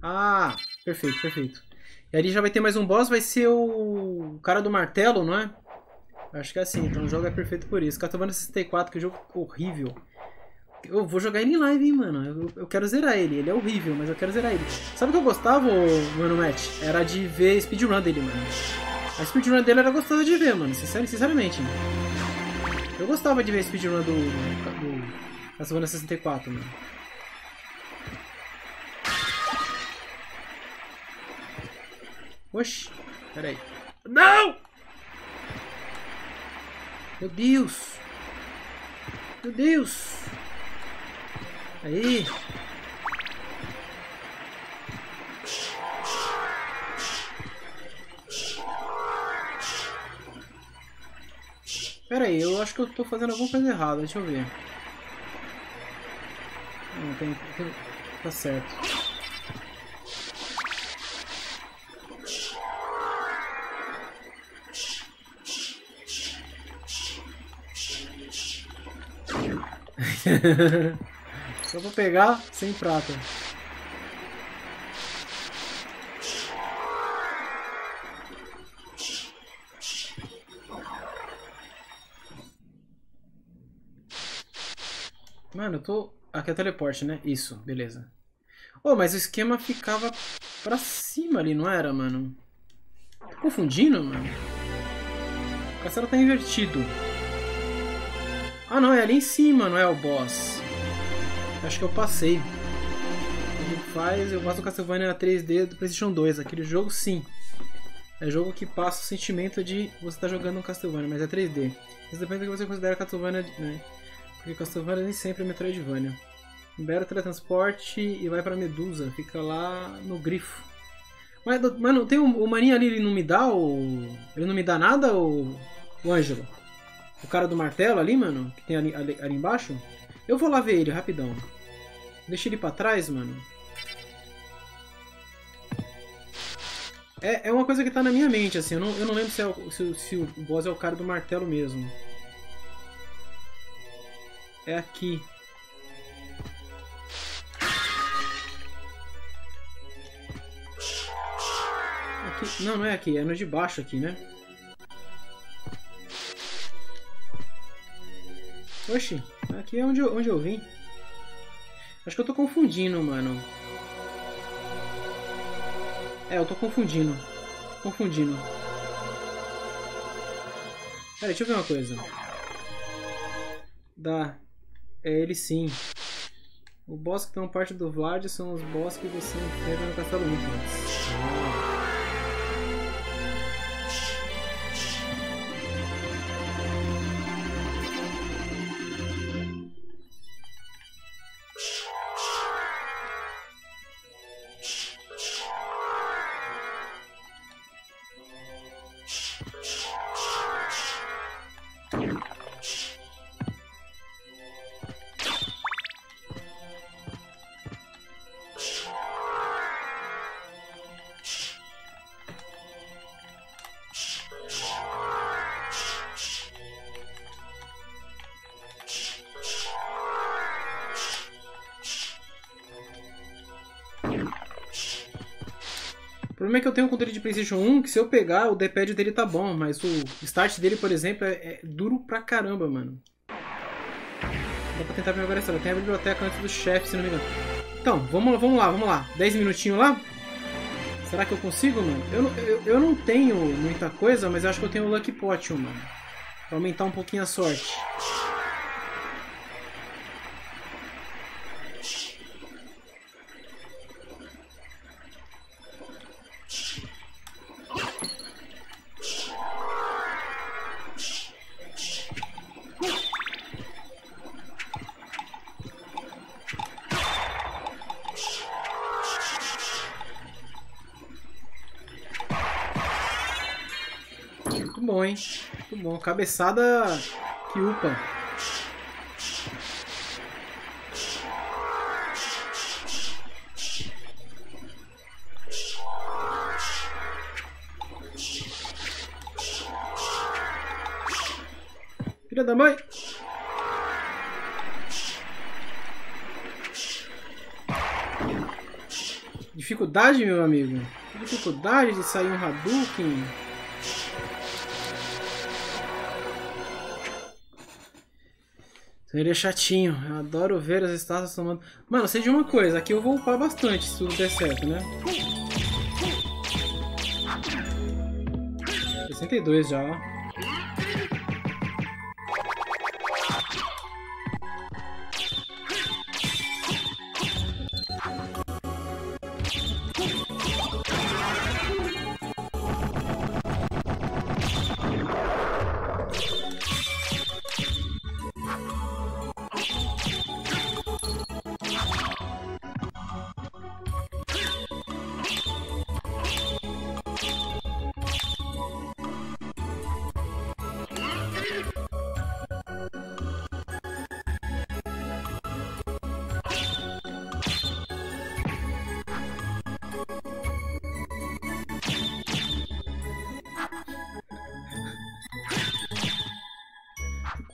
Ah, perfeito, perfeito. E ali já vai ter mais um boss, vai ser o cara do martelo, não é? Acho que é assim, então o jogo é perfeito por isso. Castlevania 64, que jogo horrível. Eu vou jogar ele em live, hein, mano. Eu, eu, quero zerar ele. Ele é horrível, mas eu quero zerar ele. Sabe o que eu gostava, mano, Matt? Era de ver speedrun dele, mano. A speedrun dele era gostosa de ver, mano. Sinceramente. Eu gostava de ver speedrun do, do Castlevania 64, mano. Oxi, peraí. Não! Meu Deus! Meu Deus! Aí! Pera aí, eu acho que eu tô fazendo alguma coisa errada, deixa eu ver. Não, tem, tem tá certo. <laughs> Só vou pegar sem prata. Mano, eu tô... Aqui é teleporte, né? Isso, beleza. Oh, mas o esquema ficava pra cima ali, não era, mano? Tô confundindo, mano? O castelo tá invertido. Ah, não, é ali em cima, não é o boss. Acho que eu passei. Ele faz... Eu do Castlevania 3D do Playstation 2. Aquele jogo, sim. É jogo que passa o sentimento de você estar tá jogando um Castlevania, mas é 3D. Isso depende do que você considera Castlevania, né? Porque Castlevania nem sempre é Metroidvania. Libera o teletransporte e vai pra Medusa. Fica lá no grifo. Mas, mano, tem o, o maninho ali, ele não me dá o... Ele não me dá nada, o, o Ângelo? O cara do martelo ali, mano? Que tem ali, ali, ali embaixo? Eu vou lá ver ele, rapidão. Deixa ele pra trás, mano. É, é uma coisa que tá na minha mente, assim. Eu não, eu não lembro se, é o, se, se o boss é o cara do martelo mesmo. É aqui. aqui. Não, não é aqui, é no de baixo aqui, né? Oxi, aqui é onde eu, onde eu vim. Acho que eu tô confundindo, mano. É, eu tô confundindo. Confundindo. Pera, deixa eu ver uma coisa. Dá. É ele sim. O boss que estão parte do Vlad são os boss que você enfrenta no Castelo Infamous. Ah. Problema é que eu tenho um controle de PlayStation 1 que se eu pegar, o D-pad dele tá bom, mas o start dele, por exemplo, é, é duro pra caramba, mano. Dá pra tentar ver agora essa. Tem a biblioteca antes do chefe, se não me engano. Então, vamos, vamos lá, vamos lá. 10 minutinhos lá? Será que eu consigo, mano? Eu, eu, eu não tenho muita coisa, mas eu acho que eu tenho o Lucky Potion, mano. Pra aumentar um pouquinho a sorte. Bom. Cabeçada que upa. Filha da mãe! Dificuldade, meu amigo? Dificuldade de sair um Hadouken? Seria chatinho. Eu adoro ver as estátuas tomando... Mano, sei de uma coisa. Aqui eu vou upar bastante se tudo der certo, né? 62 já, ó.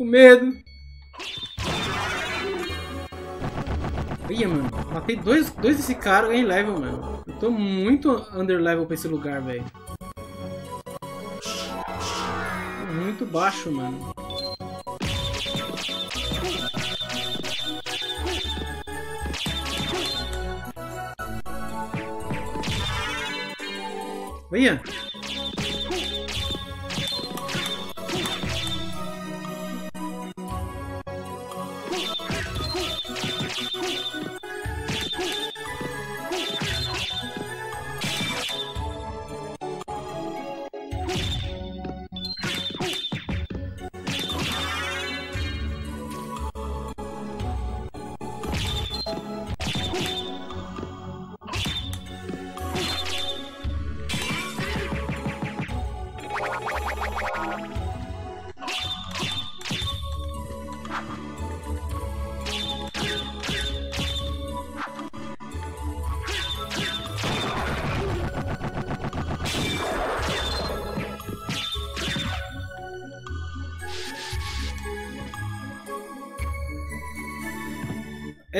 Medo. Ia, mano. Matei dois, dois desse cara, ganhei level, mano. Eu tô muito under level pra esse lugar, velho. Muito baixo, mano. Venha!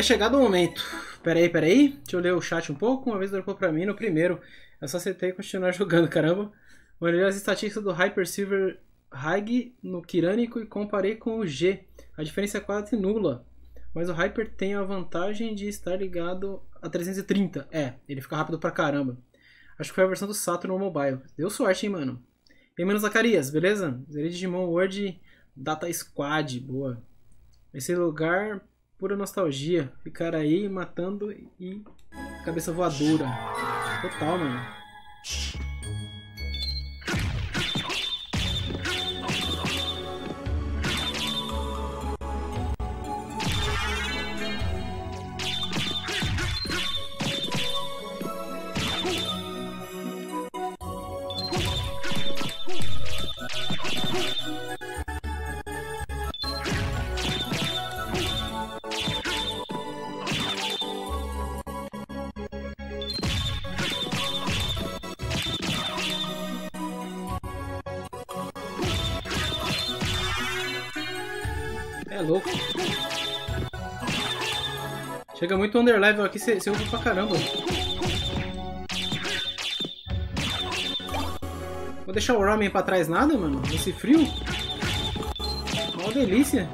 Chegado o momento. Peraí, peraí. Deixa eu ler o chat um pouco. Uma vez dropou pra mim no primeiro. Eu só aceitei continuar <laughs> jogando, caramba. Olhei as estatísticas do Hyper Silver Hag no Kirânico e comparei com o G. A diferença é quase nula. Mas o Hyper tem a vantagem de estar ligado a 330. É, ele fica rápido pra caramba. Acho que foi a versão do Saturn no mobile. Deu sorte, hein, mano. E menos Zacarias, beleza? Zerei Digimon World Data Squad. Boa. Esse lugar pura nostalgia. Ficar aí matando e cabeça voadora. Total, mano. Chega muito underlevel aqui, você usa pra caramba. Vou deixar o ramen pra trás nada, mano? Nesse frio? Uma delícia.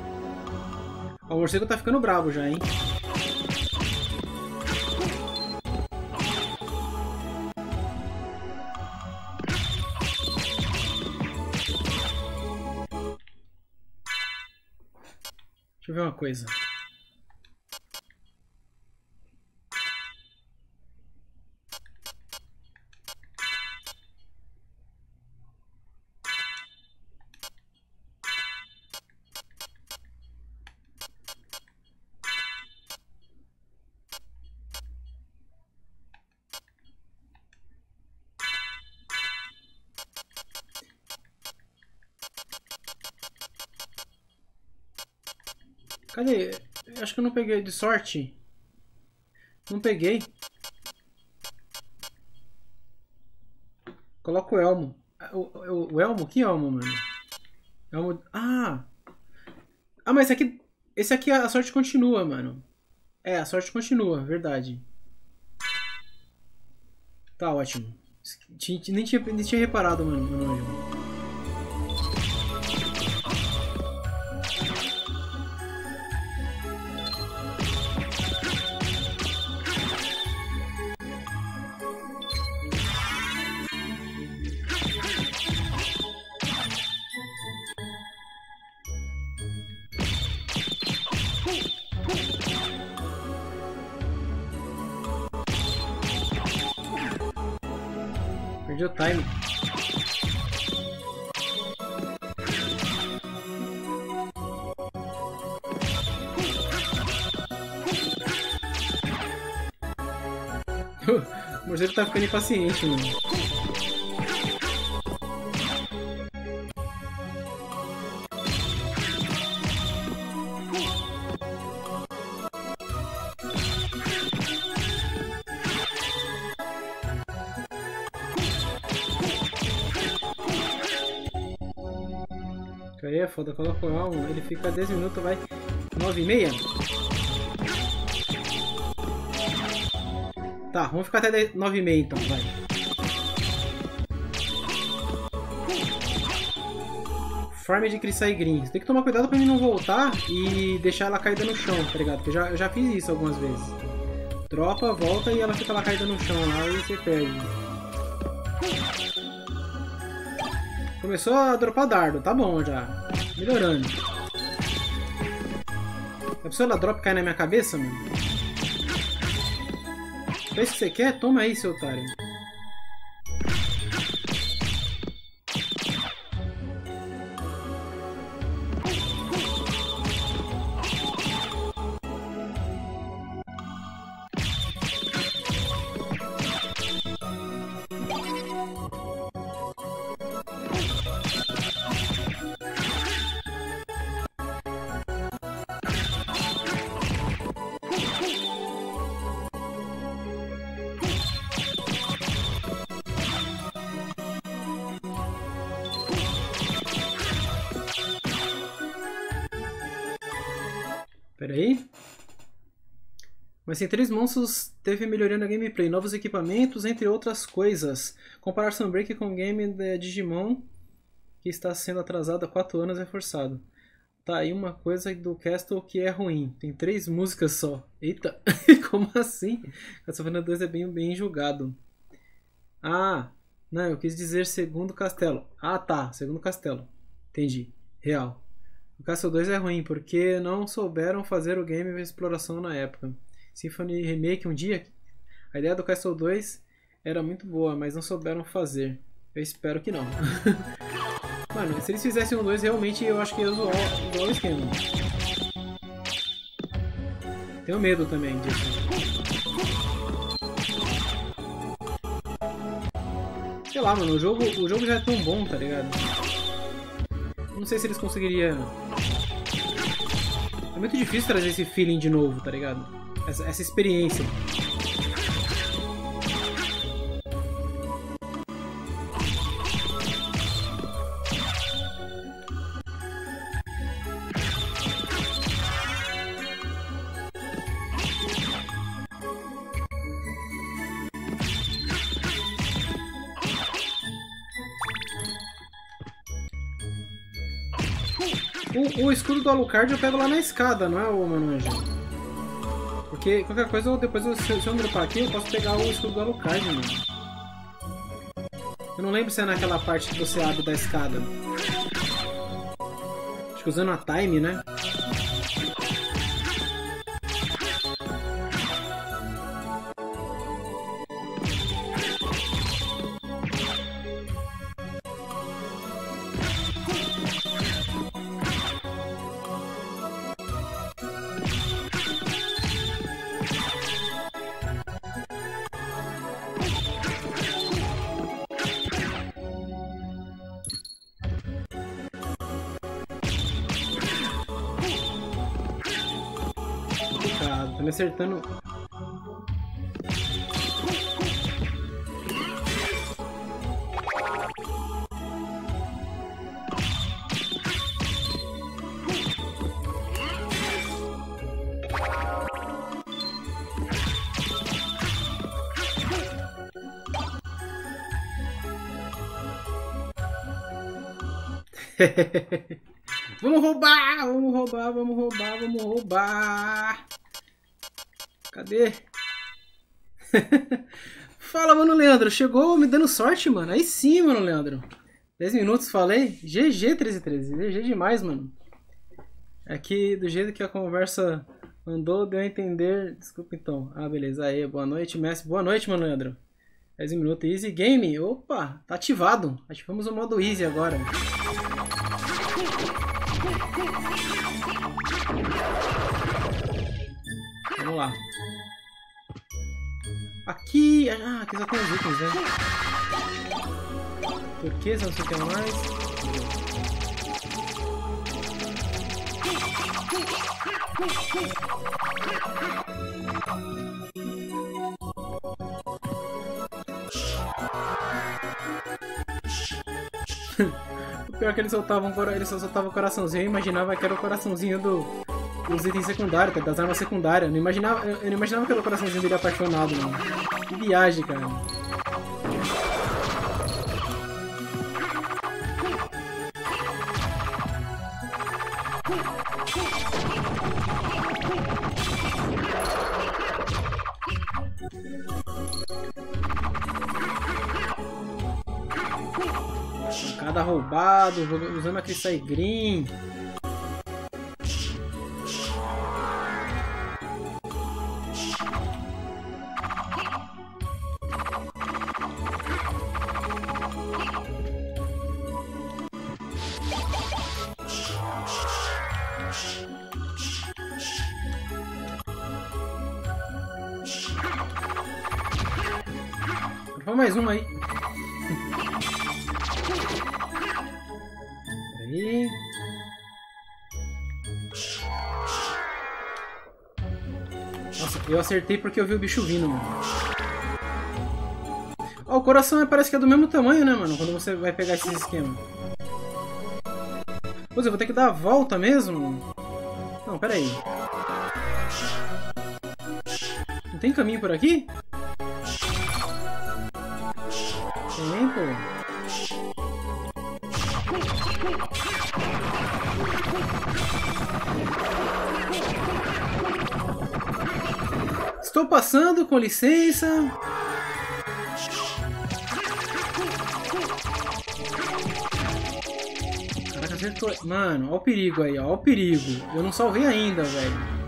Ó, o morcego tá ficando bravo já, hein? Deixa eu ver uma coisa. Cadê? Acho que eu não peguei de sorte. Não peguei. Coloca o elmo. O, o, o elmo? Que elmo, mano? Elmo... Ah! Ah, mas esse aqui... Esse aqui a sorte continua, mano. É, a sorte continua, verdade. Tá ótimo. Nem tinha, nem tinha reparado, mano, impaciente, mano. Aí é foda, coloca o almo, ele fica 10 minutos, vai 9 e meia. Tá, vamos ficar até 9h30 então, vai. Farm de Crisai Green. Tem que tomar cuidado pra mim não voltar e deixar ela caída no chão, tá ligado? Porque eu já, eu já fiz isso algumas vezes. Dropa, volta e ela fica lá caída no chão lá e você perde. Começou a dropar dardo, tá bom já. Melhorando. A pessoa da drop cai na minha cabeça, mano? É isso que você quer? Toma aí, seu otário. Em três monstros teve melhoria na gameplay, novos equipamentos, entre outras coisas. Comparar Sunbreak com o game de Digimon, que está sendo atrasado há 4 anos, é forçado. Tá aí uma coisa do Castle que é ruim. Tem três músicas só. Eita, <laughs> como assim? Castlevania 2 é bem, bem julgado. Ah, não, eu quis dizer segundo castelo. Ah, tá, segundo castelo. Entendi. Real. O Castle 2 é ruim porque não souberam fazer o game de exploração na época. Symphony Remake um dia. A ideia do Castle 2 era muito boa, mas não souberam fazer. Eu espero que não. <laughs> Mano, se eles fizessem um 2, realmente eu acho que ia zoar, o esquema. Tenho medo também disso. Sei lá, mano, o jogo, o jogo já é tão bom, tá ligado? Não sei se eles conseguiriam... É muito difícil trazer esse feeling de novo, tá ligado? Essa, essa experiência. O, o escudo do Alucard eu pego lá na escada, não é, o Manujo? Porque qualquer coisa, eu, depois eu, se eu dropar aqui, eu posso pegar o escudo do Alucard, mano. Eu não lembro se é naquela parte que você abre da escada. Acho que usando a time, né? Acertando. <laughs> vamos roubar, vamos roubar, vamos roubar, vamos roubar. Cadê? <laughs> Fala, mano Leandro. Chegou me dando sorte, mano. Aí sim, mano Leandro. 10 minutos, falei. GG 1313. GG demais, mano. Que do jeito que a conversa andou, deu a entender. Desculpa então. Ah, beleza. Aí, boa noite, mestre. Boa noite, mano Leandro. 10 minutos. Easy Game. Opa, tá ativado. Ativamos o modo Easy agora. Vamos lá. Aqui. Ah, aqui só tem os itens, né? Turquesa, não sei o que mais. <laughs> o pior é que eles soltavam, eles só soltavam o coraçãozinho, eu imaginava que era o coraçãozinho do, dos itens secundários, das armas secundárias. Eu não imaginava, eu não imaginava que o coraçãozinho dele apaixonado, não. Que viagem, cara. Cada roubado, usando aquele sai green. Mais uma aí. Peraí. Nossa, eu acertei porque eu vi o bicho vindo, mano. O coração é, parece que é do mesmo tamanho, né, mano? Quando você vai pegar esses esquemas. Pois eu vou ter que dar a volta mesmo? Não, peraí. Não tem caminho por aqui? Pô. Estou passando, com licença. Caraca, acertou. Mano, ó o perigo aí, ó o perigo. Eu não salvei ainda, velho.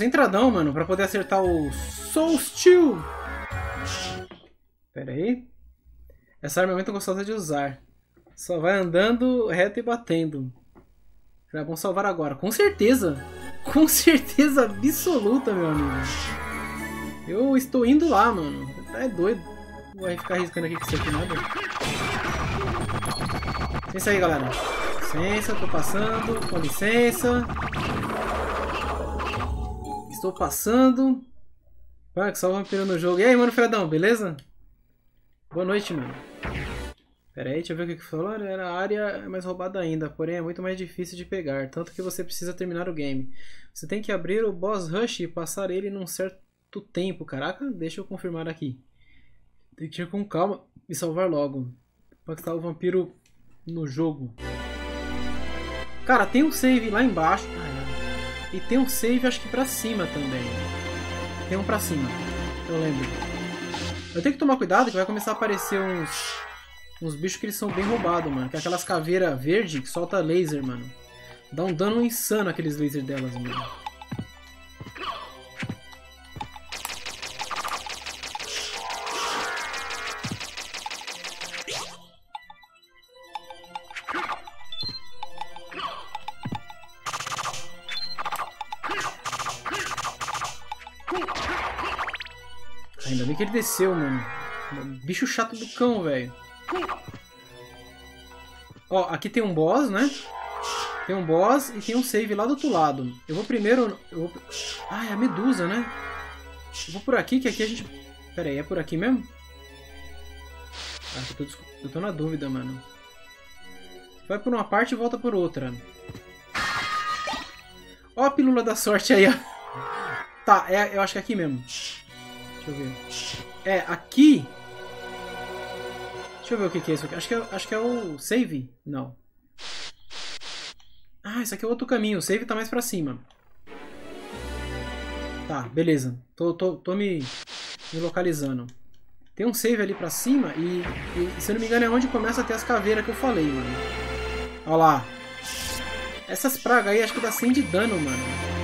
Concentradão, mano, pra poder acertar o Soul Steel. Pera aí. Essa arma é muito gostosa de usar. Só vai andando reto e batendo. Já vamos salvar agora. Com certeza. Com certeza absoluta, meu amigo. Eu estou indo lá, mano. É doido. Vai ficar arriscando aqui com isso aqui nada. Licença aí, galera. Licença, tô passando. Com licença. Estou passando. Ah, que só o vampiro no jogo. E aí, mano, Fredão, beleza? Boa noite, mano. Pera aí, deixa eu ver o que que falou. Era a área é mais roubada ainda, porém é muito mais difícil de pegar, tanto que você precisa terminar o game. Você tem que abrir o Boss Rush e passar ele num certo tempo. Caraca, deixa eu confirmar aqui. Tem que ir com calma e salvar logo. Pra estar o vampiro no jogo. Cara, tem um save lá embaixo. E tem um save, acho que pra cima também. Tem um pra cima, eu lembro. Eu tenho que tomar cuidado que vai começar a aparecer uns uns bichos que eles são bem roubados, mano. Que é aquelas caveiras verde que solta laser, mano. Dá um dano insano aqueles lasers delas, mano. Que ele desceu, mano. Bicho chato do cão, velho. Ó, aqui tem um boss, né? Tem um boss e tem um save lá do outro lado. Eu vou primeiro... Eu vou... Ah, é a medusa, né? Eu vou por aqui, que aqui a gente... Pera aí, é por aqui mesmo? Ah, eu, tô... eu tô na dúvida, mano. Vai por uma parte e volta por outra. Ó a pílula da sorte aí, ó. Tá, é, eu acho que é aqui mesmo. Deixa eu ver. É, aqui Deixa eu ver o que, que é isso aqui. Acho que é, acho que é o save. Não. Ah, isso aqui é outro caminho. O save tá mais pra cima. Tá, beleza. Tô, tô, tô me, me localizando. Tem um save ali pra cima e, e, se eu não me engano, é onde começa a ter as caveiras que eu falei, mano. Olha lá. Essas pragas aí acho que dá 100 de dano, mano.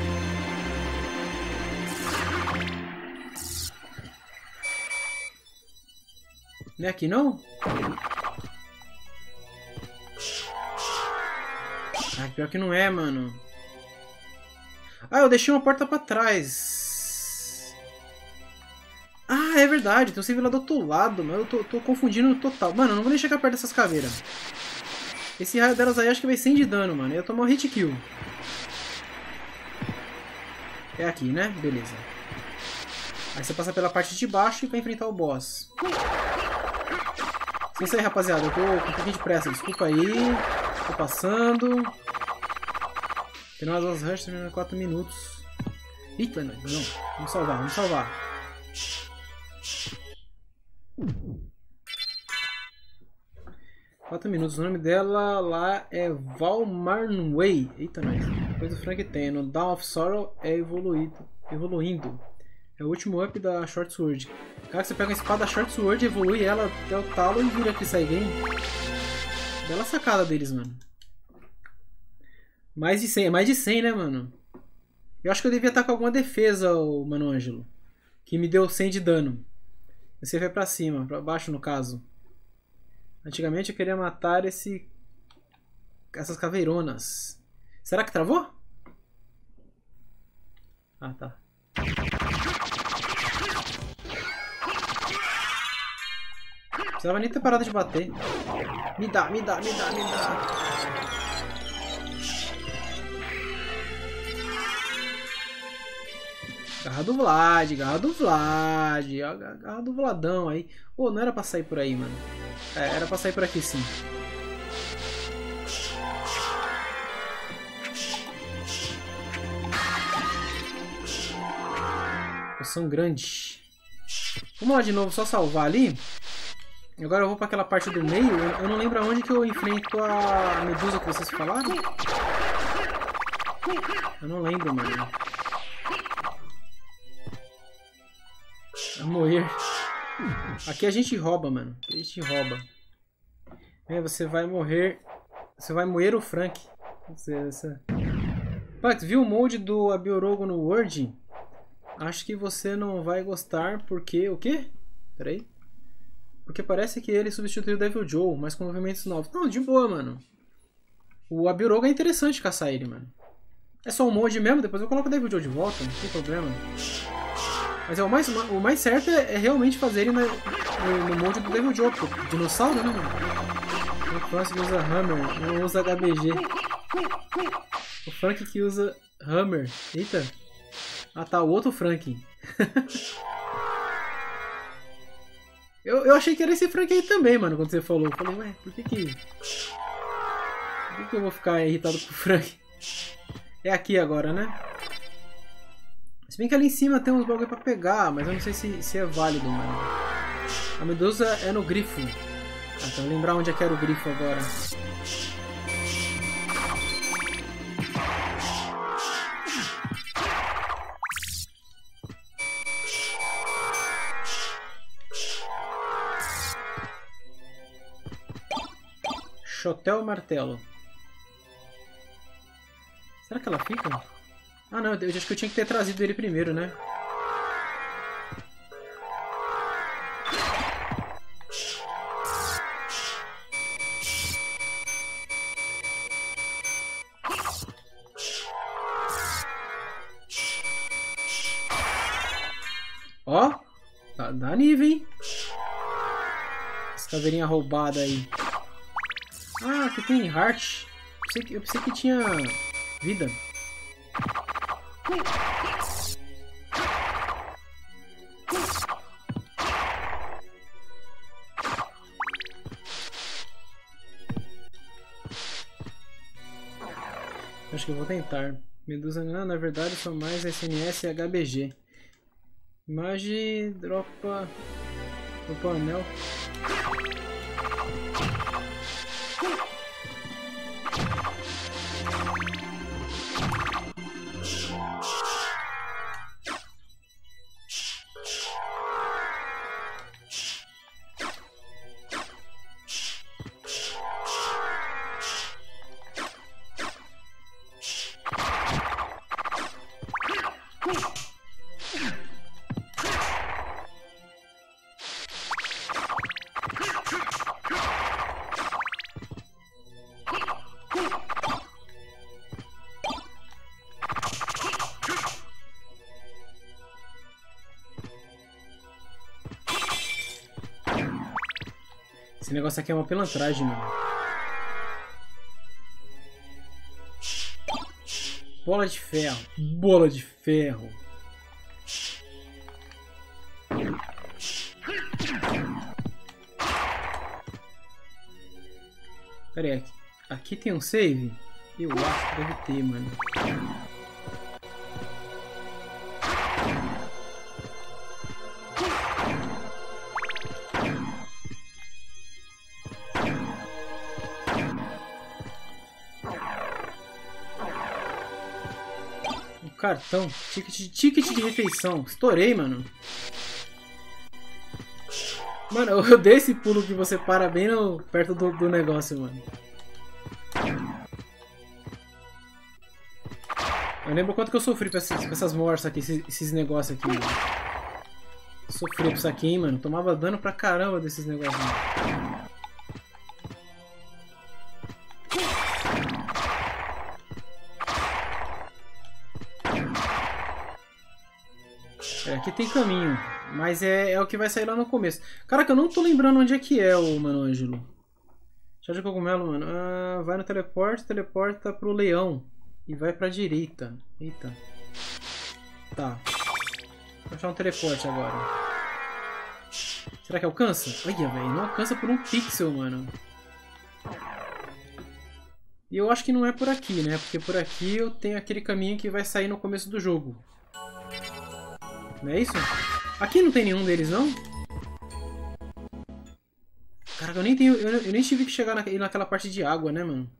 Não é aqui não? Ah, pior que não é, mano. Ah, eu deixei uma porta pra trás. Ah, é verdade. Tem um save lá do outro lado, mas eu tô, tô confundindo total. Mano, eu não vou nem chegar perto dessas caveiras. Esse raio delas aí acho que vai 100 de dano, mano. Eu ia tomar um hit kill. É aqui, né? Beleza. Aí você passa pela parte de baixo e vai enfrentar o boss. É isso aí, rapaziada. Eu tô com um pouquinho de pressa. Desculpa aí. Tô passando. Umas duas rush, 4 minutos. Eita, não. Vamos salvar, vamos salvar. Quatro minutos. O nome dela lá é Valmarnway. Eita, nós. Depois do Frank tem. No Dawn of Sorrow é evoluído, evoluindo. É o último up da Short Sword. Cara, você pega a espada Short Sword, evolui ela até o talo e vira Psy Game. Bela sacada deles, mano. Mais de 100, é mais de 100, né, mano? Eu acho que eu devia estar com alguma defesa, o Mano Ângelo. Que me deu 100 de dano. Você vai pra cima, pra baixo no caso. Antigamente eu queria matar esse... Essas caveironas. Será que travou? Ah, tá. Precisava nem ter parado de bater. Me dá, me dá, me dá, me dá. Garra do Vlad, garra do Vlad, garra do Vladão aí. Pô, oh, não era pra sair por aí, mano. É, era pra sair por aqui sim. Poção grande. Vamos lá de novo, só salvar ali. Agora eu vou para aquela parte do meio. Eu não lembro aonde que eu enfrento a medusa que vocês falaram. Eu não lembro, mano. A moer. Aqui a gente rouba, mano. Aqui a gente rouba. É, você vai morrer. Você vai moer o Frank. Você... Pax, viu o molde do Abiorogo no Word? Acho que você não vai gostar porque... O quê? Peraí. Porque parece que ele substituiu o Devil Joe, mas com movimentos novos. Não, de boa, mano. O Abiroga é interessante caçar ele, mano. É só um mod mesmo, depois eu coloco o Devil Joe de volta, não tem problema. Mas é, o, mais, o mais certo é, é realmente fazer ele na, no, no mod do Devil Joe, porque dinossauro, né, mano? O Frank que usa Hammer, não usa HBG. O Frank que usa Hammer. Eita. Ah tá, o outro Frank. <laughs> Eu, eu achei que era esse Frank aí também, mano, quando você falou. Eu falei, ué, por que que... Por que que eu vou ficar irritado com o Frank? É aqui agora, né? Se bem que ali em cima tem uns bagulho pra pegar, mas eu não sei se, se é válido, mano. A medusa é no grifo. Ah, então lembrar onde é que era o grifo agora. Chotel Martelo. Será que ela fica? Ah não, eu acho que eu tinha que ter trazido ele primeiro, né? Ó, dá, dá nível, hein? Essa caveirinha roubada aí. Ah, aqui tem heart. Eu pensei que, eu pensei que tinha vida. Acho que eu vou tentar. Medusa, não, na verdade são mais SNS e HBG. Imagem, dropa, dropa anel. negócio aqui é uma pilantragem, mano. Bola de ferro. Bola de ferro. Pera aí, aqui, aqui tem um save? Eu acho que deve ter, mano. Cartão, ticket, ticket de refeição. Estourei, mano. Mano, eu dei esse pulo que você para bem no, perto do, do negócio, mano. Eu lembro quanto que eu sofri com essas, com essas morsas aqui, esses, esses negócios aqui. Mano. Sofri com isso aqui, hein, mano. Tomava dano pra caramba desses negócios. Mano. Aqui tem caminho, mas é, é o que vai sair lá no começo. Caraca, eu não tô lembrando onde é que é o Mano Ângelo. Chá de cogumelo, mano. Ah, vai no teleporte, teleporta pro leão. E vai pra direita. Eita. Tá. Vou achar um teleporte agora. Será que alcança? Olha, velho. Não alcança por um pixel, mano. E eu acho que não é por aqui, né? Porque por aqui eu tenho aquele caminho que vai sair no começo do jogo. Não é isso? Aqui não tem nenhum deles, não? Caraca, eu nem tenho. Eu, eu nem tive que chegar na, naquela parte de água, né, mano?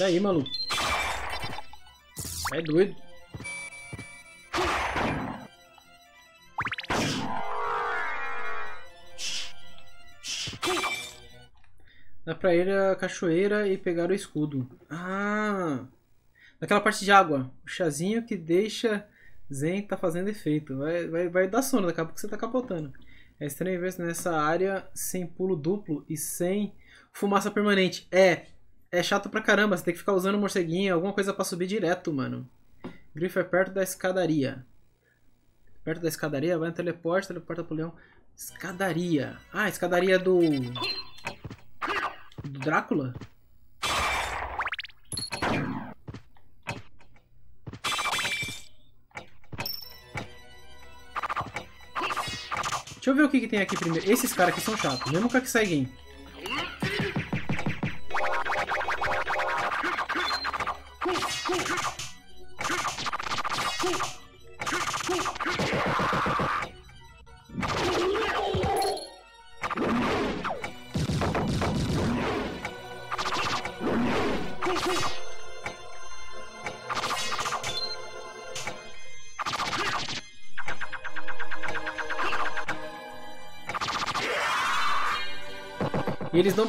Daí, maluco. É doido. Dá pra ir à cachoeira e pegar o escudo. Ah! Naquela parte de água. O chazinho que deixa Zen tá fazendo efeito. Vai, vai, vai dar sono daqui a pouco você tá capotando. É estranho ver nessa área sem pulo duplo e sem fumaça permanente. É, é chato pra caramba. Você tem que ficar usando morceguinho, alguma coisa pra subir direto, mano. Grifo é perto da escadaria. Perto da escadaria, vai no teleporte, teleporta pro leão. Escadaria. Ah, escadaria do... Do Drácula? Deixa eu ver o que, que tem aqui primeiro. Esses caras aqui são chatos, mesmo com a Kisaigen.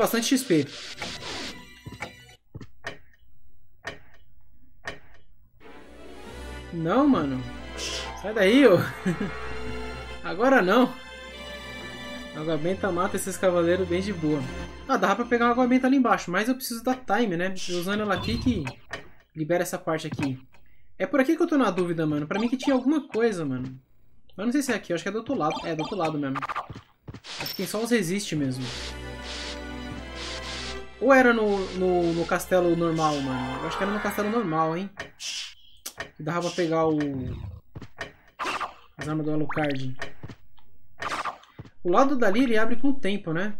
Bastante XP. Não, mano. Sai daí, ô. <laughs> Agora não. Água benta mata esses cavaleiros bem de boa. Ah, dá pra pegar uma água benta ali embaixo, mas eu preciso da time, né? Usando ela aqui que libera essa parte aqui. É por aqui que eu tô na dúvida, mano. Pra mim que tinha alguma coisa, mano. Mas não sei se é aqui, eu acho que é do outro lado. É, do outro lado mesmo. Acho que tem só os resiste mesmo. Ou era no, no, no, castelo normal, mano? Eu acho que era no castelo normal, hein? Que dava pra pegar o... As armas do Alucard. O lado dali ele abre com o tempo, né?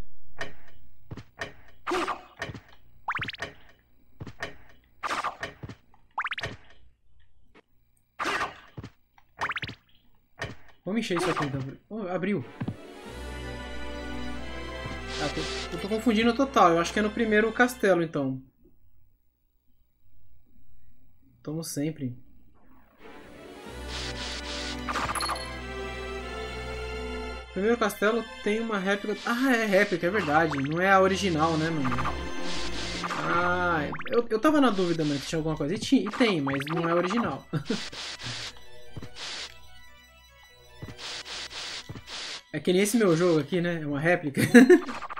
Vamos encher isso aqui então. Oh, abriu. Ah, eu tô confundindo total. Eu acho que é no primeiro castelo, então. Tomo sempre. Primeiro castelo tem uma réplica... Ah, é réplica, é verdade. Não é a original, né, mano? Ah, eu, eu tava na dúvida, mas tinha alguma coisa. E, tinha, e tem, mas não é original. <laughs> É que nem esse meu jogo aqui, né? É uma réplica. <laughs>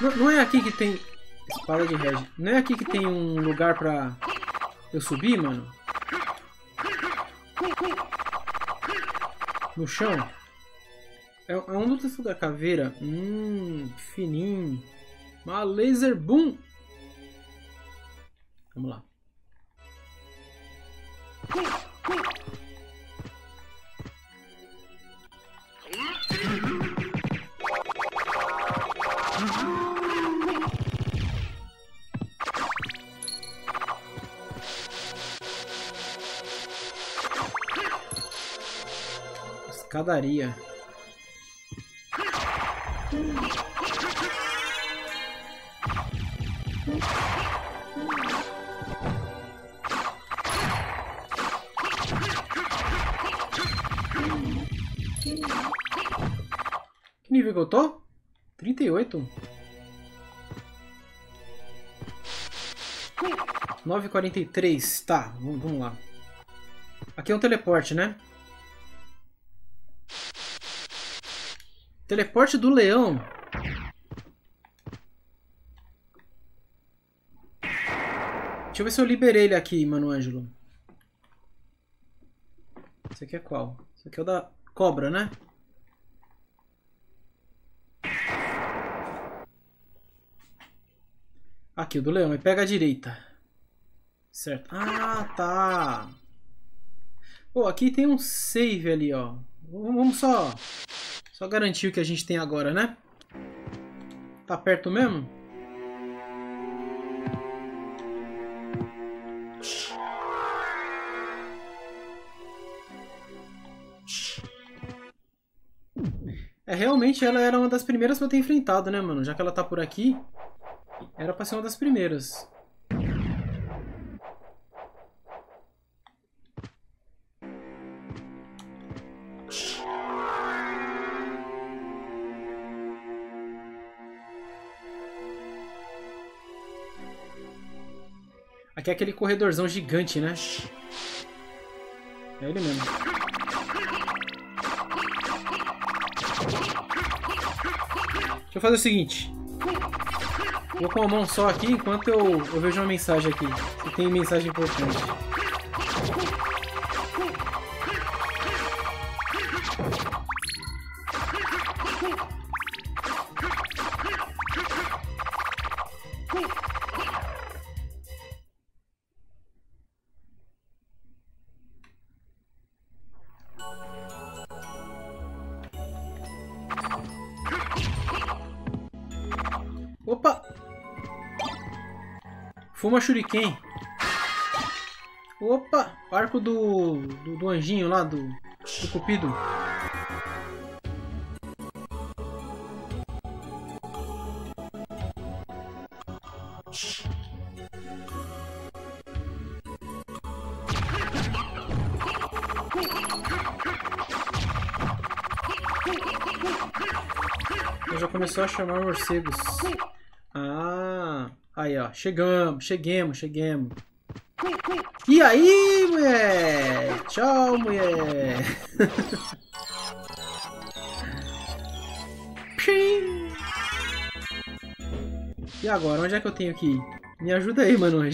Não, é aqui que tem... Espada de regi. Não é aqui que tem um lugar pra eu subir, mano? No chão? É, é um do da caveira. Hum, fininho. Uma laser boom. Vamos lá. Escadaria. Que nível que eu tô? 38. 9,43. Tá, vamos, vamos lá. Aqui é um teleporte, né? Teleporte do leão. Deixa eu ver se eu liberei ele aqui, Mano Ângelo. Esse aqui é qual? Esse aqui é o da cobra, né? Aqui, o do leão. E pega a direita. Certo. Ah, tá. Pô, aqui tem um save ali, ó. Vamos só só garantir o que a gente tem agora, né? Tá perto mesmo? É, realmente ela era uma das primeiras pra eu ter enfrentado, né, mano? Já que ela tá por aqui, era pra ser uma das primeiras. Aqui é aquele corredorzão gigante, né? É ele mesmo. Deixa eu fazer o seguinte. Vou com a mão só aqui enquanto eu, eu vejo uma mensagem aqui. Se tem mensagem importante. Fuma Shuriken. Opa! Arco do, do, do anjinho lá, do, do cupido. já começou a chamar morcegos. Aí, ó. Chegamos, cheguemos, cheguemos. E aí, mulher? Tchau, mulher. <laughs> e agora, onde é que eu tenho que ir? Me ajuda aí, mano. <laughs>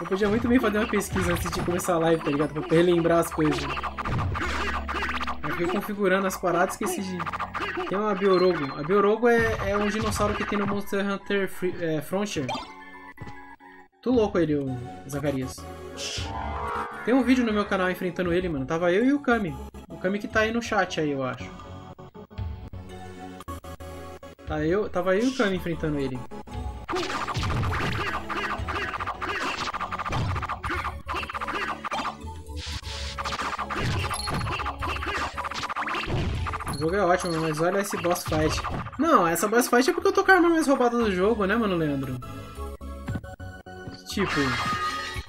Eu podia muito bem fazer uma pesquisa antes de começar a live, tá ligado? Pra relembrar as coisas. Eu fui configurando as paradas e esqueci de tem uma Biorogo. A Biorogo é, é um dinossauro que tem no Monster Hunter Free, é, Frontier. Tô louco ele, o Zacarias. Tem um vídeo no meu canal enfrentando ele, mano. Tava eu e o Kami. O Kami que tá aí no chat aí, eu acho. Tá eu, tava eu e o Kami enfrentando ele. Jogo é ótimo, mas olha esse boss fight. Não, essa boss fight é porque eu tô com a arma mais roubada do jogo, né, mano, Leandro? Tipo,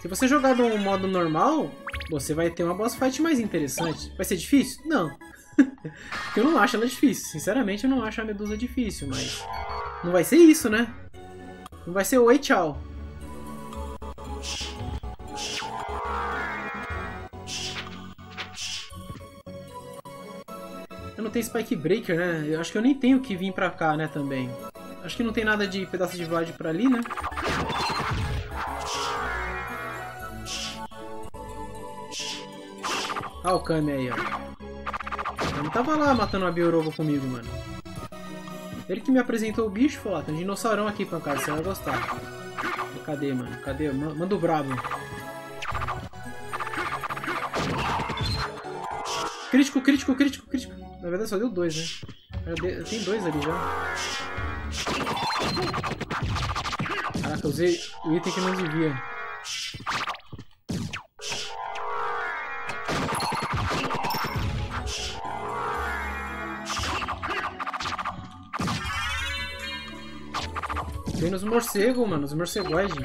se você jogar no modo normal, você vai ter uma boss fight mais interessante. Vai ser difícil? Não. <laughs> Eu não acho ela difícil. Sinceramente, eu não acho a Medusa difícil, mas... Não vai ser isso, né? Não vai ser oi, tchau. Eu não tenho Spike Breaker, né? Eu acho que eu nem tenho que vir pra cá, né, também. Acho que não tem nada de pedaço de Vlad pra ali, né? Ah, o Kami aí, ó. Ele tava lá matando a Biorobo comigo, mano. Ele que me apresentou o bicho, falou, ah, tem um dinossaurão aqui, pancada, você vai gostar. Cadê, mano? Cadê? Manda o brabo. Crítico, crítico, crítico, crítico. Na verdade só deu dois, né? Tem dois ali já. Caraca, usei o item que não devia. Vem nos morcegos, mano, os morcegoides.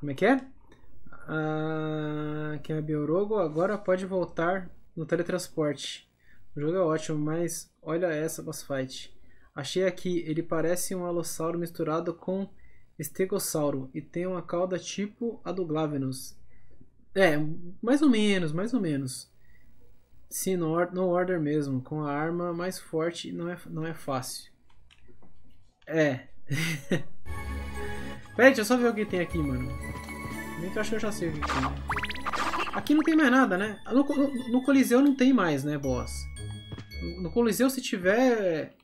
Como é que é? Ah, quem é Biorogo agora pode voltar no teletransporte. O jogo é ótimo, mas olha essa boss fight. Achei aqui, ele parece um alossauro misturado com estegossauro e tem uma cauda tipo a do Glavenus. É, mais ou menos, mais ou menos. Sim, no, or no order mesmo, com a arma mais forte não é, não é fácil. É. <laughs> Peraí, deixa eu só ver o que tem aqui, mano. Nem que eu acho que eu já sei o que tem. Né? Aqui não tem mais nada, né? No, no, no, Coliseu não tem mais, né, boss? No, no Coliseu, se tiver...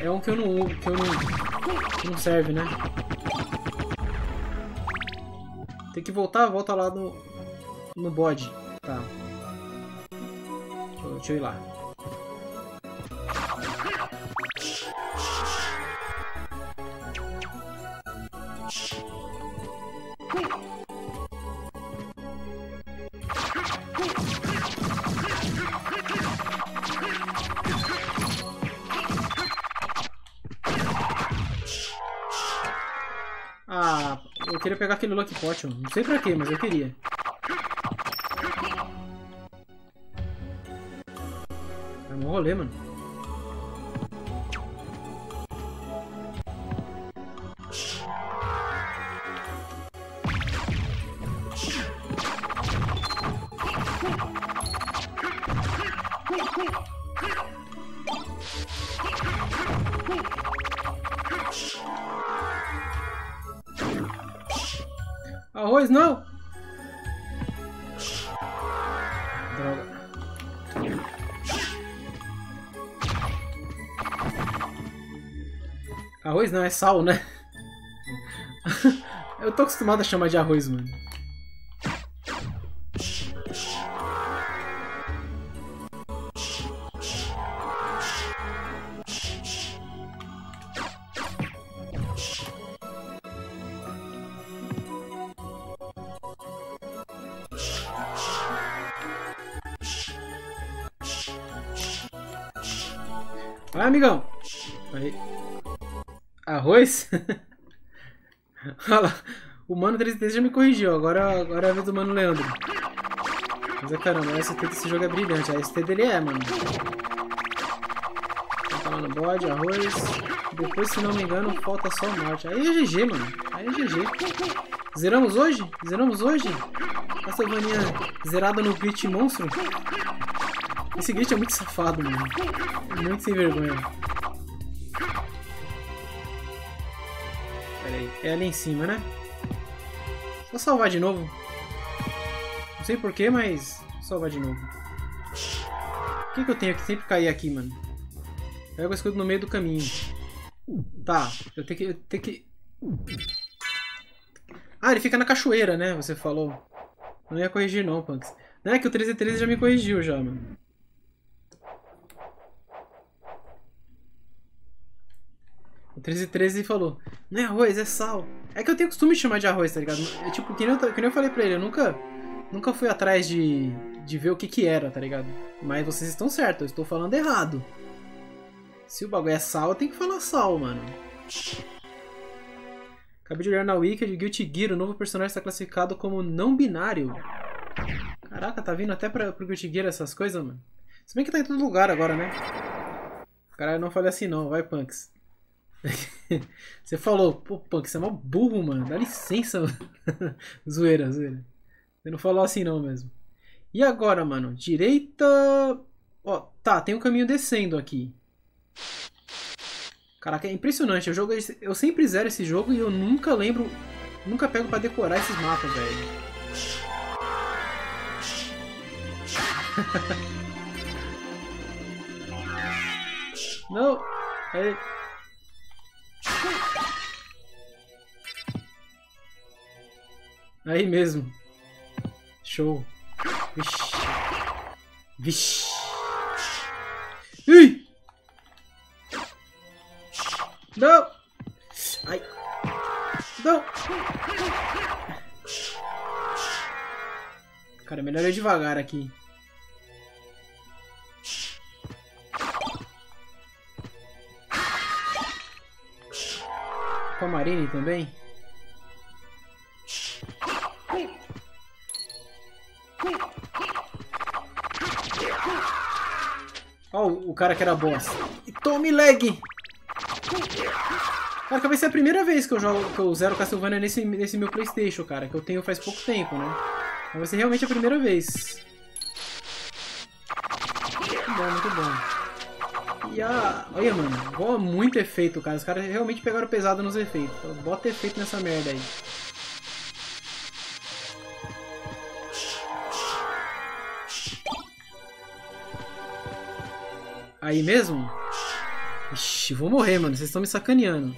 É um que eu não... que eu não... Que não serve, né? Tem que voltar, volta lá no, no bode. Tá. Deixa eu, deixa eu ir lá. queria pegar aquele Lucky Potion. Não sei pra quê, mas eu queria. É um rolê, mano. Sal, né? <laughs> Eu tô acostumado a chamar de arroz, mano. 2. <laughs> Olha lá. O Mano 33 já me corrigiu. Agora, agora é a vez do Mano Leandro. Mas é caramba, a ST desse jogo é brilhante. A ST dele é, mano. Tá lá no bode, arroz. Depois, se não me engano, falta só morte. Aí é GG, mano. Aí é GG. Zeramos hoje? Zeramos hoje? Castlevania zerada no glitch monstro? Esse glitch é muito safado, mano. Muito sem vergonha. Aí. É ali em cima, né? Só salvar de novo. Não sei porquê, mas... Salvar de novo. Por que, que eu tenho que sempre cair aqui, mano? Pega o escudo no meio do caminho. Tá, eu tenho que... Eu tenho que... Ah, ele fica na cachoeira, né? Você falou. Não ia corrigir não, Punks. Não é que o 1313 já me corrigiu já, mano. 1313 falou, não é arroz, é sal. É que eu tenho costume de chamar de arroz, tá ligado? É tipo, que nem, eu, que nem eu falei pra ele, eu nunca, nunca fui atrás de, de ver o que que era, tá ligado? Mas vocês estão certos, eu estou falando errado. Se o bagulho é sal, eu tenho que falar sal, mano. Acabei de olhar na Wiki de Guilty Gear, o novo personagem está classificado como não binário. Caraca, tá vindo até pra, pro Guilty Gear essas coisas, mano. Se bem que tá em todo lugar agora, né? Caralho, não falei assim não, vai Punks. Você falou, pô, Punks, você é mó burro, mano. Dá licença, mano. <laughs> zoeira, zoeira. Você não falou assim não mesmo. E agora, mano? Direita... Ó, tá, tem um caminho descendo aqui. Caraca, é impressionante. Eu, jogo, eu sempre zero esse jogo e eu nunca lembro... Nunca pego pra decorar esses mapas, velho. <laughs> Não! Aí. Aí mesmo. Show. Vixe. Vixe. Ui! Não! Ai. Não! Cara, melhor eu devagar aqui. com a Marine também? Ó, o cara que era boss. E tome lag! Cara, vai ser a primeira vez que eu jogo, que eu zero Castlevania nesse, nesse meu Playstation, cara. Que eu tenho faz pouco tempo, né? Então vai ser realmente a primeira vez. Muito bom, muito bom. E a... Olha, mano, voa muito efeito, cara. Os caras realmente pegaram pesado nos efeitos. Bota efeito nessa merda aí. Aí mesmo? Ixi, vou morrer, mano. Vocês estão me sacaneando.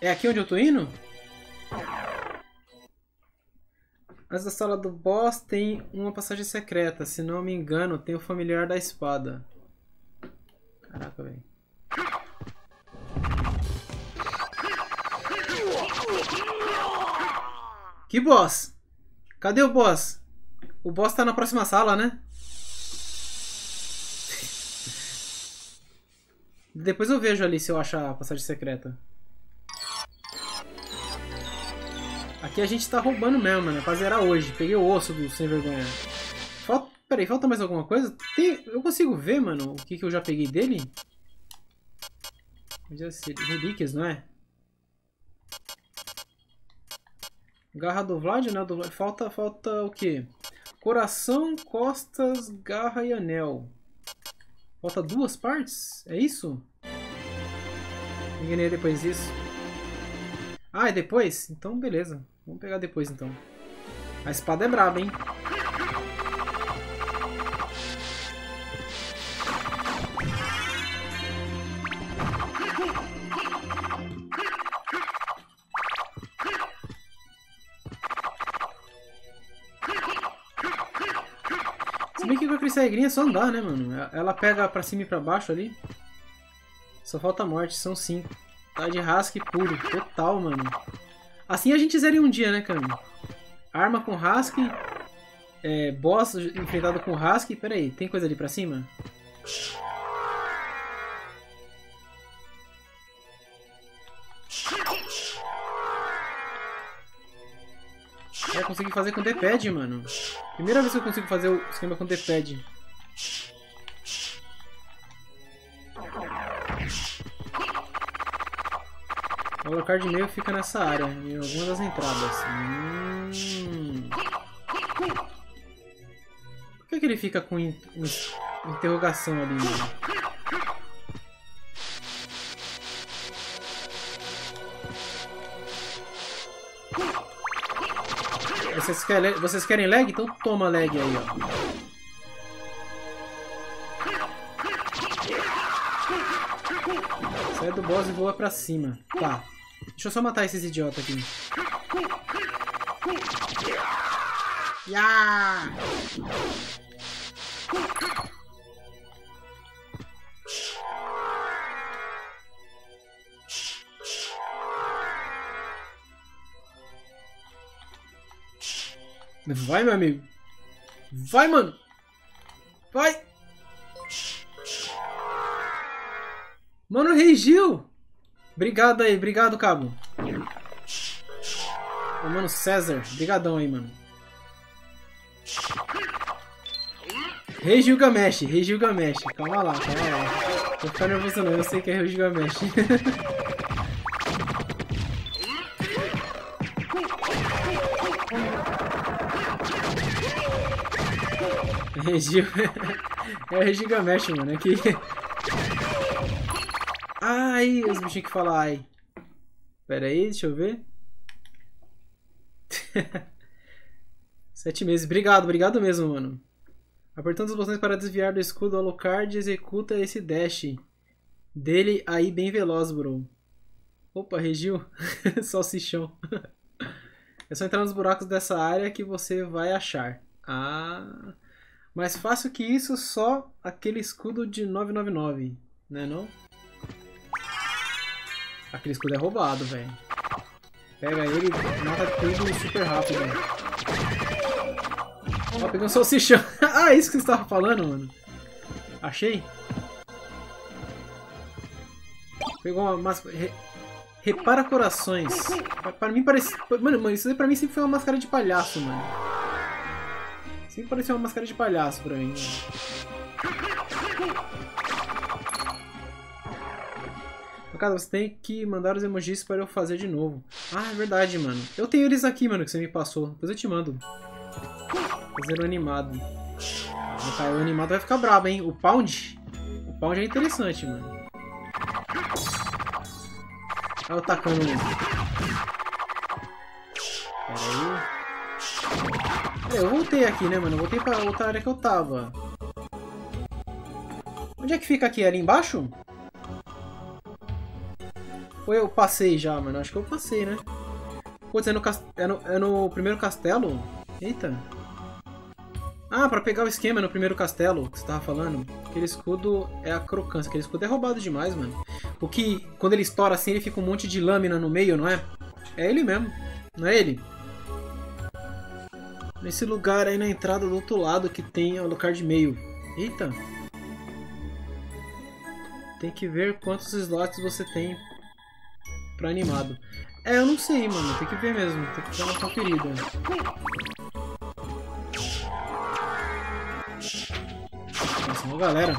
É aqui onde eu tô indo? Antes da sala do boss tem uma passagem secreta. Se não me engano, tem o familiar da espada. Caraca, velho. Que boss? Cadê o boss? O boss tá na próxima sala, né? Depois eu vejo ali se eu achar a passagem secreta. Aqui a gente tá roubando mesmo, mano. Pra zerar hoje. Peguei o osso do sem vergonha. Falta Peraí, falta mais alguma coisa? Tem... Eu consigo ver, mano, o que, que eu já peguei dele? Relíquias, não é? Garra do Vlad, né? Do. Falta, falta o quê? Coração, costas, garra e anel. Falta duas partes? É isso? Enganei depois disso. Ah, é depois? Então beleza. Vamos pegar depois então. A espada é braba, hein? Regrinha é só andar, né, mano? Ela pega pra cima e pra baixo ali. Só falta morte, são cinco. Tá de rasque puro, total, mano. Assim a gente zera em um dia, né, cara? Arma com rasque. É, boss enfrentado com rasque. Pera aí, tem coisa ali pra cima? É, consegui fazer com D-pad, mano. Primeira vez que eu consigo fazer o esquema com D-pad. O local de meio fica nessa área, em alguma das entradas. Hum. Por que, que ele fica com in interrogação ali? Vocês querem, vocês querem lag? Então toma lag aí, ó. Sai do boss e voa pra cima. Tá. Deixa eu só matar esses idiotas aqui. Yeah! Vai, meu amigo. Vai, mano. Vai. Mano, regiu. Obrigado aí, obrigado, cabo. Ô, mano, César, brigadão aí, mano. Rei Gilgamesh, Rei Gilgamesh. Calma lá, calma lá. Não ficar nervoso não, eu sei que é Rei Gilgamesh. <laughs> Regil... <laughs> É o Gilgamesh, mano. É que... Ai, os bichinhos que falam ai. Pera aí, deixa eu ver. <laughs> Sete meses. Obrigado, obrigado mesmo, mano. Apertando os botões para desviar do escudo, Alucard executa esse dash dele aí bem veloz, bro. Opa, Regil. <laughs> Salsichão. <laughs> é só entrar nos buracos dessa área que você vai achar. Ah... Mais fácil que isso, só aquele escudo de 999, né não? Aquele escudo é roubado, velho. Pega ele e mata tudo super rápido. Ó, pegou um salsichão. <laughs> ah, é isso que você estava falando, mano. Achei. Pegou uma máscara... Re... Repara corações. Para mim parece... Mano, isso aí pra mim sempre foi uma máscara de palhaço, mano. Sempre pareceu uma máscara de palhaço pra mim. Cara, você tem que mandar os emojis para eu fazer de novo. Ah, é verdade, mano. Eu tenho eles aqui, mano, que você me passou. Depois eu te mando. Fazer o animado. O animado vai ficar brabo, hein? O Pound. O Pound é interessante, mano. Olha eu tacando. Pera aí. Eu voltei aqui, né, mano? Eu voltei pra outra área que eu tava. Onde é que fica aqui? Ali embaixo? Eu passei já, mano? Acho que eu passei, né? Putz, é no, é no, é no primeiro castelo? Eita. Ah, pra pegar o esquema no primeiro castelo que você tava falando. Aquele escudo é a crocância. Aquele escudo é roubado demais, mano. O que, quando ele estoura assim, ele fica um monte de lâmina no meio, não é? É ele mesmo. Não é ele? Nesse lugar aí na entrada do outro lado que tem o lugar de meio. Eita. Tem que ver quantos slots você tem pra animado. É, eu não sei, mano. Tem que ver mesmo. Tem que dar uma conferida. Nossa, uma galera.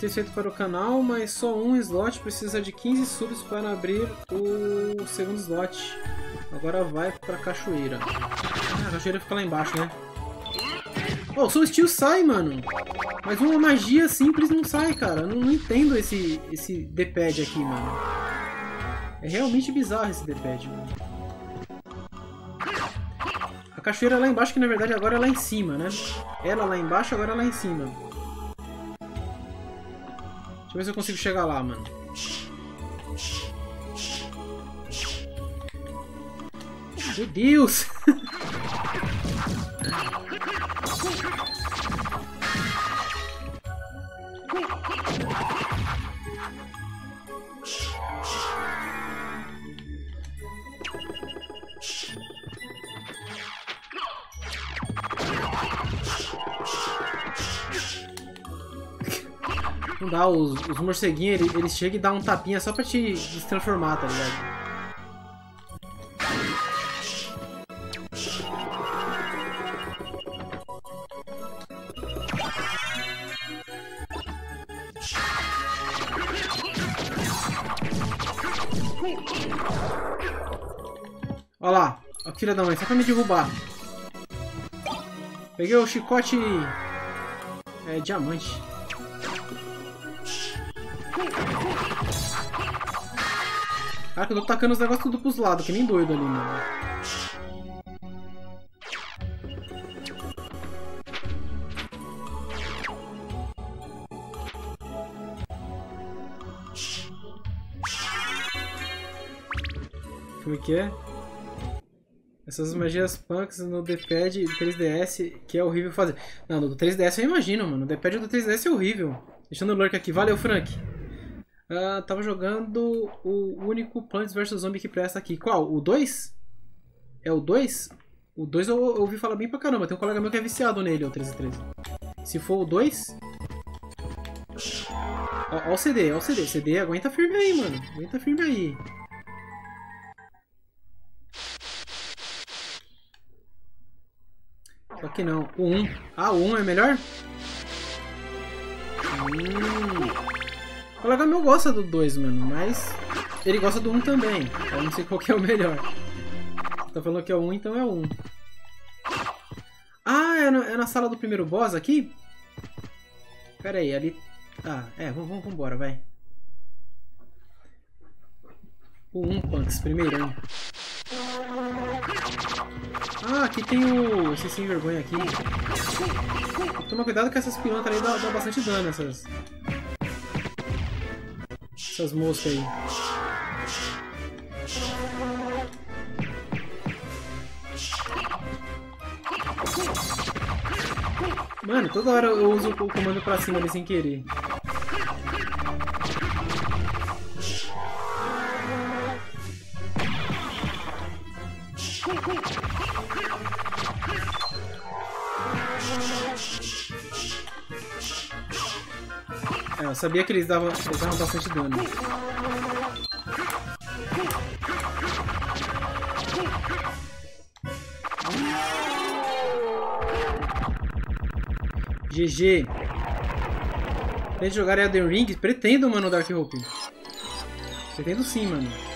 Ter feito para o canal, mas só um slot precisa de 15 subs para abrir o segundo slot. Agora vai para a cachoeira. Ah, a cachoeira fica lá embaixo, né? Oh, o Soul Steel sai, mano. Mas uma magia simples não sai, cara. Não, não entendo esse, esse D-pad aqui, mano. É realmente bizarro esse D-pad, mano. A cachoeira é lá embaixo, que na verdade agora é lá em cima, né? Ela lá embaixo, agora é lá em cima. Deixa eu ver se eu consigo chegar lá, mano. Meu Deus! <laughs> Não dá, os, os morceguinhos, eles, eles chegam e dão um tapinha só pra te transformar, tá ligado? Olha lá, a filha da mãe, só pra me derrubar. Peguei o chicote... É, diamante. Caraca, eu tô tacando os negócios tudo pros lados, que nem doido ali, mano. Como é que é? Essas magias punks no D-pad 3DS, que é horrível fazer. Não, no 3DS eu imagino, mano. O D-pad do 3DS é horrível. Deixando o lurk aqui. Valeu, Frank. Uh, tava jogando o único Plants vs Zombie que presta aqui. Qual? O 2? É o 2? O 2 eu, eu, ouvi falar bem pra caramba. Tem um colega meu que é viciado nele, o 1313. Se for o 2... Ó, ó o CD, ó o CD. CD aguenta firme aí, mano. Aguenta firme aí. Só que não. O 1. Ah, o 1 é melhor? Hum... O colega meu gosta do 2, mano, mas ele gosta do 1 um também. Eu não sei qual que é o melhor. Tá falando que é o 1, um, então é o 1. Um. Ah, é, no, é, na sala do primeiro boss aqui? Pera aí, ali... Ah, é, vamos, vamos embora, vai. O 1, um, Punks, primeirão. Ah, aqui tem o... esse sem vergonha aqui. Toma cuidado que essas pilantas aí dá, dá bastante dano, essas essas moscas aí. Mano, toda hora eu uso o comando pra cima ali sem querer. É, eu sabia que eles davam, eles davam bastante dano. GG. Pretende jogar Elden Ring? Pretendo, mano, Dark Hope. Pretendo sim, mano.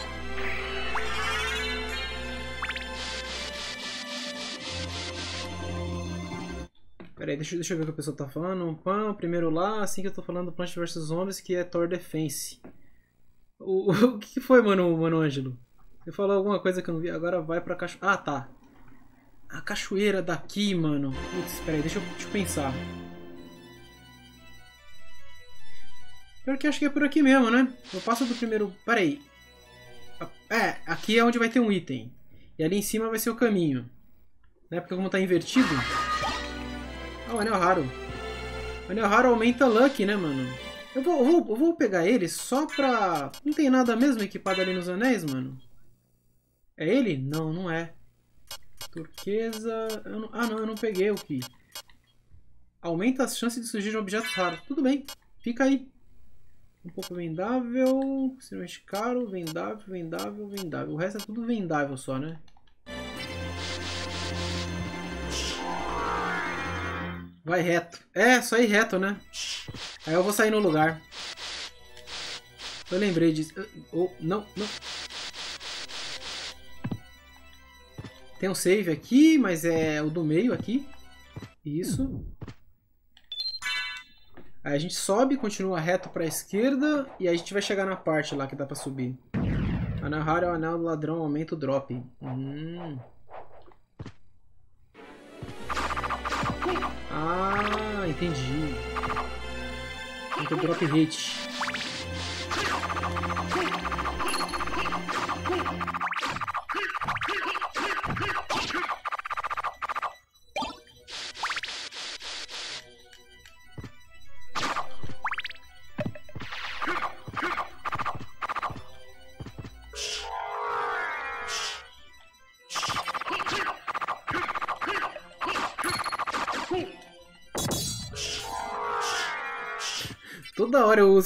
Pera aí, deixa, deixa eu ver o que a pessoa tá falando. Pão, primeiro lá, assim que eu tô falando do Plant vs Zombies, que é Thor Defense. O, <laughs> o, o que foi, mano, mano Ângelo? Você falou alguma coisa que eu não vi, agora vai pra cachoeira. Ah, tá. A cachoeira daqui, mano. Putz, pera aí, deixa eu, deixa eu pensar. Pior que acho que é por aqui mesmo, né? Eu passo do primeiro... Pera aí. É, aqui é onde vai ter um item. E ali em cima vai ser o caminho. Né? Porque como tá invertido... O anel raro. O anel raro aumenta luck, né, mano? Eu vou, vou, vou pegar ele só pra... Não tem nada mesmo equipado ali nos anéis, mano? É ele? Não, não é. Turquesa... Não... Ah, não, eu não peguei o que. Aumenta as chances de surgir objetos raros. Tudo bem, fica aí. Um pouco vendável, extremamente caro, vendável, vendável, vendável. O resto é tudo vendável só, né? Vai reto. É, só ir reto, né? Aí eu vou sair no lugar. Eu lembrei disso. Oh, não, não. Tem um save aqui, mas é o do meio aqui. Isso. Aí a gente sobe, continua reto para a esquerda e aí a gente vai chegar na parte lá que dá para subir. Anel raro é o anel do ladrão, aumenta o drop. Hum. Entendi. Tem drop hit.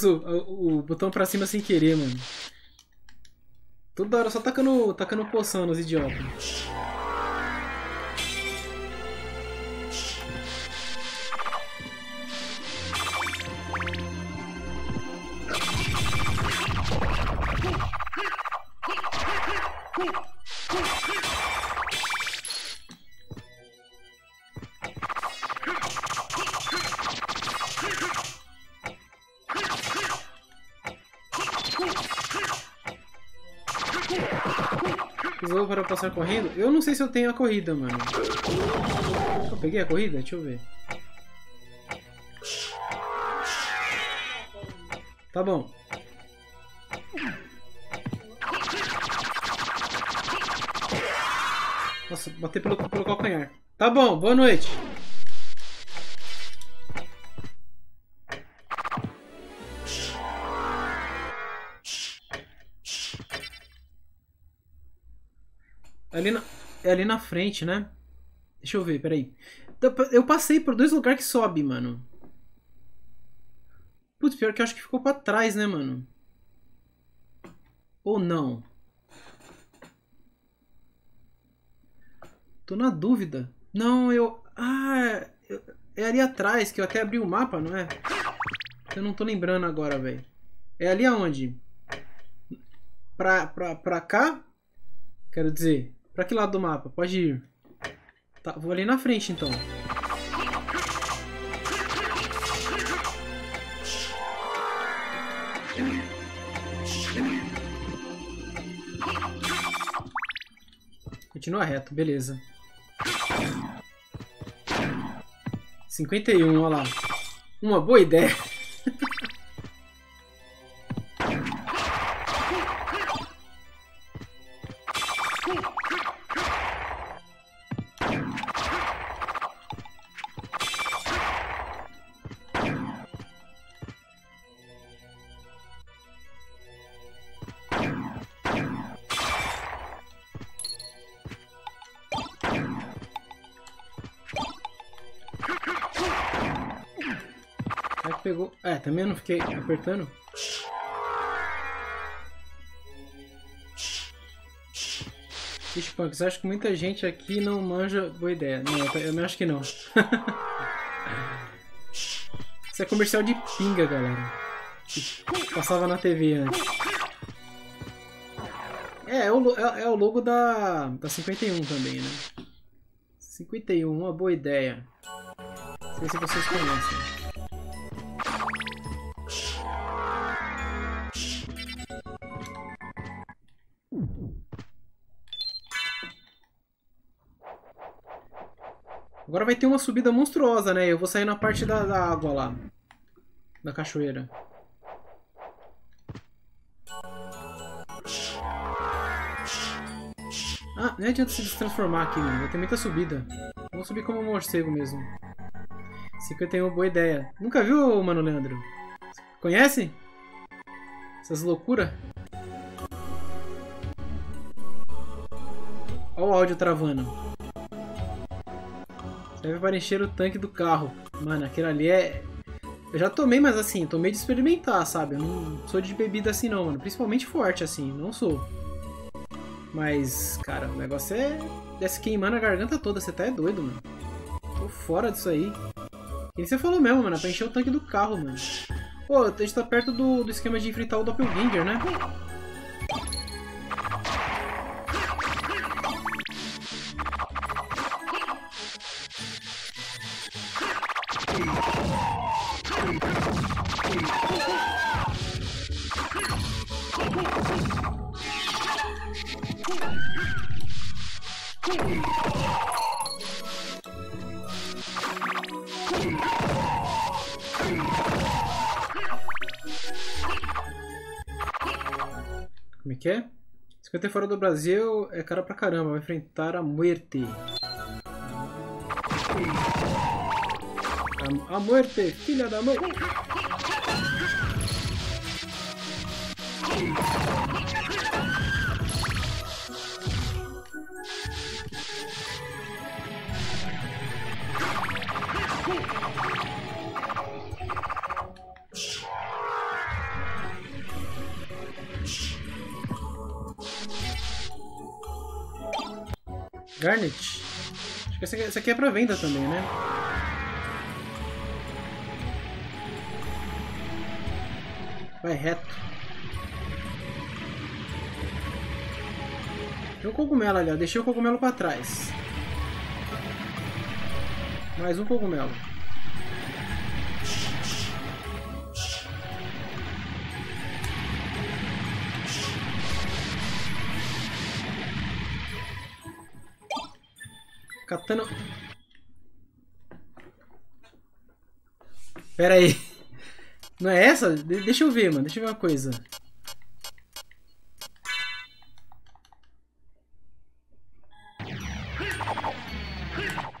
O, o botão pra cima sem querer, mano. Toda hora só tacando, tacando poção nos idiotas. Passar correndo? Eu não sei se eu tenho a corrida, mano. Eu peguei a corrida? Deixa eu ver. Tá bom. Nossa, bater pelo, pelo calcanhar. Tá bom, boa noite. Ali na frente, né? Deixa eu ver, peraí. Eu passei por dois lugares que sobe, mano. Putz, pior que eu acho que ficou pra trás, né, mano? Ou não? Tô na dúvida. Não, eu... Ah, é ali atrás, que eu até abri o mapa, não é? Eu não tô lembrando agora, velho. É ali aonde? Pra, pra, pra cá? Quero dizer, pra que lado do mapa? Pode ir. Tá, vou ali na frente, então. Continua reto, beleza. 51, olha lá. Uma boa ideia. Também não fiquei apertando. Ixi, Punks, acho que muita gente aqui não manja boa ideia. Não, eu, eu acho que não. <laughs> Isso é comercial de pinga, galera. Passava na TV antes. É, é o, é, é o logo da, da 51 também, né? 51, uma boa ideia. Não sei se vocês conhecem. Agora vai ter uma subida monstruosa, né? Eu vou sair na parte da, da água lá. Da cachoeira. Ah, nem adianta se transformar aqui, mano. Ter muita subida. Vou subir como um morcego mesmo. 51, boa ideia. Nunca viu, mano Leandro? Conhece? Essas loucuras? Olha o áudio travando. Serve para encher o tanque do carro. Mano, aquele ali é... Eu já tomei, mas assim, tomei de experimentar, sabe? Eu não sou de bebida assim não, mano. Principalmente forte, assim, não sou. Mas, cara, o negócio é... Desce queimando a garganta toda, você tá é doido, mano. Tô fora disso aí. E você falou mesmo, mano, é pra encher o tanque do carro, mano. Pô, a gente tá perto do, do esquema de enfrentar o Doppelganger, né? 50 fora do Brasil é cara pra caramba, vai enfrentar a muerte. A, a muerte, filha da mãe! Garnet. Acho que esse aqui, aqui é pra venda também, né? Vai reto. Tem um cogumelo ali, ó. Deixei o cogumelo pra trás. Mais um cogumelo. Katana... Pera aí. Não é essa? De deixa eu ver, mano. Deixa eu ver uma coisa.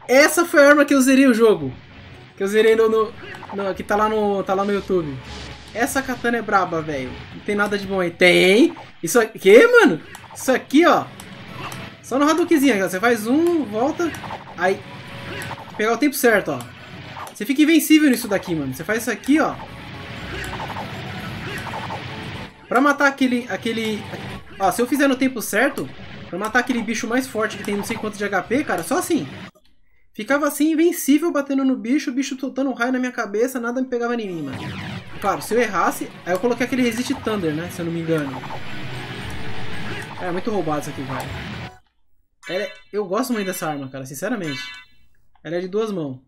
Essa foi a arma que eu zerei o jogo. Que eu zerei no, no, no, que tá lá no, tá lá no YouTube. Essa katana é braba, velho. Não tem nada de bom aí. Tem! Isso aqui, mano? Isso aqui, ó. Só no Hadoukenzinho, você faz um, volta, aí pegar o tempo certo, ó. Você fica invencível nisso daqui, mano. Você faz isso aqui, ó. Pra matar aquele, aquele... Ó, se eu fizer no tempo certo, pra matar aquele bicho mais forte que tem não sei quanto de HP, cara, só assim. Ficava assim, invencível, batendo no bicho, o bicho soltando um raio na minha cabeça, nada me pegava em mim, mano. Claro, se eu errasse, aí eu coloquei aquele Resist Thunder, né, se eu não me engano. É, muito roubado isso aqui, velho. É... Eu gosto muito dessa arma, cara, sinceramente. Ela é de duas mãos.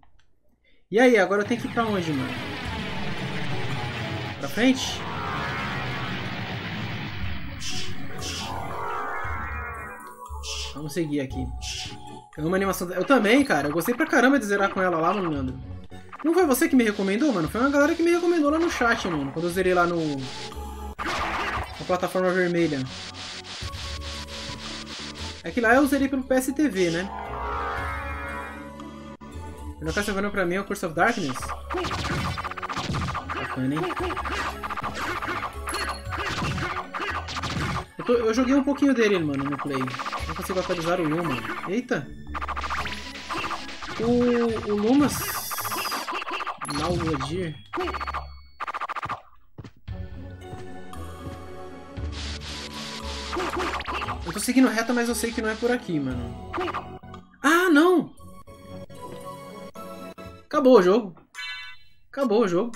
E aí, agora eu tenho que ir pra onde, mano? Pra frente? Vamos seguir aqui. É uma animação. Eu também, cara. Eu gostei pra caramba de zerar com ela lá, mano. Não foi você que me recomendou, mano? Foi uma galera que me recomendou lá no chat, mano. Quando eu zerei lá no. Na plataforma vermelha. É que lá eu zerei pelo PSTV, né? O não tá salvando pra mim é o Curse of Darkness. Bacana, hein? Eu, tô, eu, joguei um pouquinho dele, mano, no play. Não consigo atualizar o Luma. Eita! O, o Lumas... Malvadir... Eu tô seguindo reta, mas eu sei que não é por aqui, mano. Ah, não! Acabou o jogo. Acabou o jogo.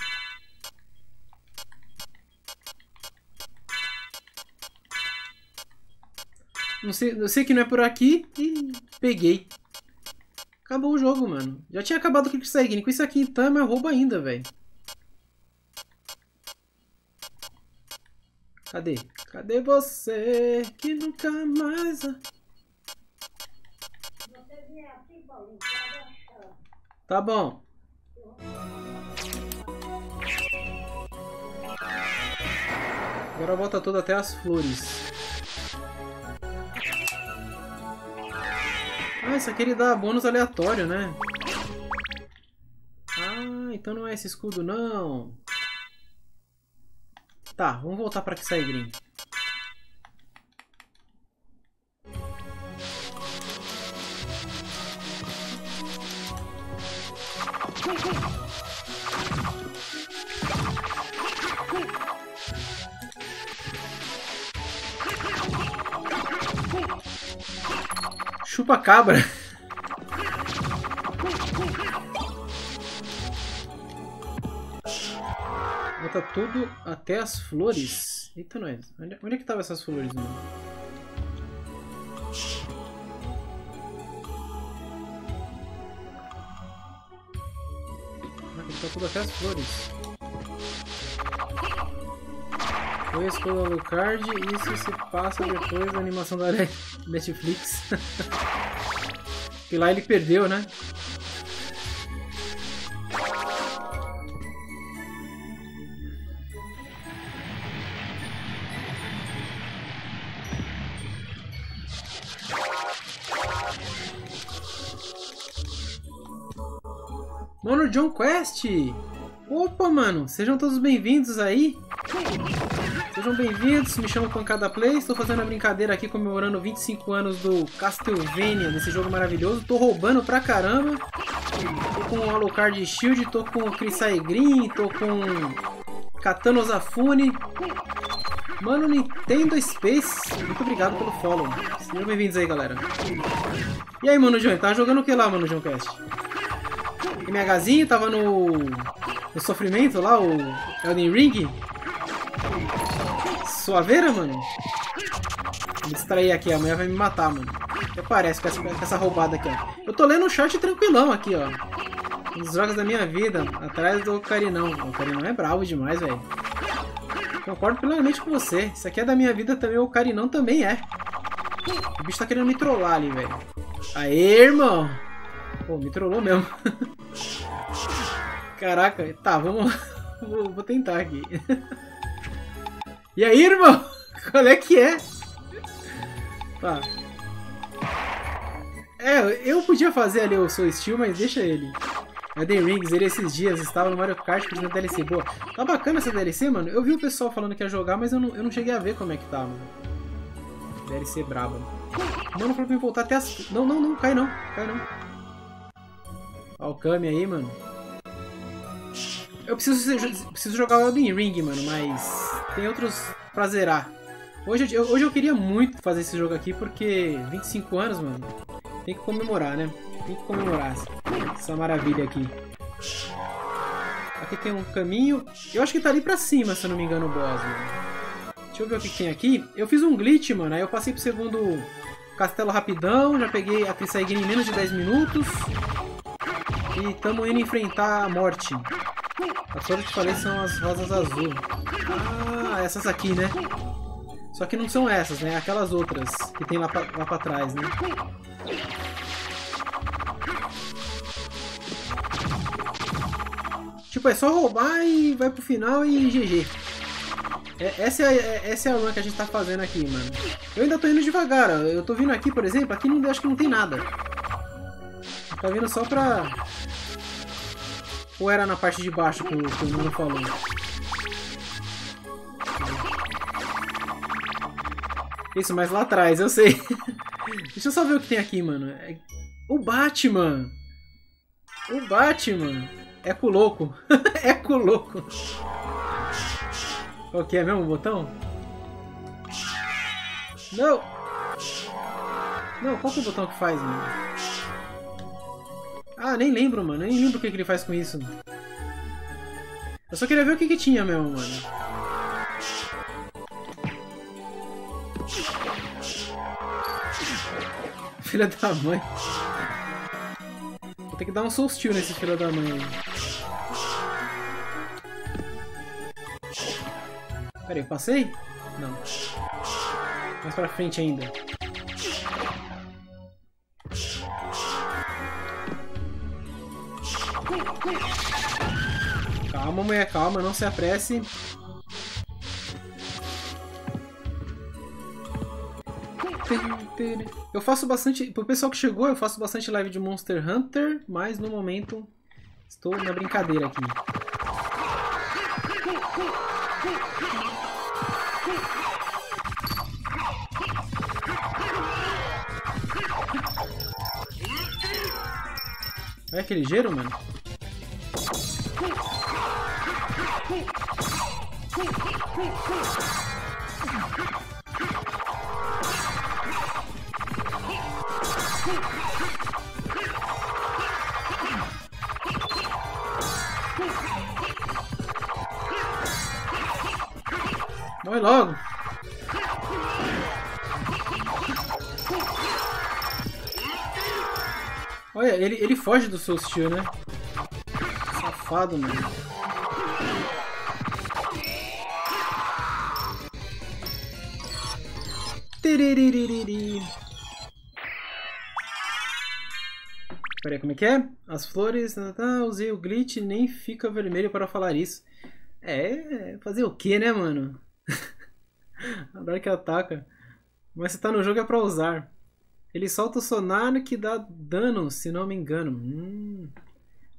Não sei, eu sei que não é por aqui e peguei. Acabou o jogo, mano. Já tinha acabado o Quick Sign. Com isso aqui então é mais roubo ainda, velho. Cadê? Cadê você que nunca mais... Tá bom. Agora volta toda até as flores. Ah, isso aqui ele dá bônus aleatório, né? Ah, então não é esse escudo, não. Tá, vamos voltar pra Green. Chupa-cabra. <laughs> Bota tudo até as flores. Eita, nós. Onde, onde é que estavam essas flores, mano? Ah, tudo até as flores. Foi escolha do card e isso se passa depois da animação da <laughs> Netflix. que <laughs> lá ele perdeu, né? Mano, John Quest! Opa, mano! Sejam todos bem-vindos aí! Sejam bem-vindos, me chamo Pancada Play, estou fazendo a brincadeira aqui comemorando 25 anos do Castlevania, nesse jogo maravilhoso. Tô roubando pra caramba. Tô com o Alucard Shield, tô com o Crisai Green, tô com Katana Ozafune. Mano, Nintendo Space, muito obrigado pelo follow. Sejam bem-vindos aí, galera. E aí, Mano João, tá jogando o que lá, Mano João Cast? MHzinho, tava no, no sofrimento lá, o Elden Ring. Suaveira, mano? Vou distrair aqui, a mulher vai me matar, mano. Até parece com essa, com essa roubada aqui, ó. Eu tô lendo um short tranquilão aqui, ó. Os jogos da minha vida, atrás do Carinão. O Carinão é bravo demais, velho. Concordo plenamente com você. Isso aqui é da minha vida também, o Carinão também é. O bicho tá querendo me trollar ali, velho. Aê, irmão! Pô, me trollou mesmo. Caraca, tá, vamos... vou, vou tentar aqui. E aí, irmão? Qual é que é? Tá. É, eu podia fazer ali o Soul Steel, mas deixa ele. Elden Rings, ele esses dias estava no Mario Kart pedindo DLC. Boa, tá bacana essa DLC, mano. Eu vi o pessoal falando que ia jogar, mas eu não, eu não cheguei a ver como é que tá, mano. DLC braba. Mano, falou pra mim voltar até as... Não, não, não, cai não, cai não. Kami aí, mano. Eu preciso, preciso jogar o Elden Ring, mano, mas tem outros pra zerar. Hoje eu, hoje eu queria muito fazer esse jogo aqui, porque 25 anos, mano, tem que comemorar, né? Tem que comemorar essa maravilha aqui. Aqui tem um caminho. Eu acho que tá ali pra cima, se eu não me engano, o boss, mano. Deixa eu ver o que tem aqui. Eu fiz um glitch, mano. Aí eu passei pro segundo castelo rapidão. Já peguei a Trisaigin em menos de 10 minutos. E tamo indo enfrentar a morte. As flores que falei são as rosas azul. Ah, essas aqui, né? Só que não são essas, né? Aquelas outras que tem lá pra, lá pra trás, né? Tipo, é só roubar e vai pro final e GG. É, essa, é, é, essa é a run que a gente tá fazendo aqui, mano. Eu ainda tô indo devagar, ó. Eu tô vindo aqui, por exemplo, aqui não, acho que não tem nada. Tá vindo só pra... Ou era na parte de baixo que o, que o Nuno falou? Isso, mas lá atrás, eu sei. <laughs> Deixa eu só ver o que tem aqui, mano. É... O Batman! O Batman! Eco louco! <laughs> Eco louco! Qual que é mesmo o botão? Não! Não, qual que é o botão que faz, mano? Ah, nem lembro, mano. Nem lembro o que, que ele faz com isso. Eu só queria ver o que, que tinha mesmo, mano. <laughs> Filha da mãe. Vou ter que dar um soul steel nesse filho da mãe. Pera aí, passei? Não. Mais pra frente ainda. Calma, mulher, calma, não se apresse. Eu faço bastante... Pro pessoal que chegou, eu faço bastante live de Monster Hunter, mas no momento estou na brincadeira aqui. Olha que ligeiro, mano. Vai logo. Olha, ele, ele foge do seu estilo, né? Safado, mano. Peraí, como é que é? As flores, tá, usei o glitch nem fica vermelho para falar isso. É, fazer o que, né, mano? <laughs> A Dark ataca. Mas se tá no jogo é pra usar. Ele solta o sonar que dá dano, se não me engano. Hum,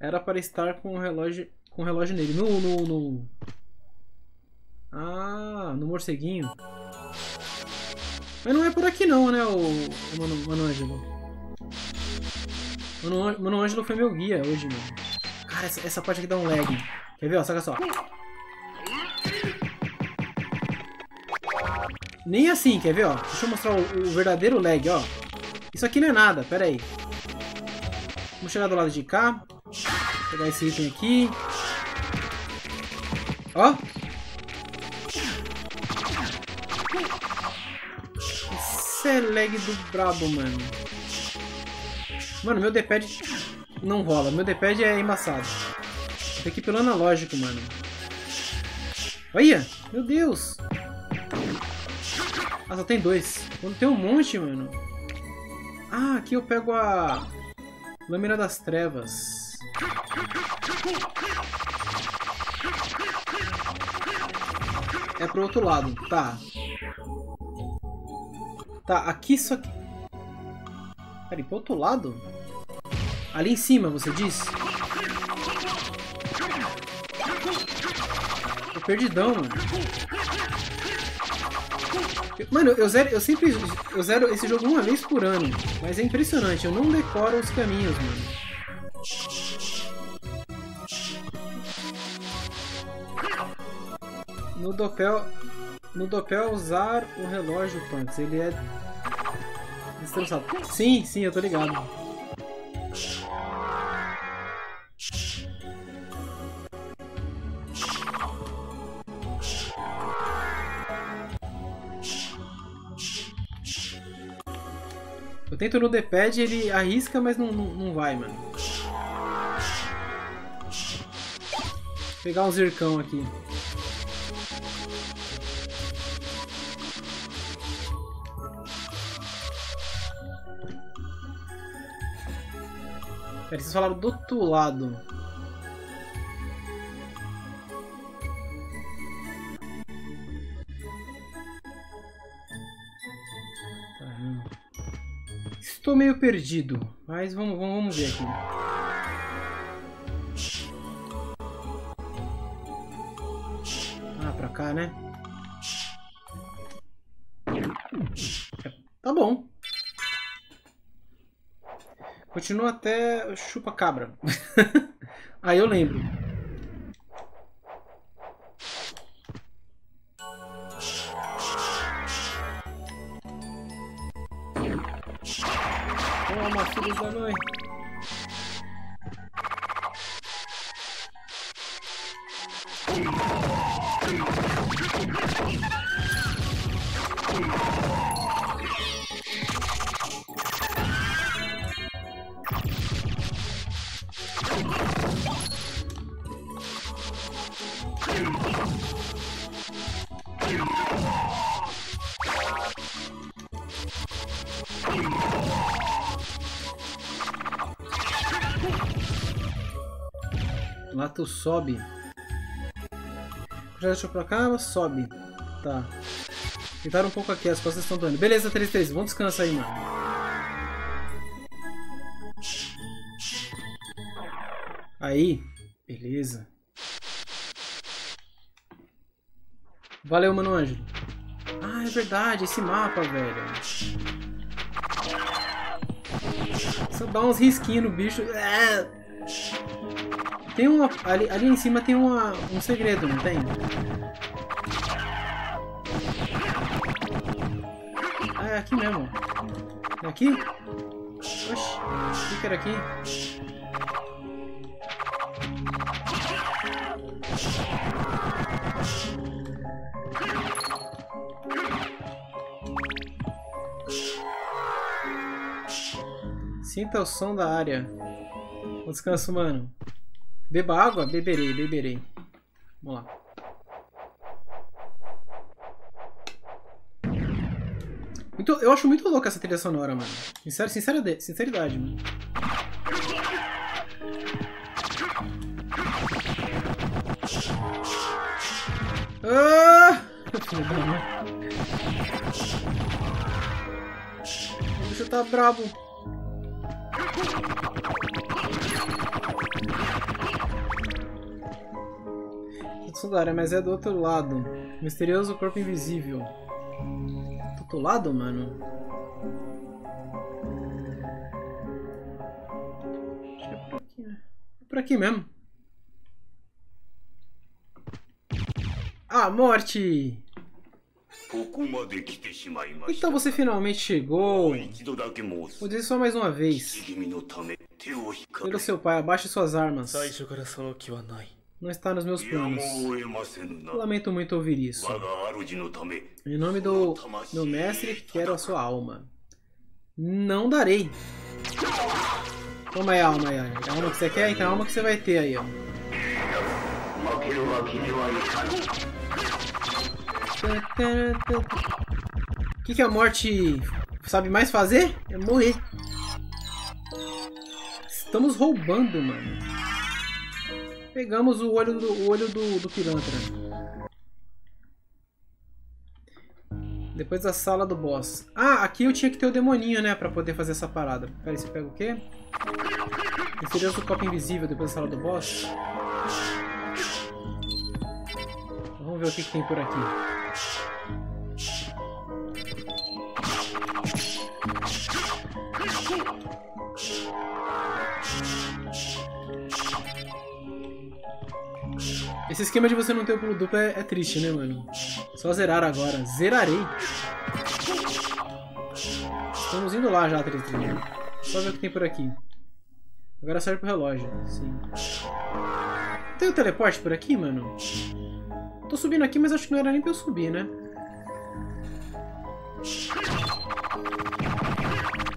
era para estar com o relógio, com o relógio nele. No, no, no... Ah, no morceguinho. Mas não é por aqui não, né, o, o Mano, Mano Ângelo. Mano, Mano Ângelo foi meu guia hoje, mano. Cara, essa, essa parte aqui dá um lag. Quer ver, ó? Saca só. Nem assim, quer ver, ó? Deixa eu mostrar o, o verdadeiro lag, ó. Isso aqui não é nada, pera aí. Vamos chegar do lado de cá. Pegar esse item aqui. Ó. É lag do brabo, mano. Mano, meu D-pad não rola. Meu D-pad é embaçado. Tem que ir pelo analógico, mano. Olha! Meu Deus! Ah, só tem dois. Quando tem um monte, mano. Ah, aqui eu pego a Lâmina das Trevas. É pro outro lado, tá. Tá, aqui só que... Peraí, pro outro lado? Ali em cima, você disse? Tô perdidão, mano. Mano, eu, zero, eu sempre eu zero esse jogo uma vez por ano. Mas é impressionante, eu não decoro os caminhos, mano. No Dopel... No Dopel usar o relógio, Pants, ele é... Destroçado. Sim, sim, eu tô ligado. Eu tento no D-pad ele arrisca, mas não, não, não vai, mano. Vou pegar um zircão aqui. Pera, vocês falaram do outro lado. Estou meio perdido, mas vamos, vamos, vamos ver aqui. Ah, cá, né? Tá bom. Continua até chupa-cabra. <laughs> Aí eu lembro. Toma, filho da mãe. Lá tu sobe. Já deixou pra cá, sobe. Tá. Tentaram um pouco aqui, as costas estão doendo. Beleza, 3-3, vamos descansar aí, mano. Aí, beleza. Valeu, mano Ângelo. Ah, é verdade, esse mapa, velho. Só dá uns risquinhos no bicho. É. Tem uma. Ali, ali em cima tem uma, um segredo, não tem? Ah, é aqui mesmo. É aqui? Oxi, o que era aqui? Sinta o som da área. Descanso, mano. Beba água? Beberei, beberei. Vamos lá. Muito, eu acho muito louca essa trilha sonora, mano. Sincero, sinceridade, sinceridade, mano. Ah! <laughs> O bicho tá brabo. Mas é do outro lado. Misterioso corpo invisível. Do outro lado, mano? Acho que é por aqui, né? É por aqui mesmo. Ah, morte! Então você finalmente chegou. Vou dizer só mais uma vez. Pelo seu pai, abaixe suas armas. Não está nos meus planos. Lamento muito ouvir isso. Em nome do meu mestre, quero a sua alma. Não darei. Toma aí a alma aí. A alma que você quer? Então a alma que você vai ter aí, ó. O que, que a morte sabe mais fazer? É morrer. Estamos roubando, mano. Pegamos o olho do, o olho do, do. Depois da sala do boss. Ah, aqui eu tinha que ter o demoninho, né? Pra poder fazer essa parada. Pera aí, você pega o quê? Misterioso copo invisível depois da sala do boss. Vamos ver o que, que tem por aqui. Esse esquema de você não ter o pulo duplo é, é triste, né, mano? Só zerar agora. Zerarei. Estamos indo lá já, Tretrinha. Só ver o que tem por aqui. Agora serve pro relógio. Sim. Tem o teleporte por aqui, mano? Tô subindo aqui, mas acho que não era nem pra eu subir, né?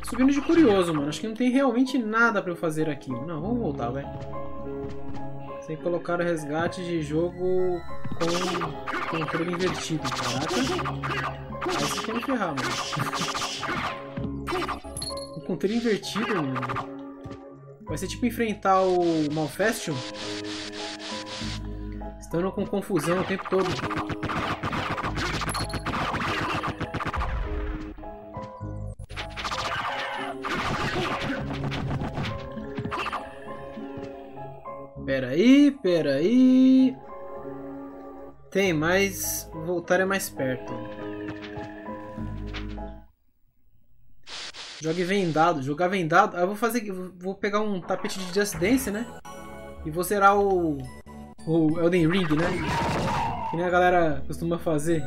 Subindo de curioso, mano. Acho que não tem realmente nada pra eu fazer aqui. Não, vamos voltar, vai. Tem que colocar o resgate de jogo com controle invertido. Caraca. Aí você quer me ferrar, mano. <laughs> o controle invertido, mano. Vai ser tipo enfrentar o Malfestion. Estando com confusão o tempo todo. Peraí, peraí. Tem, mas voltar é mais perto. Jogue vendado. Jogar vendado. Ah, eu vou fazer. Vou pegar um tapete de Just Dance, né? E vou zerar o. O Elden Ring, né? Que nem a galera costuma fazer.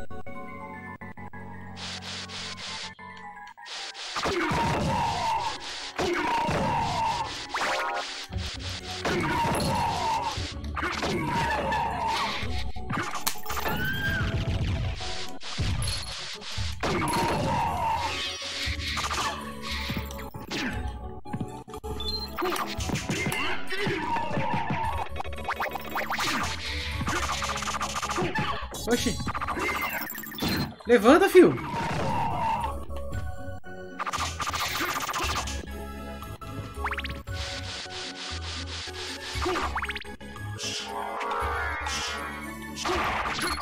Levanta, fio.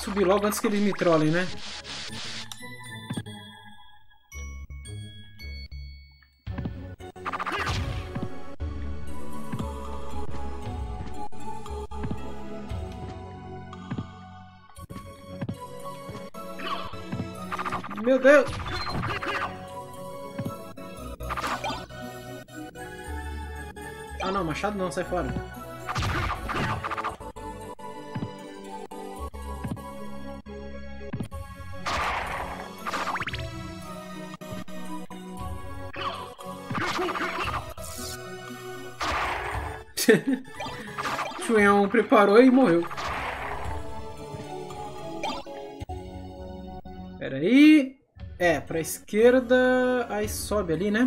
Subir logo antes que eles me trolem, né? Meu Deus! Ah não, machado não, sai fora. <laughs> Chunhão preparou e morreu. Pera aí. É, pra esquerda, aí sobe ali, né?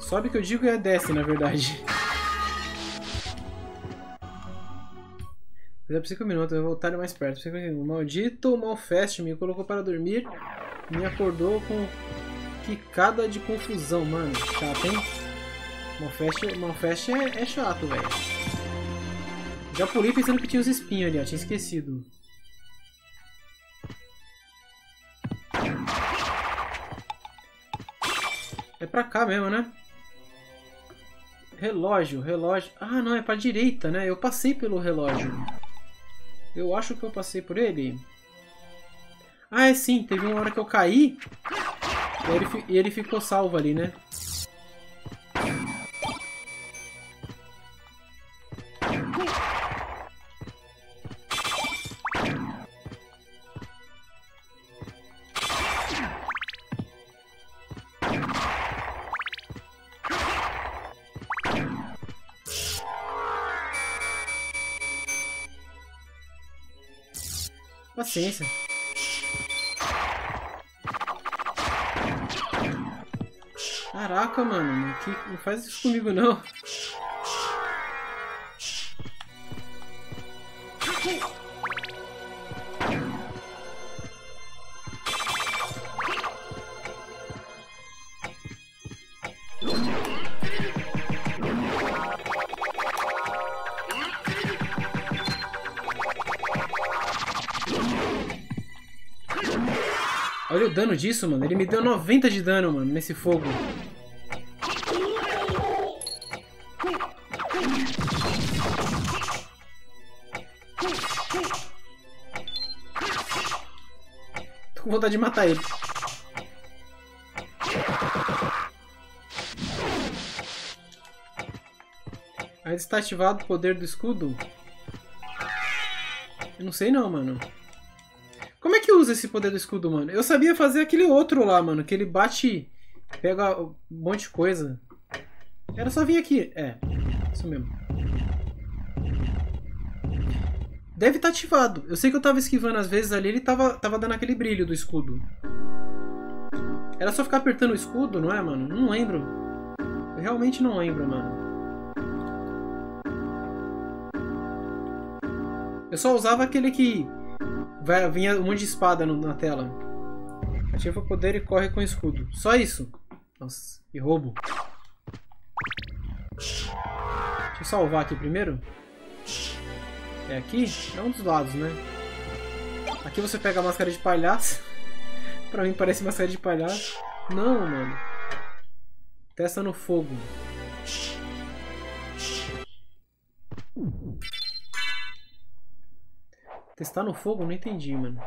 Sobe que eu digo é desce, na verdade. Mas é por 5 minutos, eu vou voltar mais perto. O maldito Malfest me colocou para dormir me acordou com quicada de confusão, mano. Chato, hein? Malfest, Malfest é, é chato, velho. Já pulei pensando que tinha os espinhos ali, ó. Tinha esquecido. É pra cá mesmo, né? Relógio, relógio. Ah, não, é pra direita, né? Eu passei pelo relógio. Eu acho que eu passei por ele. Ah, é sim. Teve uma hora que eu caí e ele, e ele ficou salvo ali, né? Paciência. Caraca, mano. Não faz isso comigo, não. O dano disso, mano. Ele me deu 90 de dano, mano, nesse fogo. Tô com vontade de matar ele. Ainda está ativado o poder do escudo? Eu não sei não, mano. Como é que usa esse poder do escudo, mano? Eu sabia fazer aquele outro lá, mano, que ele bate... Pega um monte de coisa. Era só vir aqui. É, isso mesmo. Deve estar tá ativado. Eu sei que eu tava esquivando às vezes ali, ele tava, tava dando aquele brilho do escudo. Era só ficar apertando o escudo, não é, mano? Não lembro. Eu realmente não lembro, mano. Eu só usava aquele que vai, vinha um monte de espada no, na tela. Ativa poder e corre com escudo. Só isso. Nossa, que roubo. Deixa eu salvar aqui primeiro. É aqui? É um dos lados, né? Aqui você pega a máscara de palhaço. <laughs> pra mim parece máscara de palhaço. Não, mano. Testa no fogo. Testar no fogo? Não entendi, mano.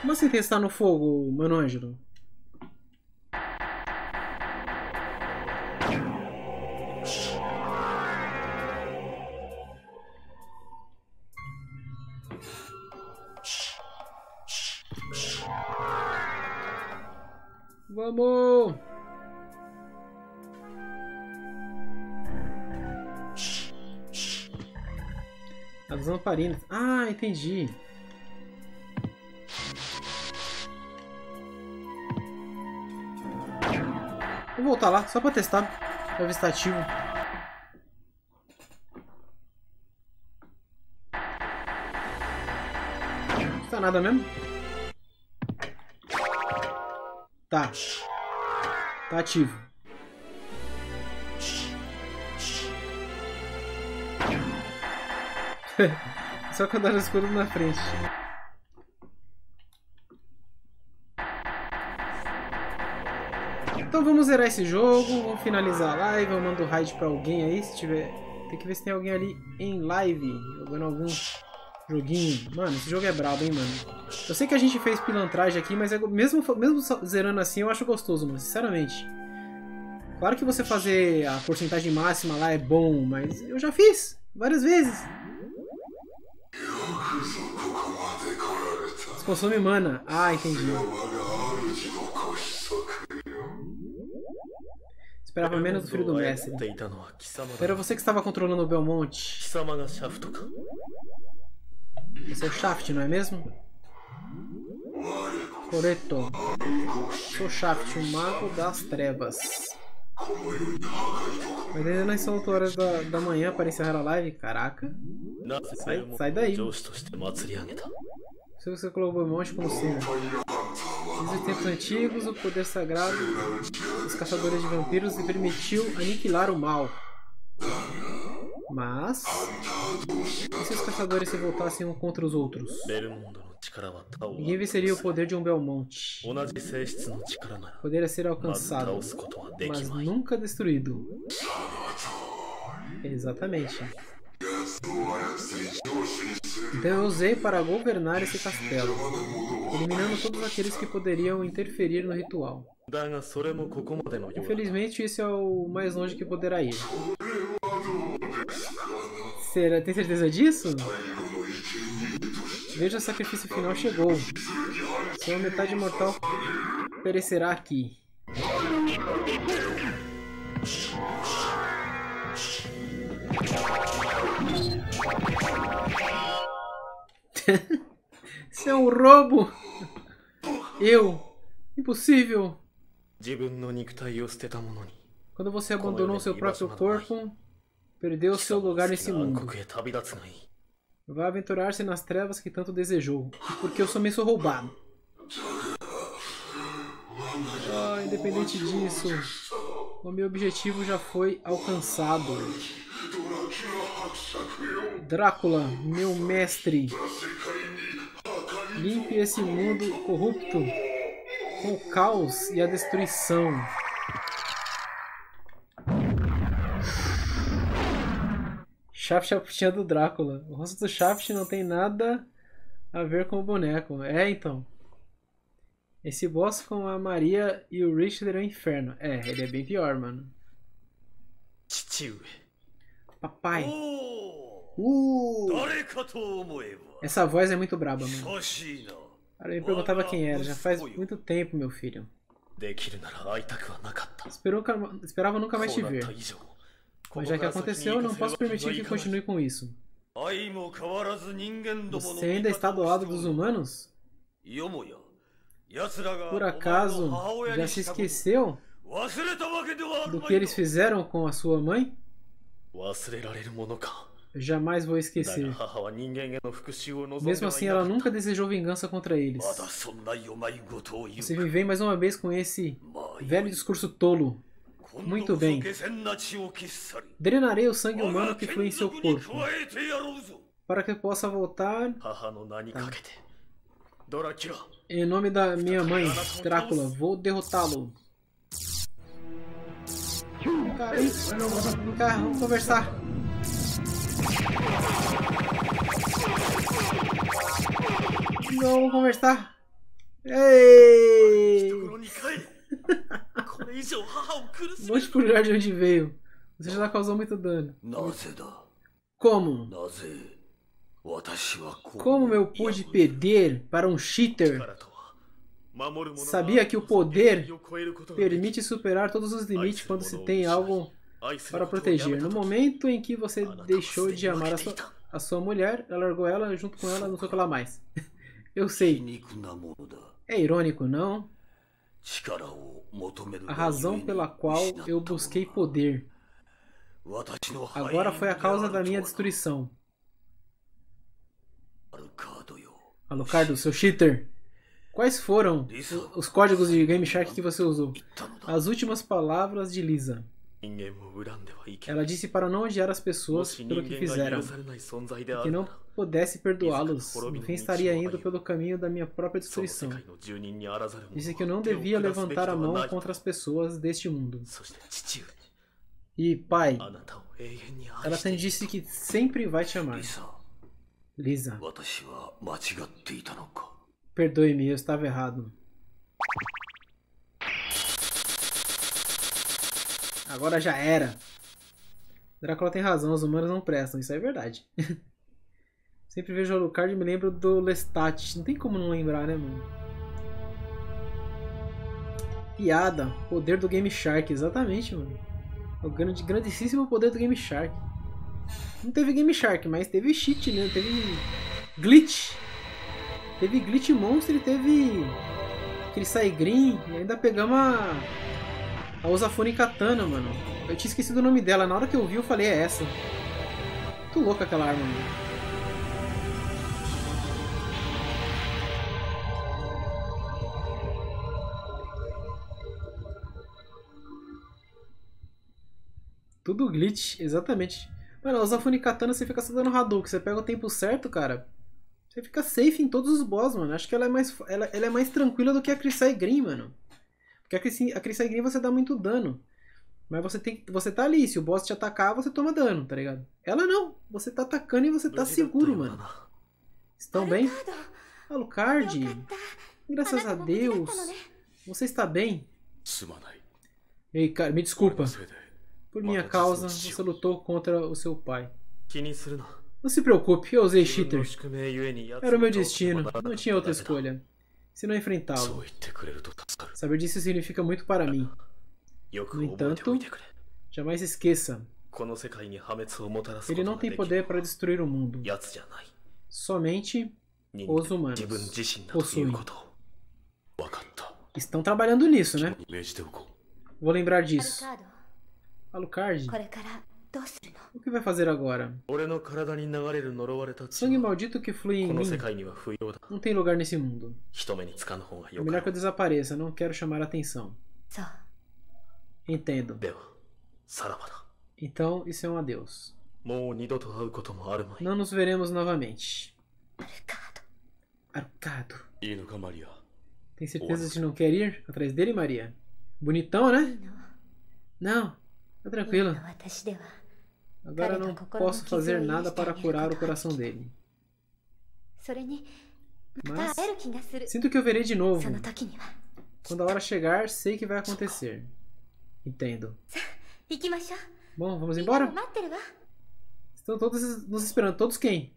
Como assim testar no fogo, mano Ah, entendi. Vou voltar lá, só pra testar. Pra ver se tá ativo. Não tá nada mesmo? Tá. Tá ativo. <laughs> Só com a no escuro na frente. Então vamos zerar esse jogo, vamos finalizar a live, eu mando raid pra alguém aí, se tiver... Tem que ver se tem alguém ali em live, jogando algum joguinho. Mano, esse jogo é brabo, hein, mano. Eu sei que a gente fez pilantragem aqui, mas é, mesmo, mesmo zerando assim eu acho gostoso, mano, sinceramente. Claro que você fazer a porcentagem máxima lá é bom, mas eu já fiz várias vezes. Consome mana. Ah, entendi. Esperava menos do filho do mestre. Era você que estava controlando o Belmonte. Esse é o Shaft, não é mesmo? Correto. Sou Shaft, o mago das trevas. Mas ainda não são 8 horas da, da manhã para encerrar a live? Caraca. Sai, sai daí. Se você colocou o monte como sino. Desde os tempos antigos, o poder sagrado dos caçadores de vampiros lhe permitiu aniquilar o mal. Mas. E se os caçadores se voltassem um contra os outros? Ninguém venceria o poder de um Belmonte. Poderia ser alcançado, mas nunca destruído. Exatamente. Então eu usei para governar esse castelo, eliminando todos aqueles que poderiam interferir no ritual. Infelizmente, esse é o mais longe que poderá ir. Será? Tem certeza disso? Veja o sacrifício final chegou. Sua metade mortal perecerá aqui. Isso é um roubo! Eu! Impossível! Quando você abandonou seu próprio corpo, perdeu seu lugar nesse 暗 mundo. Vai aventurar-se nas trevas que tanto desejou, porque eu somente sou roubado. Ah, independente disso, o meu objetivo já foi alcançado. Drácula, meu mestre, limpe esse mundo corrupto com o caos e a destruição. Shaft é tinha putinha do Drácula. O rosto do Shaft não tem nada a ver com o boneco. É, então. Esse boss com a Maria e o Richard é o inferno. É, ele é bem pior, mano. Papai. Uh! Essa voz é muito braba, mano. Cara, perguntava quem era, já faz muito tempo, meu filho. Esperou, esperava nunca mais te ver. Mas já que aconteceu, não posso permitir que continue com isso. Você ainda está do lado dos humanos? Por acaso, já se esqueceu do que eles fizeram com a sua mãe? Jamais vou esquecer. Mesmo assim, ela nunca desejou vingança contra eles. Você me vem mais uma vez com esse velho discurso tolo. Muito bem. Drenarei o sangue humano que flui em seu corpo. Para que possa voltar. Tá. Em nome da minha mãe, Drácula, vou derrotá-lo. Vem cá, vamos conversar. Vamos conversar. Ei! Vou pro de onde veio. Você já causou muito dano. Como? Como eu pude perder para um cheater? Sabia que o poder permite superar todos os limites quando se tem algo para proteger. No momento em que você deixou de amar a sua, a sua mulher, ela largou ela junto com ela, não sei o lá mais. <laughs> Eu sei. É irônico, não? A razão pela qual eu busquei poder agora foi a causa da minha destruição. Alucardo, seu cheater! Quais foram os códigos de Game Shark que você usou? As últimas palavras de Lisa. Ela disse para não odiar as pessoas pelo que fizeram. E que não pudesse perdoá-los, não estaria indo pelo caminho da minha própria destruição. Disse que eu não devia levantar a mão contra as pessoas deste mundo. E, pai, ela também disse que sempre vai te amar. Lisa, perdoe-me, eu estava errado. Agora já era. Drácula tem razão, os humanos não prestam, isso é verdade. <laughs> Sempre vejo o Alucard e me lembro do Lestat. Não tem como não lembrar, né, mano? Piada, poder do Game Shark, exatamente, mano. O grande, grandíssimo poder do Game Shark. Não teve Game Shark, mas teve cheat, né? Teve glitch. Teve glitch monstro e teve aquele green. E ainda pegamos a, a Osafone Katana, mano. Eu tinha esquecido o nome dela. Na hora que eu vi, eu falei, é essa. Muito louca aquela arma, mano. Tudo glitch, exatamente. Mano, usar Funicatana você fica só dando Hadouken. Você pega o tempo certo, cara. Você fica safe em todos os boss, mano. Acho que ela é mais, ela, ela é mais tranquila do que a Crisai Green, mano. Porque a Crisai, a Crisai Green você dá muito dano. Mas você tem você tá ali, se o boss te atacar, você toma dano, tá ligado? Ela não, você tá atacando e você tá seguro, mano. Estão bem? Alucard, graças a Deus. Você está bem? Ei, cara, me desculpa. Por minha causa, você lutou contra o seu pai. Não se preocupe, eu usei cheater. Era o meu destino, não tinha outra escolha. Se não enfrentá-lo. Saber disso significa muito para mim. No entanto, jamais esqueça. Ele não tem poder para destruir o mundo. Somente os humanos possuem. Estão trabalhando nisso, né? Vou lembrar disso. Alucard? O que vai fazer agora? Sangue maldito que flui em mim não tem lugar nesse mundo. É melhor que eu desapareça, não quero chamar atenção. Entendo. Então, isso é um adeus. Não nos veremos novamente. Arcado. Tem certeza de não quer ir atrás dele, Maria? Bonitão, né? Não. Tá tranquilo. Agora não posso fazer nada para curar o coração dele. Mas sinto que eu verei de novo. Quando a hora chegar, sei que vai acontecer. Entendo. Bom, vamos embora? Estão todos nos esperando. Todos quem?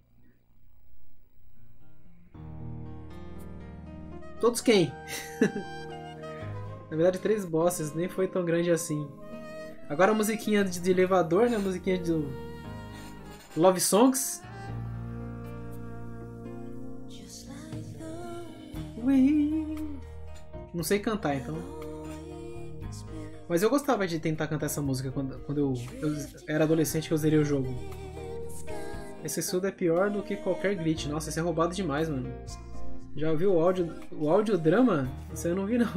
Todos quem? <laughs> Na verdade, três bosses. Nem foi tão grande assim. Agora a musiquinha de, elevador, né? A musiquinha do Love Songs. Não sei cantar, então. Mas eu gostava de tentar cantar essa música quando, quando eu, eu era adolescente que eu zerei o jogo. Esse estudo é pior do que qualquer glitch. Nossa, esse é roubado demais, mano. Já ouviu o áudio, o audiodrama? Isso aí eu não vi, não.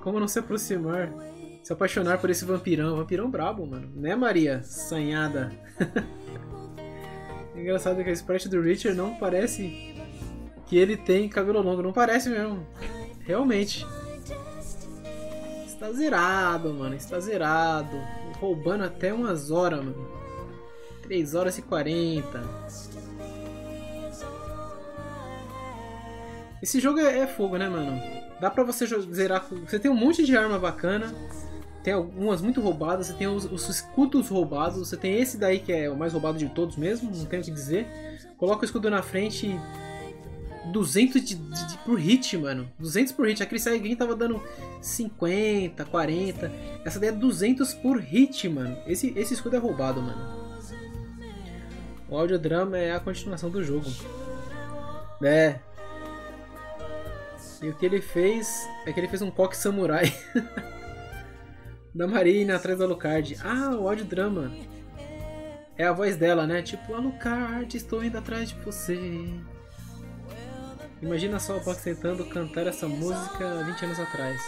Como não se aproximar? Se apaixonar por esse vampirão. Vampirão brabo, mano. Né, Maria? Sanhada. <laughs> Engraçado que a sprite do Richard não parece que ele tem cabelo longo. Não parece mesmo. Realmente. Está zerado, mano. Está zerado. Roubando até umas horas, mano. 3 horas e 40. Esse jogo é, é fogo, né, mano? Dá pra você zerar. Você tem um monte de arma bacana. Tem algumas muito roubadas. Você tem os, os escudos roubados. Você tem esse daí que é o mais roubado de todos mesmo. Não tenho o que dizer. Coloca o escudo na frente. e 200 de, de- de- por hit, mano. 200 por hit. Aquele Saiyajin tava dando 50, 40. Essa daí é 200 por hit, mano. Esse, esse escudo é roubado, mano. O audiodrama é a continuação do jogo. É. E o que ele fez é que ele fez um Poké Samurai. <laughs> da Marina atrás do Alucard. Ah, o audiodrama. É a voz dela, né? Tipo, Alucard, estou indo atrás de você. Imagina só o Pox tentando cantar essa música 20 anos atrás.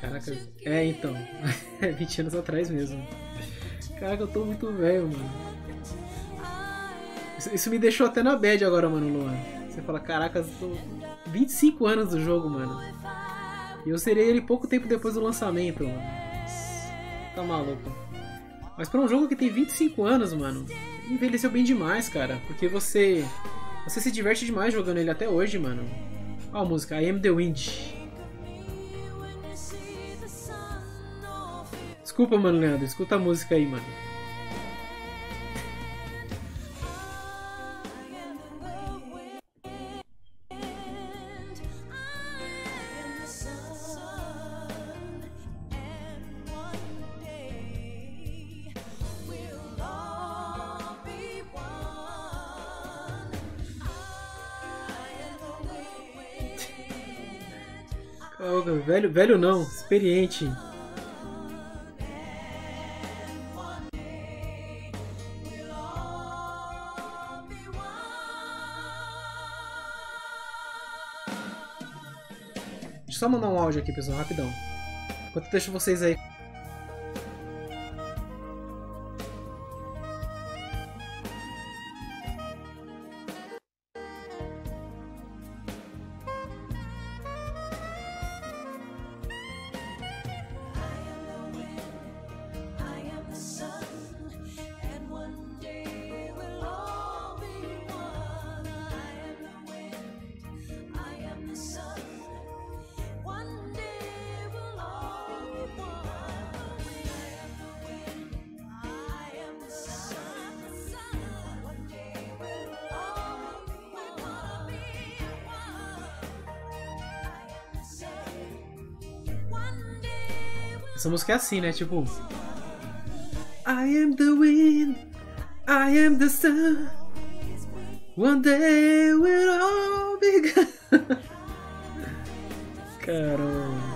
Caraca, é então. <laughs> É 20 anos atrás mesmo. Caraca, eu tô muito velho, mano. Isso, isso me deixou até na bad agora, mano, Luan. Você fala, caraca, eu tô 25 anos do jogo, mano. E eu serei ele pouco tempo depois do lançamento, mano. Tá maluco. Mas pra um jogo que tem 25 anos, mano, envelheceu bem demais, cara. Porque você. Você se diverte demais jogando ele até hoje, mano. Ó a música, I am the Wind. Desculpa, mano, Leandro. Escuta a música aí, mano. Caraca, velho, velho não, experiente. Deixa eu só mandar um áudio aqui, pessoal, rapidão. Enquanto eu deixo vocês aí. Música é assim, né? Tipo. I am the wind, I am the sun. One day we'll all be. <laughs> Caramba.